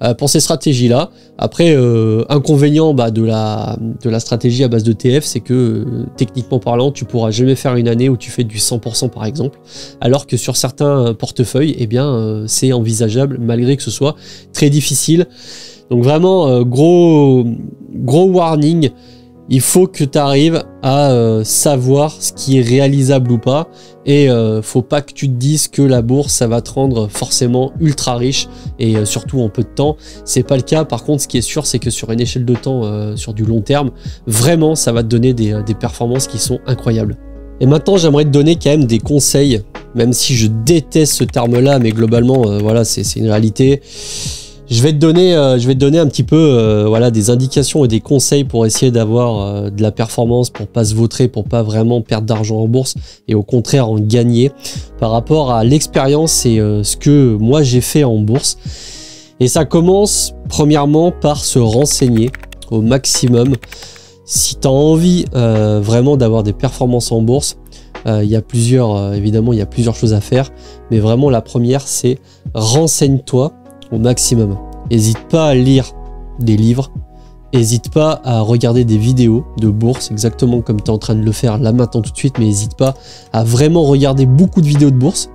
euh, pour ces stratégies-là. Après, euh, inconvénient bah, de, la, stratégie à base de TF, c'est que euh, techniquement parlant, tu pourras jamais faire une année où tu fais du 100% par exemple, alors que sur certains portefeuilles, eh bien, c'est envisageable malgré que ce soit très difficile. Donc vraiment, gros, gros warning il faut que tu arrives à euh, savoir ce qui est réalisable ou pas. Et euh, faut pas que tu te dises que la bourse, ça va te rendre forcément ultra riche et euh, surtout en peu de temps. C'est pas le cas. Par contre, ce qui est sûr, c'est que sur une échelle de temps, sur du long terme, vraiment, ça va te donner des, des performances qui sont incroyables. Et maintenant, j'aimerais te donner quand même des conseils, même si je déteste ce terme-là, mais globalement, voilà, c'est une réalité. Je vais te donner, euh, je vais te donner un petit peu, euh, voilà, des indications et des conseils pour essayer d'avoir euh, de la performance, pour pas se vautrer, pour pas vraiment perdre d'argent en bourse et au contraire en gagner par rapport à l'expérience et ce que moi j'ai fait en bourse. Et ça commence premièrement par se renseigner au maximum. Si tu as envie vraiment d'avoir des performances en bourse, il y a plusieurs, évidemment, il y a plusieurs choses à faire, mais vraiment la première, c'est renseigne-toi au maximum. N'hésite pas à lire des livres, n'hésite pas à regarder des vidéos de bourse, exactement comme tu es en train de le faire là maintenant tout de suite, mais n'hésite pas à vraiment regarder beaucoup de vidéos de bourse.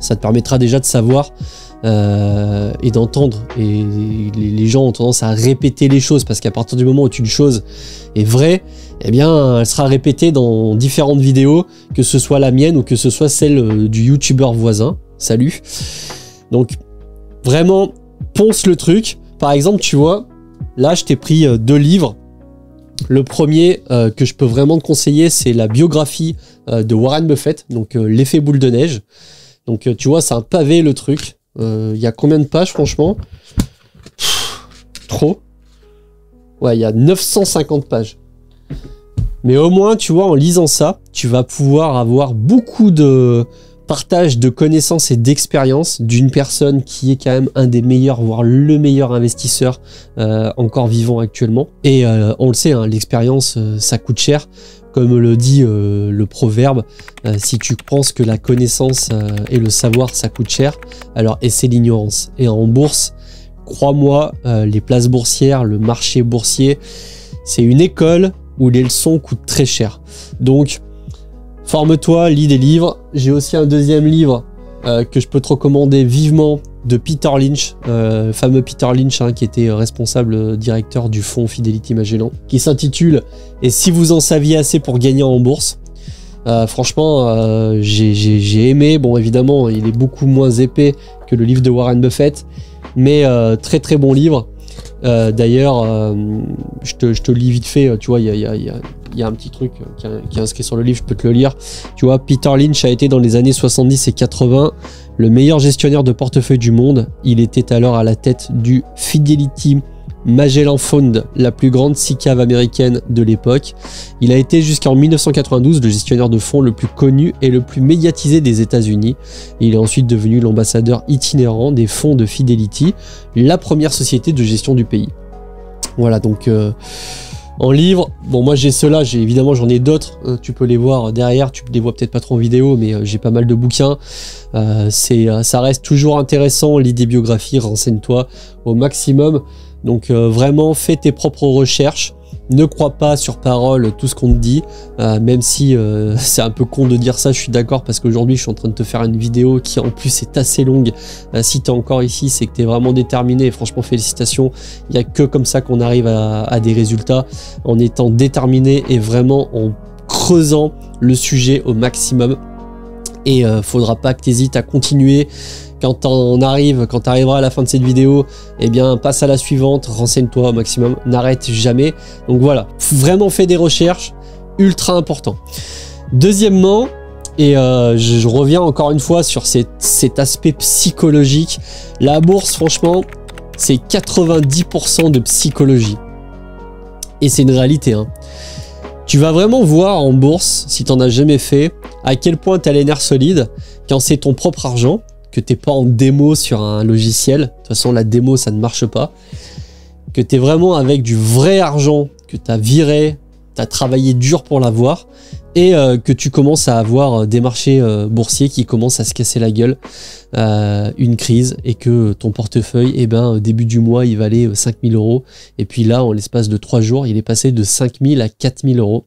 Ça te permettra déjà de savoir euh, et d'entendre. Et les, gens ont tendance à répéter les choses parce qu'à partir du moment où une chose est vraie, eh bien, elle sera répétée dans différentes vidéos, que ce soit la mienne ou que ce soit celle euh, du youtubeur voisin. Salut. Donc, Vraiment, ponce le truc. Par exemple, tu vois, là, je t'ai pris euh, deux livres. Le premier euh, que je peux vraiment te conseiller, c'est la biographie euh, de Warren Buffett, donc l'effet boule de neige. Donc tu vois, c'est un pavé le truc. Il y a combien de pages franchement? Trop. Ouais, il y a 950 pages. Mais au moins, tu vois, en lisant ça, tu vas pouvoir avoir beaucoup de, partage de connaissances et d'expériences d'une personne qui est quand même un des meilleurs, voire le meilleur investisseur euh, encore vivant actuellement. Et euh, on le sait, hein, l'expérience, euh, ça coûte cher. Comme le dit le proverbe, si tu penses que la connaissance et le savoir, ça coûte cher, alors essaie l'ignorance. Et en bourse, crois-moi, les places boursières, le marché boursier, c'est une école où les leçons coûtent très cher. Donc, Forme-toi, lis des livres. J'ai aussi un deuxième livre euh, que je peux te recommander vivement de Peter Lynch, euh, fameux Peter Lynch hein, qui était responsable euh, directeur du fonds Fidelity Magellan, qui s'intitule Et si vous en saviez assez pour gagner en bourse? Franchement, j'ai aimé. Bon, évidemment, il est beaucoup moins épais que le livre de Warren Buffett, mais très très bon livre. D'ailleurs, je te, je, te, lis vite fait, tu vois, il y a, un petit truc euh, qui est inscrit sur le livre, je peux te le lire. Tu vois, Peter Lynch a été dans les années 70 et 80 le meilleur gestionnaire de portefeuille du monde. Il était alors à la tête du Fidelity Magellan Fund, la plus grande SICAV américaine de l'époque. Il a été jusqu'en 1992 le gestionnaire de fonds le plus connu et le plus médiatisé des États-Unis. Il est ensuite devenu l'ambassadeur itinérant des fonds de Fidelity, la première société de gestion du pays. Voilà, donc euh, en livre, bon moi j'ai cela, j'ai évidemment j'en ai d'autres, hein, tu peux les voir derrière, tu les vois peut-être pas trop en vidéo, mais euh, j'ai pas mal de bouquins. Euh, c'est, ça reste toujours intéressant, lis des biographies, renseigne-toi au maximum. Donc vraiment fais tes propres recherches ne crois pas sur parole tout ce qu'on te dit, euh, même si euh, c'est un peu con de dire ça, je suis d'accord parce qu'aujourd'hui je suis en train de te faire une vidéo qui en plus est assez longue. Euh, si tu es encore ici, c'est que tu es vraiment déterminé et franchement félicitations. Il n'y a que comme ça qu'on arrive à, des résultats, en étant déterminé et vraiment en creusant le sujet au maximum. Et faudra pas que tu à continuer quand on arrive, quand tu arriveras à la fin de cette vidéo, eh bien passe à la suivante, renseigne-toi au maximum, n'arrête jamais. Donc voilà, vraiment fais des recherches, ultra important. Deuxièmement, et euh, je, reviens encore une fois sur cet aspect psychologique, la bourse franchement, c'est 90% de psychologie. Et c'est une réalité. Hein. Tu vas vraiment voir en bourse, si tu n'en as jamais fait, à quel point tu as les nerfs solides quand c'est ton propre argent que t'es pas en démo sur un logiciel. De toute façon, la démo, ça ne marche pas. Que tu es vraiment avec du vrai argent que tu as viré, tu as travaillé dur pour l'avoir et euh, que tu commences à avoir euh, des marchés euh, boursiers qui commencent à se casser la gueule, une crise et que ton portefeuille, eh ben, au début du mois, il valait 5000 euros et puis là, en l'espace de 3 jours, il est passé de 5000 à 4000 euros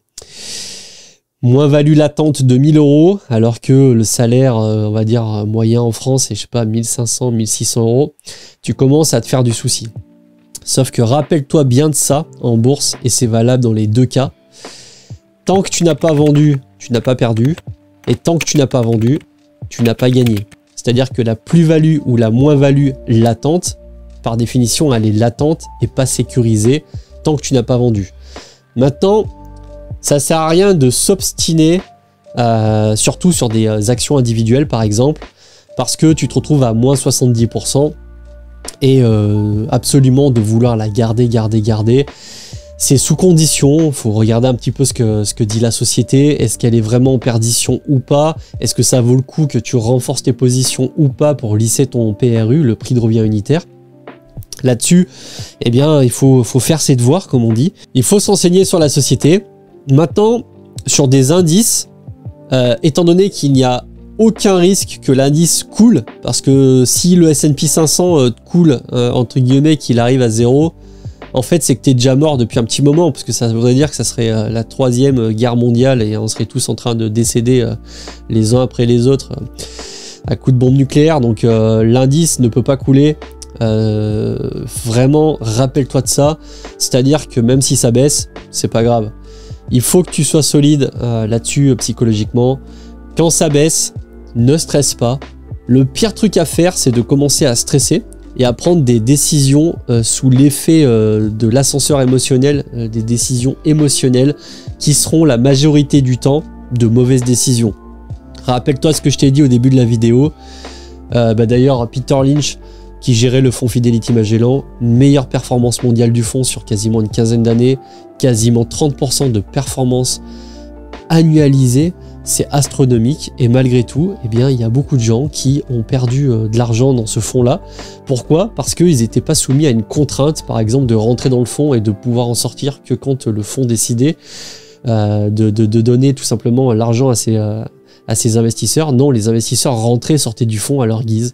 moins value latente de 1000 euros, alors que le salaire, euh, on va dire, moyen en France, est, je sais pas, 1500, 1600 euros, tu commences à te faire du souci. Sauf que rappelle-toi bien de ça en bourse, et c'est valable dans les deux cas. Tant que tu n'as pas vendu, tu n'as pas perdu, et tant que tu n'as pas vendu, tu n'as pas gagné. C'est-à-dire que la plus-value ou la moins-value latente, par définition, elle est latente et pas sécurisée tant que tu n'as pas vendu. Maintenant, ça sert à rien de s'obstiner, euh, surtout sur des euh, actions individuelles par exemple, parce que tu te retrouves à moins 70% et euh, absolument de vouloir la garder, garder, garder. C'est sous condition, il faut regarder un petit peu ce que, ce que dit la société, est-ce qu'elle est vraiment en perdition ou pas, est-ce que ça vaut le coup que tu renforces tes positions ou pas pour lisser ton PRU, le prix de revient unitaire? Là-dessus, eh bien, il faut, faut faire ses devoirs, comme on dit. Il faut s'enseigner sur la société, Maintenant, sur des indices, euh, étant donné qu'il n'y a aucun risque que l'indice coule, parce que si le S&P 500 euh, coule, euh, entre guillemets, qu'il arrive à zéro, en fait, c'est que tu es déjà mort depuis un petit moment, parce que ça voudrait dire que ça serait la troisième guerre mondiale et on serait tous en train de décéder les uns après les autres à coup de bombe nucléaire. Donc l'indice ne peut pas couler. vraiment, rappelle-toi de ça. C'est-à-dire que même si ça baisse, c'est pas grave. Il faut que tu sois solide euh, là-dessus euh, psychologiquement. Quand ça baisse, ne stresse pas. Le pire truc à faire, c'est de commencer à stresser et à prendre des décisions euh, sous l'effet de l'ascenseur émotionnel, des décisions émotionnelles qui seront la majorité du temps de mauvaises décisions. Rappelle-toi ce que je t'ai dit au début de la vidéo. Bah, d'ailleurs, Peter Lynch, qui gérait le fonds Fidelity Magellan, meilleure performance mondiale du fonds sur quasiment une quinzaine d'années, quasiment 30% de performance annualisée, c'est astronomique et malgré tout, eh bien, il y a beaucoup de gens qui ont perdu euh, de l'argent dans ce fonds-là. Pourquoi? Parce qu'ils n'étaient pas soumis à une contrainte, par exemple, de rentrer dans le fonds et de pouvoir en sortir que quand le fonds décidait euh, de, donner tout simplement l'argent à ses, euh, à ses investisseurs. Non, les investisseurs rentraient, sortaient du fonds à leur guise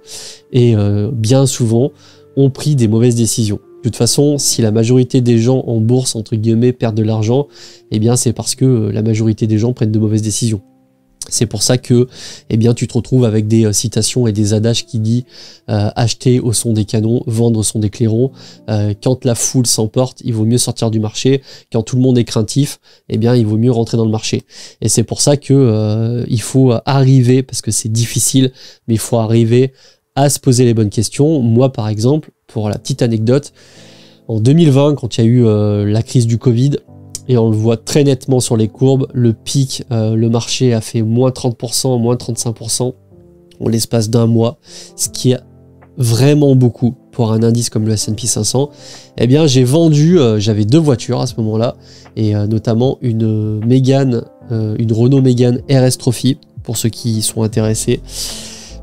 et bien souvent ont pris des mauvaises décisions. De toute façon, si la majorité des gens en bourse, entre guillemets, perdent de l'argent, eh bien c'est parce que euh, la majorité des gens prennent de mauvaises décisions. C'est pour ça que eh tu te retrouves avec des euh, citations et des adages qui disent euh, acheter au son des canons, vendre au son des clairons. quand la foule s'emporte, il vaut mieux sortir du marché. Quand tout le monde est craintif, eh bien, il vaut mieux rentrer dans le marché. Et c'est pour ça que il faut arriver, parce que c'est difficile, mais il faut arriver à se poser les bonnes questions. Moi, par exemple, pour la petite anecdote, en 2020, quand il y a eu euh, la crise du Covid, et on le voit très nettement sur les courbes, le pic, euh, le marché a fait moins 30%, moins 35% en l'espace d'un mois, ce qui est vraiment beaucoup pour un indice comme le S&P 500, eh bien j'ai vendu, euh, j'avais deux voitures à ce moment-là, et euh, notamment une une Renault Mégane RS Trophy, pour ceux qui sont intéressés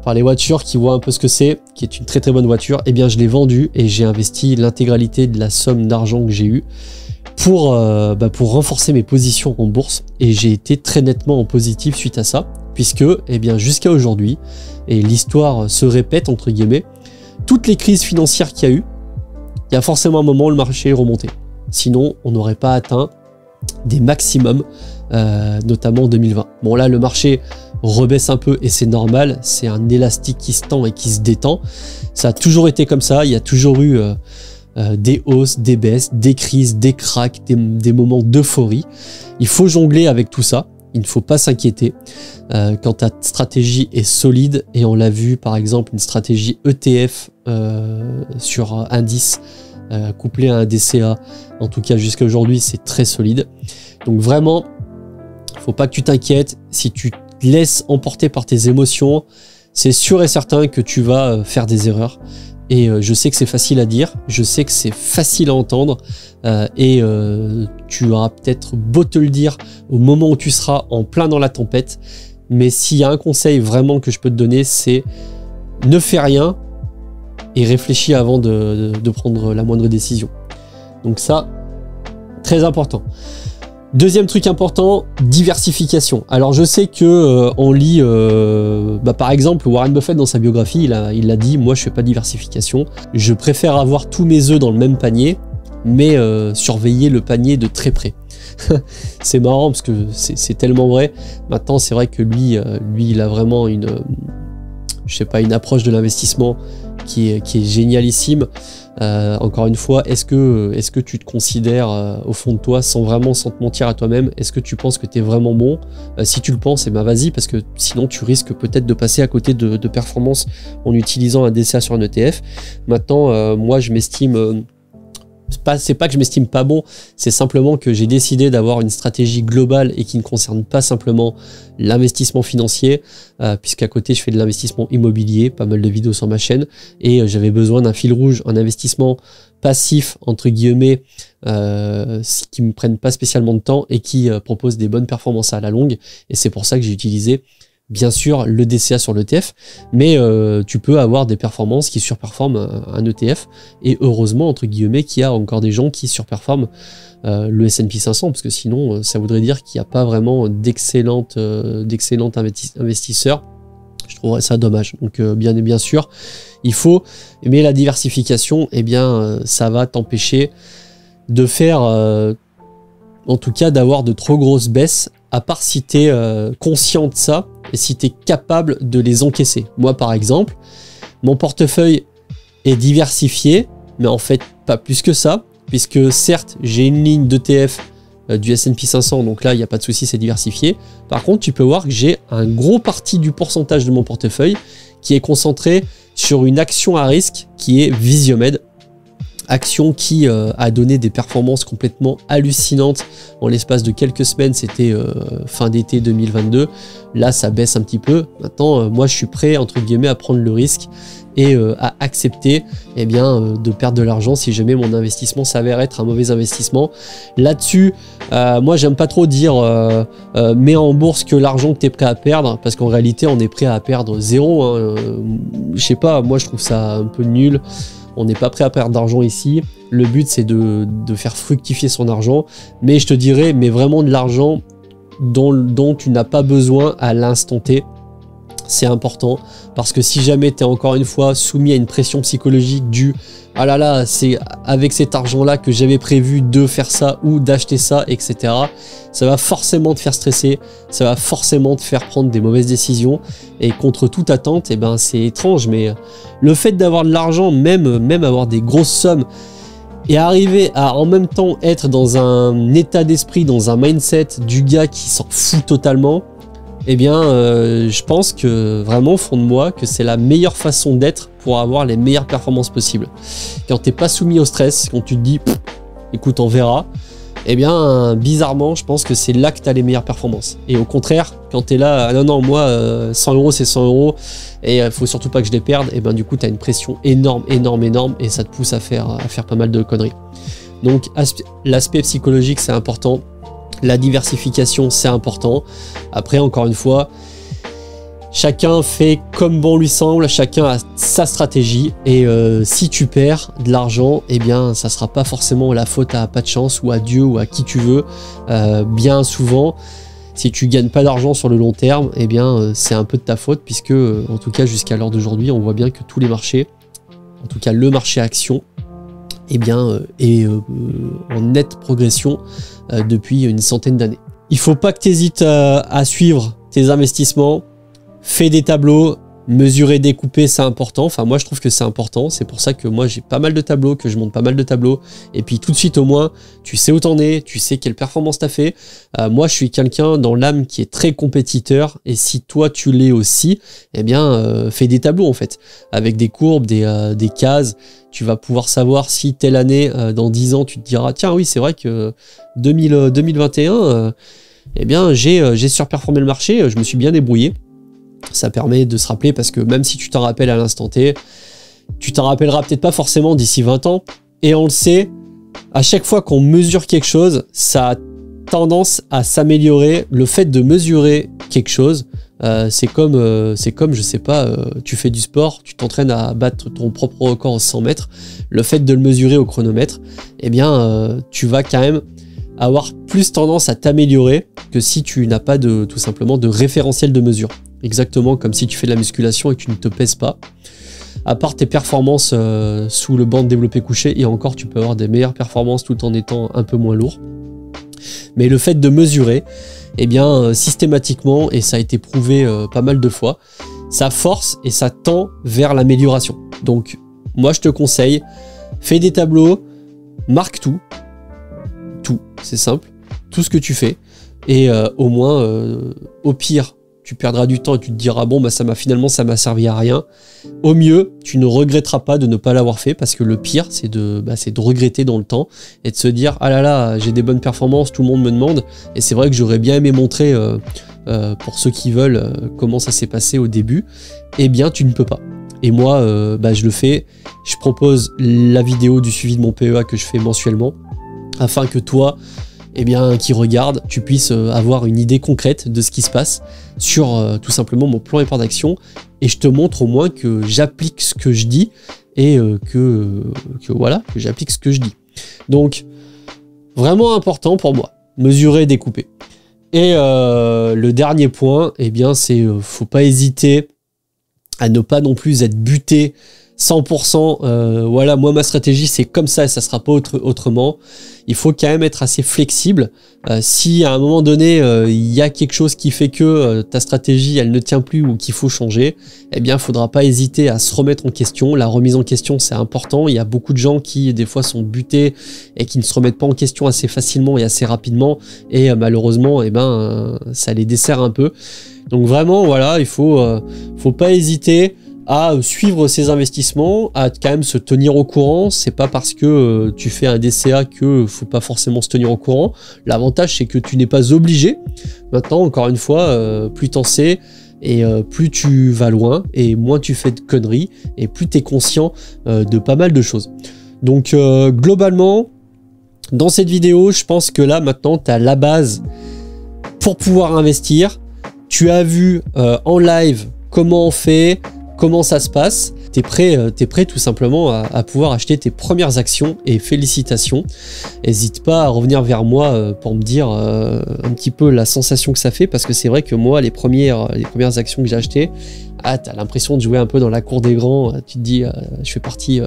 par les voitures, qui voient un peu ce que c'est, qui est une très très bonne voiture, eh bien je l'ai vendue et j'ai investi l'intégralité de la somme d'argent que j'ai eu pour, bah, pour renforcer mes positions en bourse, et j'ai été très nettement en positif suite à ça, puisque eh bien jusqu'à aujourd'hui, et l'histoire se répète entre guillemets, toutes les crises financières qu'il y a eu, il y a forcément un moment où le marché est remonté. Sinon, on n'aurait pas atteint des maximums, euh, notamment en 2020. Bon là, le marché rebaisse un peu et c'est normal, c'est un élastique qui se tend et qui se détend. Ça a toujours été comme ça, il y a toujours eu euh, euh, des hausses, des baisses, des crises, des cracks, des moments d'euphorie. Il faut jongler avec tout ça. Il ne faut pas s'inquiéter. Euh, quand ta stratégie est solide et on l'a vu par exemple une stratégie ETF euh, sur indice euh, couplé à un DCA en tout cas jusqu'à aujourd'hui c'est très solide. Donc vraiment faut pas que tu t'inquiètes. Si tu te laisses emporter par tes émotions c'est sûr et certain que tu vas faire des erreurs et euh, je sais que c'est facile à dire, je sais que c'est facile à entendre, euh, et euh, tu auras peut-être beau te le dire au moment où tu seras en plein dans la tempête, mais s'il y a un conseil vraiment que je peux te donner, c'est ne fais rien et réfléchis avant de prendre la moindre décision. Donc ça, très important. Deuxième truc important, diversification. Alors je sais que euh, on lit, euh, bah, par exemple Warren Buffett dans sa biographie, il a, il dit, moi je fais pas diversification, je préfère avoir tous mes œufs dans le même panier, mais euh, surveiller le panier de très près. c'est marrant parce que c'est tellement vrai. Maintenant c'est vrai que lui, lui il a vraiment une, je sais pas, une approche de l'investissement qui est, génialissime. Euh, encore une fois, est-ce que, est que tu te considères euh, au fond de toi, sans vraiment sans te mentir à toi-même, est-ce que tu penses que tu es vraiment bon? Euh, Si tu le penses, eh ben vas-y, parce que sinon tu risques peut-être de passer à côté de, de performances en utilisant un DCA sur un ETF. Maintenant, moi je m'estime c'est pas que je m'estime pas bon, c'est simplement que j'ai décidé d'avoir une stratégie globale et qui ne concerne pas simplement l'investissement financier, euh, puisqu'à côté je fais de l'investissement immobilier, pas mal de vidéos sur ma chaîne, et euh, j'avais besoin d'un fil rouge, un investissement passif entre guillemets, euh, qui me prennent pas spécialement de temps et qui euh, propose des bonnes performances à la longue. Et c'est pour ça que j'ai utilisé bien sûr le DCA sur l'ETF, mais euh, tu peux avoir des performances qui surperforment un ETF, et heureusement, entre guillemets, qu'il y a encore des gens qui surperforment euh, le S&P 500, parce que sinon, euh, ça voudrait dire qu'il n'y a pas vraiment d'excellentes investisseurs. Je trouverais ça dommage. Donc bien et bien sûr, il faut aimer la diversification, eh bien ça va t'empêcher de faire en tout cas d'avoir de trop grosses baisses, à part si tu es conscient de ça et si tu es capable de les encaisser. Moi, par exemple, mon portefeuille est diversifié, mais en fait, pas plus que ça, puisque certes, j'ai une ligne d'ETF euh, du S&P 500, donc là, il n'y a pas de souci, c'est diversifié. Par contre, tu peux voir que j'ai un gros parti du pourcentage de mon portefeuille qui est concentré sur une action à risque qui est Visiomed, Action qui euh, a donné des performances complètement hallucinantes en l'espace de quelques semaines, c'était euh, fin d'été 2022. Là, ça baisse un petit peu. Maintenant, euh, moi, je suis prêt, entre guillemets, à prendre le risque et à accepter eh bien, de perdre de l'argent si jamais mon investissement s'avère être un mauvais investissement. Là-dessus, moi, j'aime pas trop dire mets en bourse que l'argent que tu es prêt à perdre, parce qu'en réalité, on est prêt à perdre zéro. Hein. Je sais pas, moi, je trouve ça un peu nul. On n'est pas prêt à perdre d'argent ici. Le but, c'est de, faire fructifier son argent. Mais je te dirais, mais vraiment de l'argent dont, dont tu n'as pas besoin à l'instant T c'est important parce que si jamais tu es encore une fois soumis à une pression psychologique du ah là là, c'est avec cet argent-là que j'avais prévu de faire ça ou d'acheter ça, etc. Ça va forcément te faire stresser, ça va forcément te faire prendre des mauvaises décisions et contre toute attente, eh ben c'est étrange, mais le fait d'avoir de l'argent, même, même avoir des grosses sommes, et arriver à en même temps être dans un état d'esprit, dans un mindset du gars qui s'en fout totalement, eh bien, euh, je pense que vraiment au fond de moi, que c'est la meilleure façon d'être pour avoir les meilleures performances possibles. Quand t'es pas soumis au stress, quand tu te dis, écoute, on verra, eh bien, bizarrement, je pense que c'est là que tu les meilleures performances. Et au contraire, quand tu es là, ah non, non, moi, 100 euros, c'est 100 euros, et il faut surtout pas que je les perde, et eh ben du coup, tu as une pression énorme, énorme, énorme, et ça te pousse à faire, à faire pas mal de conneries. Donc, l'aspect psychologique, c'est important. La diversification, c'est important. Après, encore une fois, Chacun fait comme bon lui semble, chacun a sa stratégie et euh, si tu perds de l'argent, eh bien ça sera pas forcément la faute à pas de chance ou à Dieu ou à qui tu veux. Euh, bien souvent, si tu gagnes pas d'argent sur le long terme, eh bien euh, c'est un peu de ta faute puisque en tout cas jusqu'à l'heure d'aujourd'hui, on voit bien que tous les marchés, en tout cas le marché action, eh bien est en nette progression depuis une centaine d'années. Il faut pas que tu hésites à suivre tes investissements Fais des tableaux, mesurer, découper, c'est important. Enfin, moi, je trouve que c'est important. C'est pour ça que moi, j'ai pas mal de tableaux, que je monte pas mal de tableaux. Et puis, tout de suite, au moins, tu sais où t'en es, tu sais quelle performance t'as fait. Euh, moi, je suis quelqu'un dans l'âme qui est très compétiteur. Et si toi, tu l'es aussi, eh bien, euh, fais des tableaux, en fait. Avec des courbes, des, euh, des cases. Tu vas pouvoir savoir si telle année, dans 10 ans, tu te diras, tiens, oui, c'est vrai que 2000, 2021, eh bien, j'ai surperformé le marché, je me suis bien débrouillé. Ça permet de se rappeler parce que même si tu t'en rappelles à l'instant T, tu t'en rappelleras peut-être pas forcément d'ici 20 ans. Et on le sait, à chaque fois qu'on mesure quelque chose, ça a tendance à s'améliorer. Le fait de mesurer quelque chose, euh, c'est comme, euh, c'est je sais pas, euh, tu fais du sport, tu t'entraînes à battre ton propre record aux 100 mètres. Le fait de le mesurer au chronomètre, eh bien, tu vas quand même avoir plus tendance à t'améliorer que si tu n'as pas tout simplement de référentiel de mesure. Exactement comme si tu fais de la musculation et que tu ne te pèses pas. À part tes performances euh, sous le banc de développé couché, et encore tu peux avoir des meilleures performances tout en étant un peu moins lourd. Mais le fait de mesurer, eh bien euh, systématiquement, et ça a été prouvé euh, pas mal de fois, ça force et ça tend vers l'amélioration. Donc moi je te conseille, fais des tableaux, marque tout, tout, c'est simple, tout ce que tu fais, et au moins, au pire, tu perdras du temps et tu te diras bon bah ça m'a finalement ça m'a servi à rien. Au mieux, tu ne regretteras pas de ne pas l'avoir fait parce que le pire c'est de bah, c'est de regretter dans le temps et de se dire ah là là j'ai des bonnes performances, tout le monde me demande et c'est vrai que j'aurais bien aimé montrer euh, euh, pour ceux qui veulent euh, comment ça s'est passé au début. Eh bien tu ne peux pas. Et moi bah, je le fais. Je propose la vidéo du suivi de mon PEA que je fais mensuellement afin que toi eh bien, qui regarde, tu puisses euh, avoir une idée concrète de ce qui se passe sur euh, tout simplement mon plan et plan d'action. Et je te montre au moins que j'applique ce que je dis et euh, que, voilà, que j'applique ce que je dis. Donc, vraiment important pour moi, mesurer découper. Et le dernier point, eh bien, c'est faut pas hésiter à ne pas non plus être buté 100%, euh, voilà, moi ma stratégie c'est comme ça et ça sera pas autre, autrement. Il faut quand même être assez flexible. Euh, si à un moment donné euh, il y a quelque chose qui fait que ta stratégie elle ne tient plus ou qu'il faut changer, eh bien faudra pas hésiter à se remettre en question. La remise en question c'est important. Il y a beaucoup de gens qui des fois sont butés et qui ne se remettent pas en question assez facilement et assez rapidement et malheureusement eh ben ça les dessert un peu. Donc vraiment voilà, il faut faut pas hésiter à suivre ses investissements, à quand même se tenir au courant. C'est pas parce que euh, tu fais un DCA que faut pas forcément se tenir au courant. L'avantage c'est que tu n'es pas obligé. Maintenant, encore une fois, euh, plus t'en sais et euh, plus tu vas loin et moins tu fais de conneries et plus tu es conscient de pas mal de choses. Donc globalement, dans cette vidéo, je pense que là maintenant tu as la base pour pouvoir investir. Tu as vu en live comment on fait, comment ça se passe. T'es prêt, euh, es prêt tout simplement à, pouvoir acheter tes premières actions et félicitations. N'hésite pas à revenir vers moi euh, pour me dire euh, un petit peu la sensation que ça fait parce que c'est vrai que moi les premières, les premières actions que j'ai achetées, ah, t'as l'impression de jouer un peu dans la cour des grands. Tu te dis, je fais partie,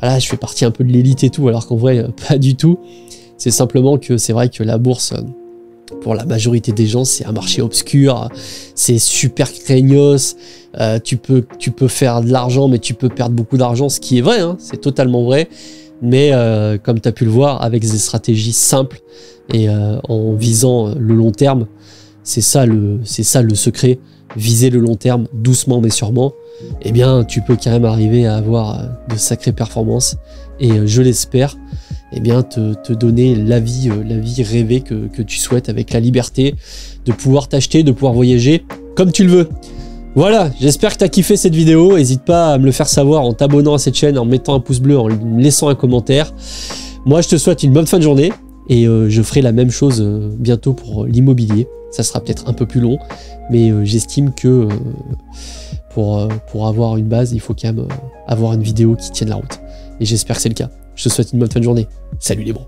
voilà, je fais partie un peu de l'élite et tout, alors qu'en vrai pas du tout. C'est simplement que c'est vrai que la bourse pour la majorité des gens, c'est un marché obscur, c'est super craignos, euh, tu, peux, tu peux faire de l'argent, mais tu peux perdre beaucoup d'argent, ce qui est vrai, hein, c'est totalement vrai. Mais euh, comme tu as pu le voir, avec des stratégies simples et euh, en visant le long terme, c'est ça, le, ça le secret, viser le long terme doucement mais sûrement, eh bien tu peux quand même arriver à avoir de sacrées performances, et je l'espère. Eh bien te, donner la vie, euh, la vie rêvée que, tu souhaites avec la liberté de pouvoir t'acheter, de pouvoir voyager comme tu le veux. Voilà, j'espère que tu as kiffé cette vidéo. N'hésite pas à me le faire savoir en t'abonnant à cette chaîne, en mettant un pouce bleu, en laissant un commentaire. Moi, je te souhaite une bonne fin de journée et euh, je ferai la même chose euh, bientôt pour l'immobilier. Ça sera peut-être un peu plus long, mais j'estime que pour, pour avoir une base, il faut quand même avoir une vidéo qui tienne la route. Et j'espère que c'est le cas. Je te souhaite une bonne fin de journée. Salut les bros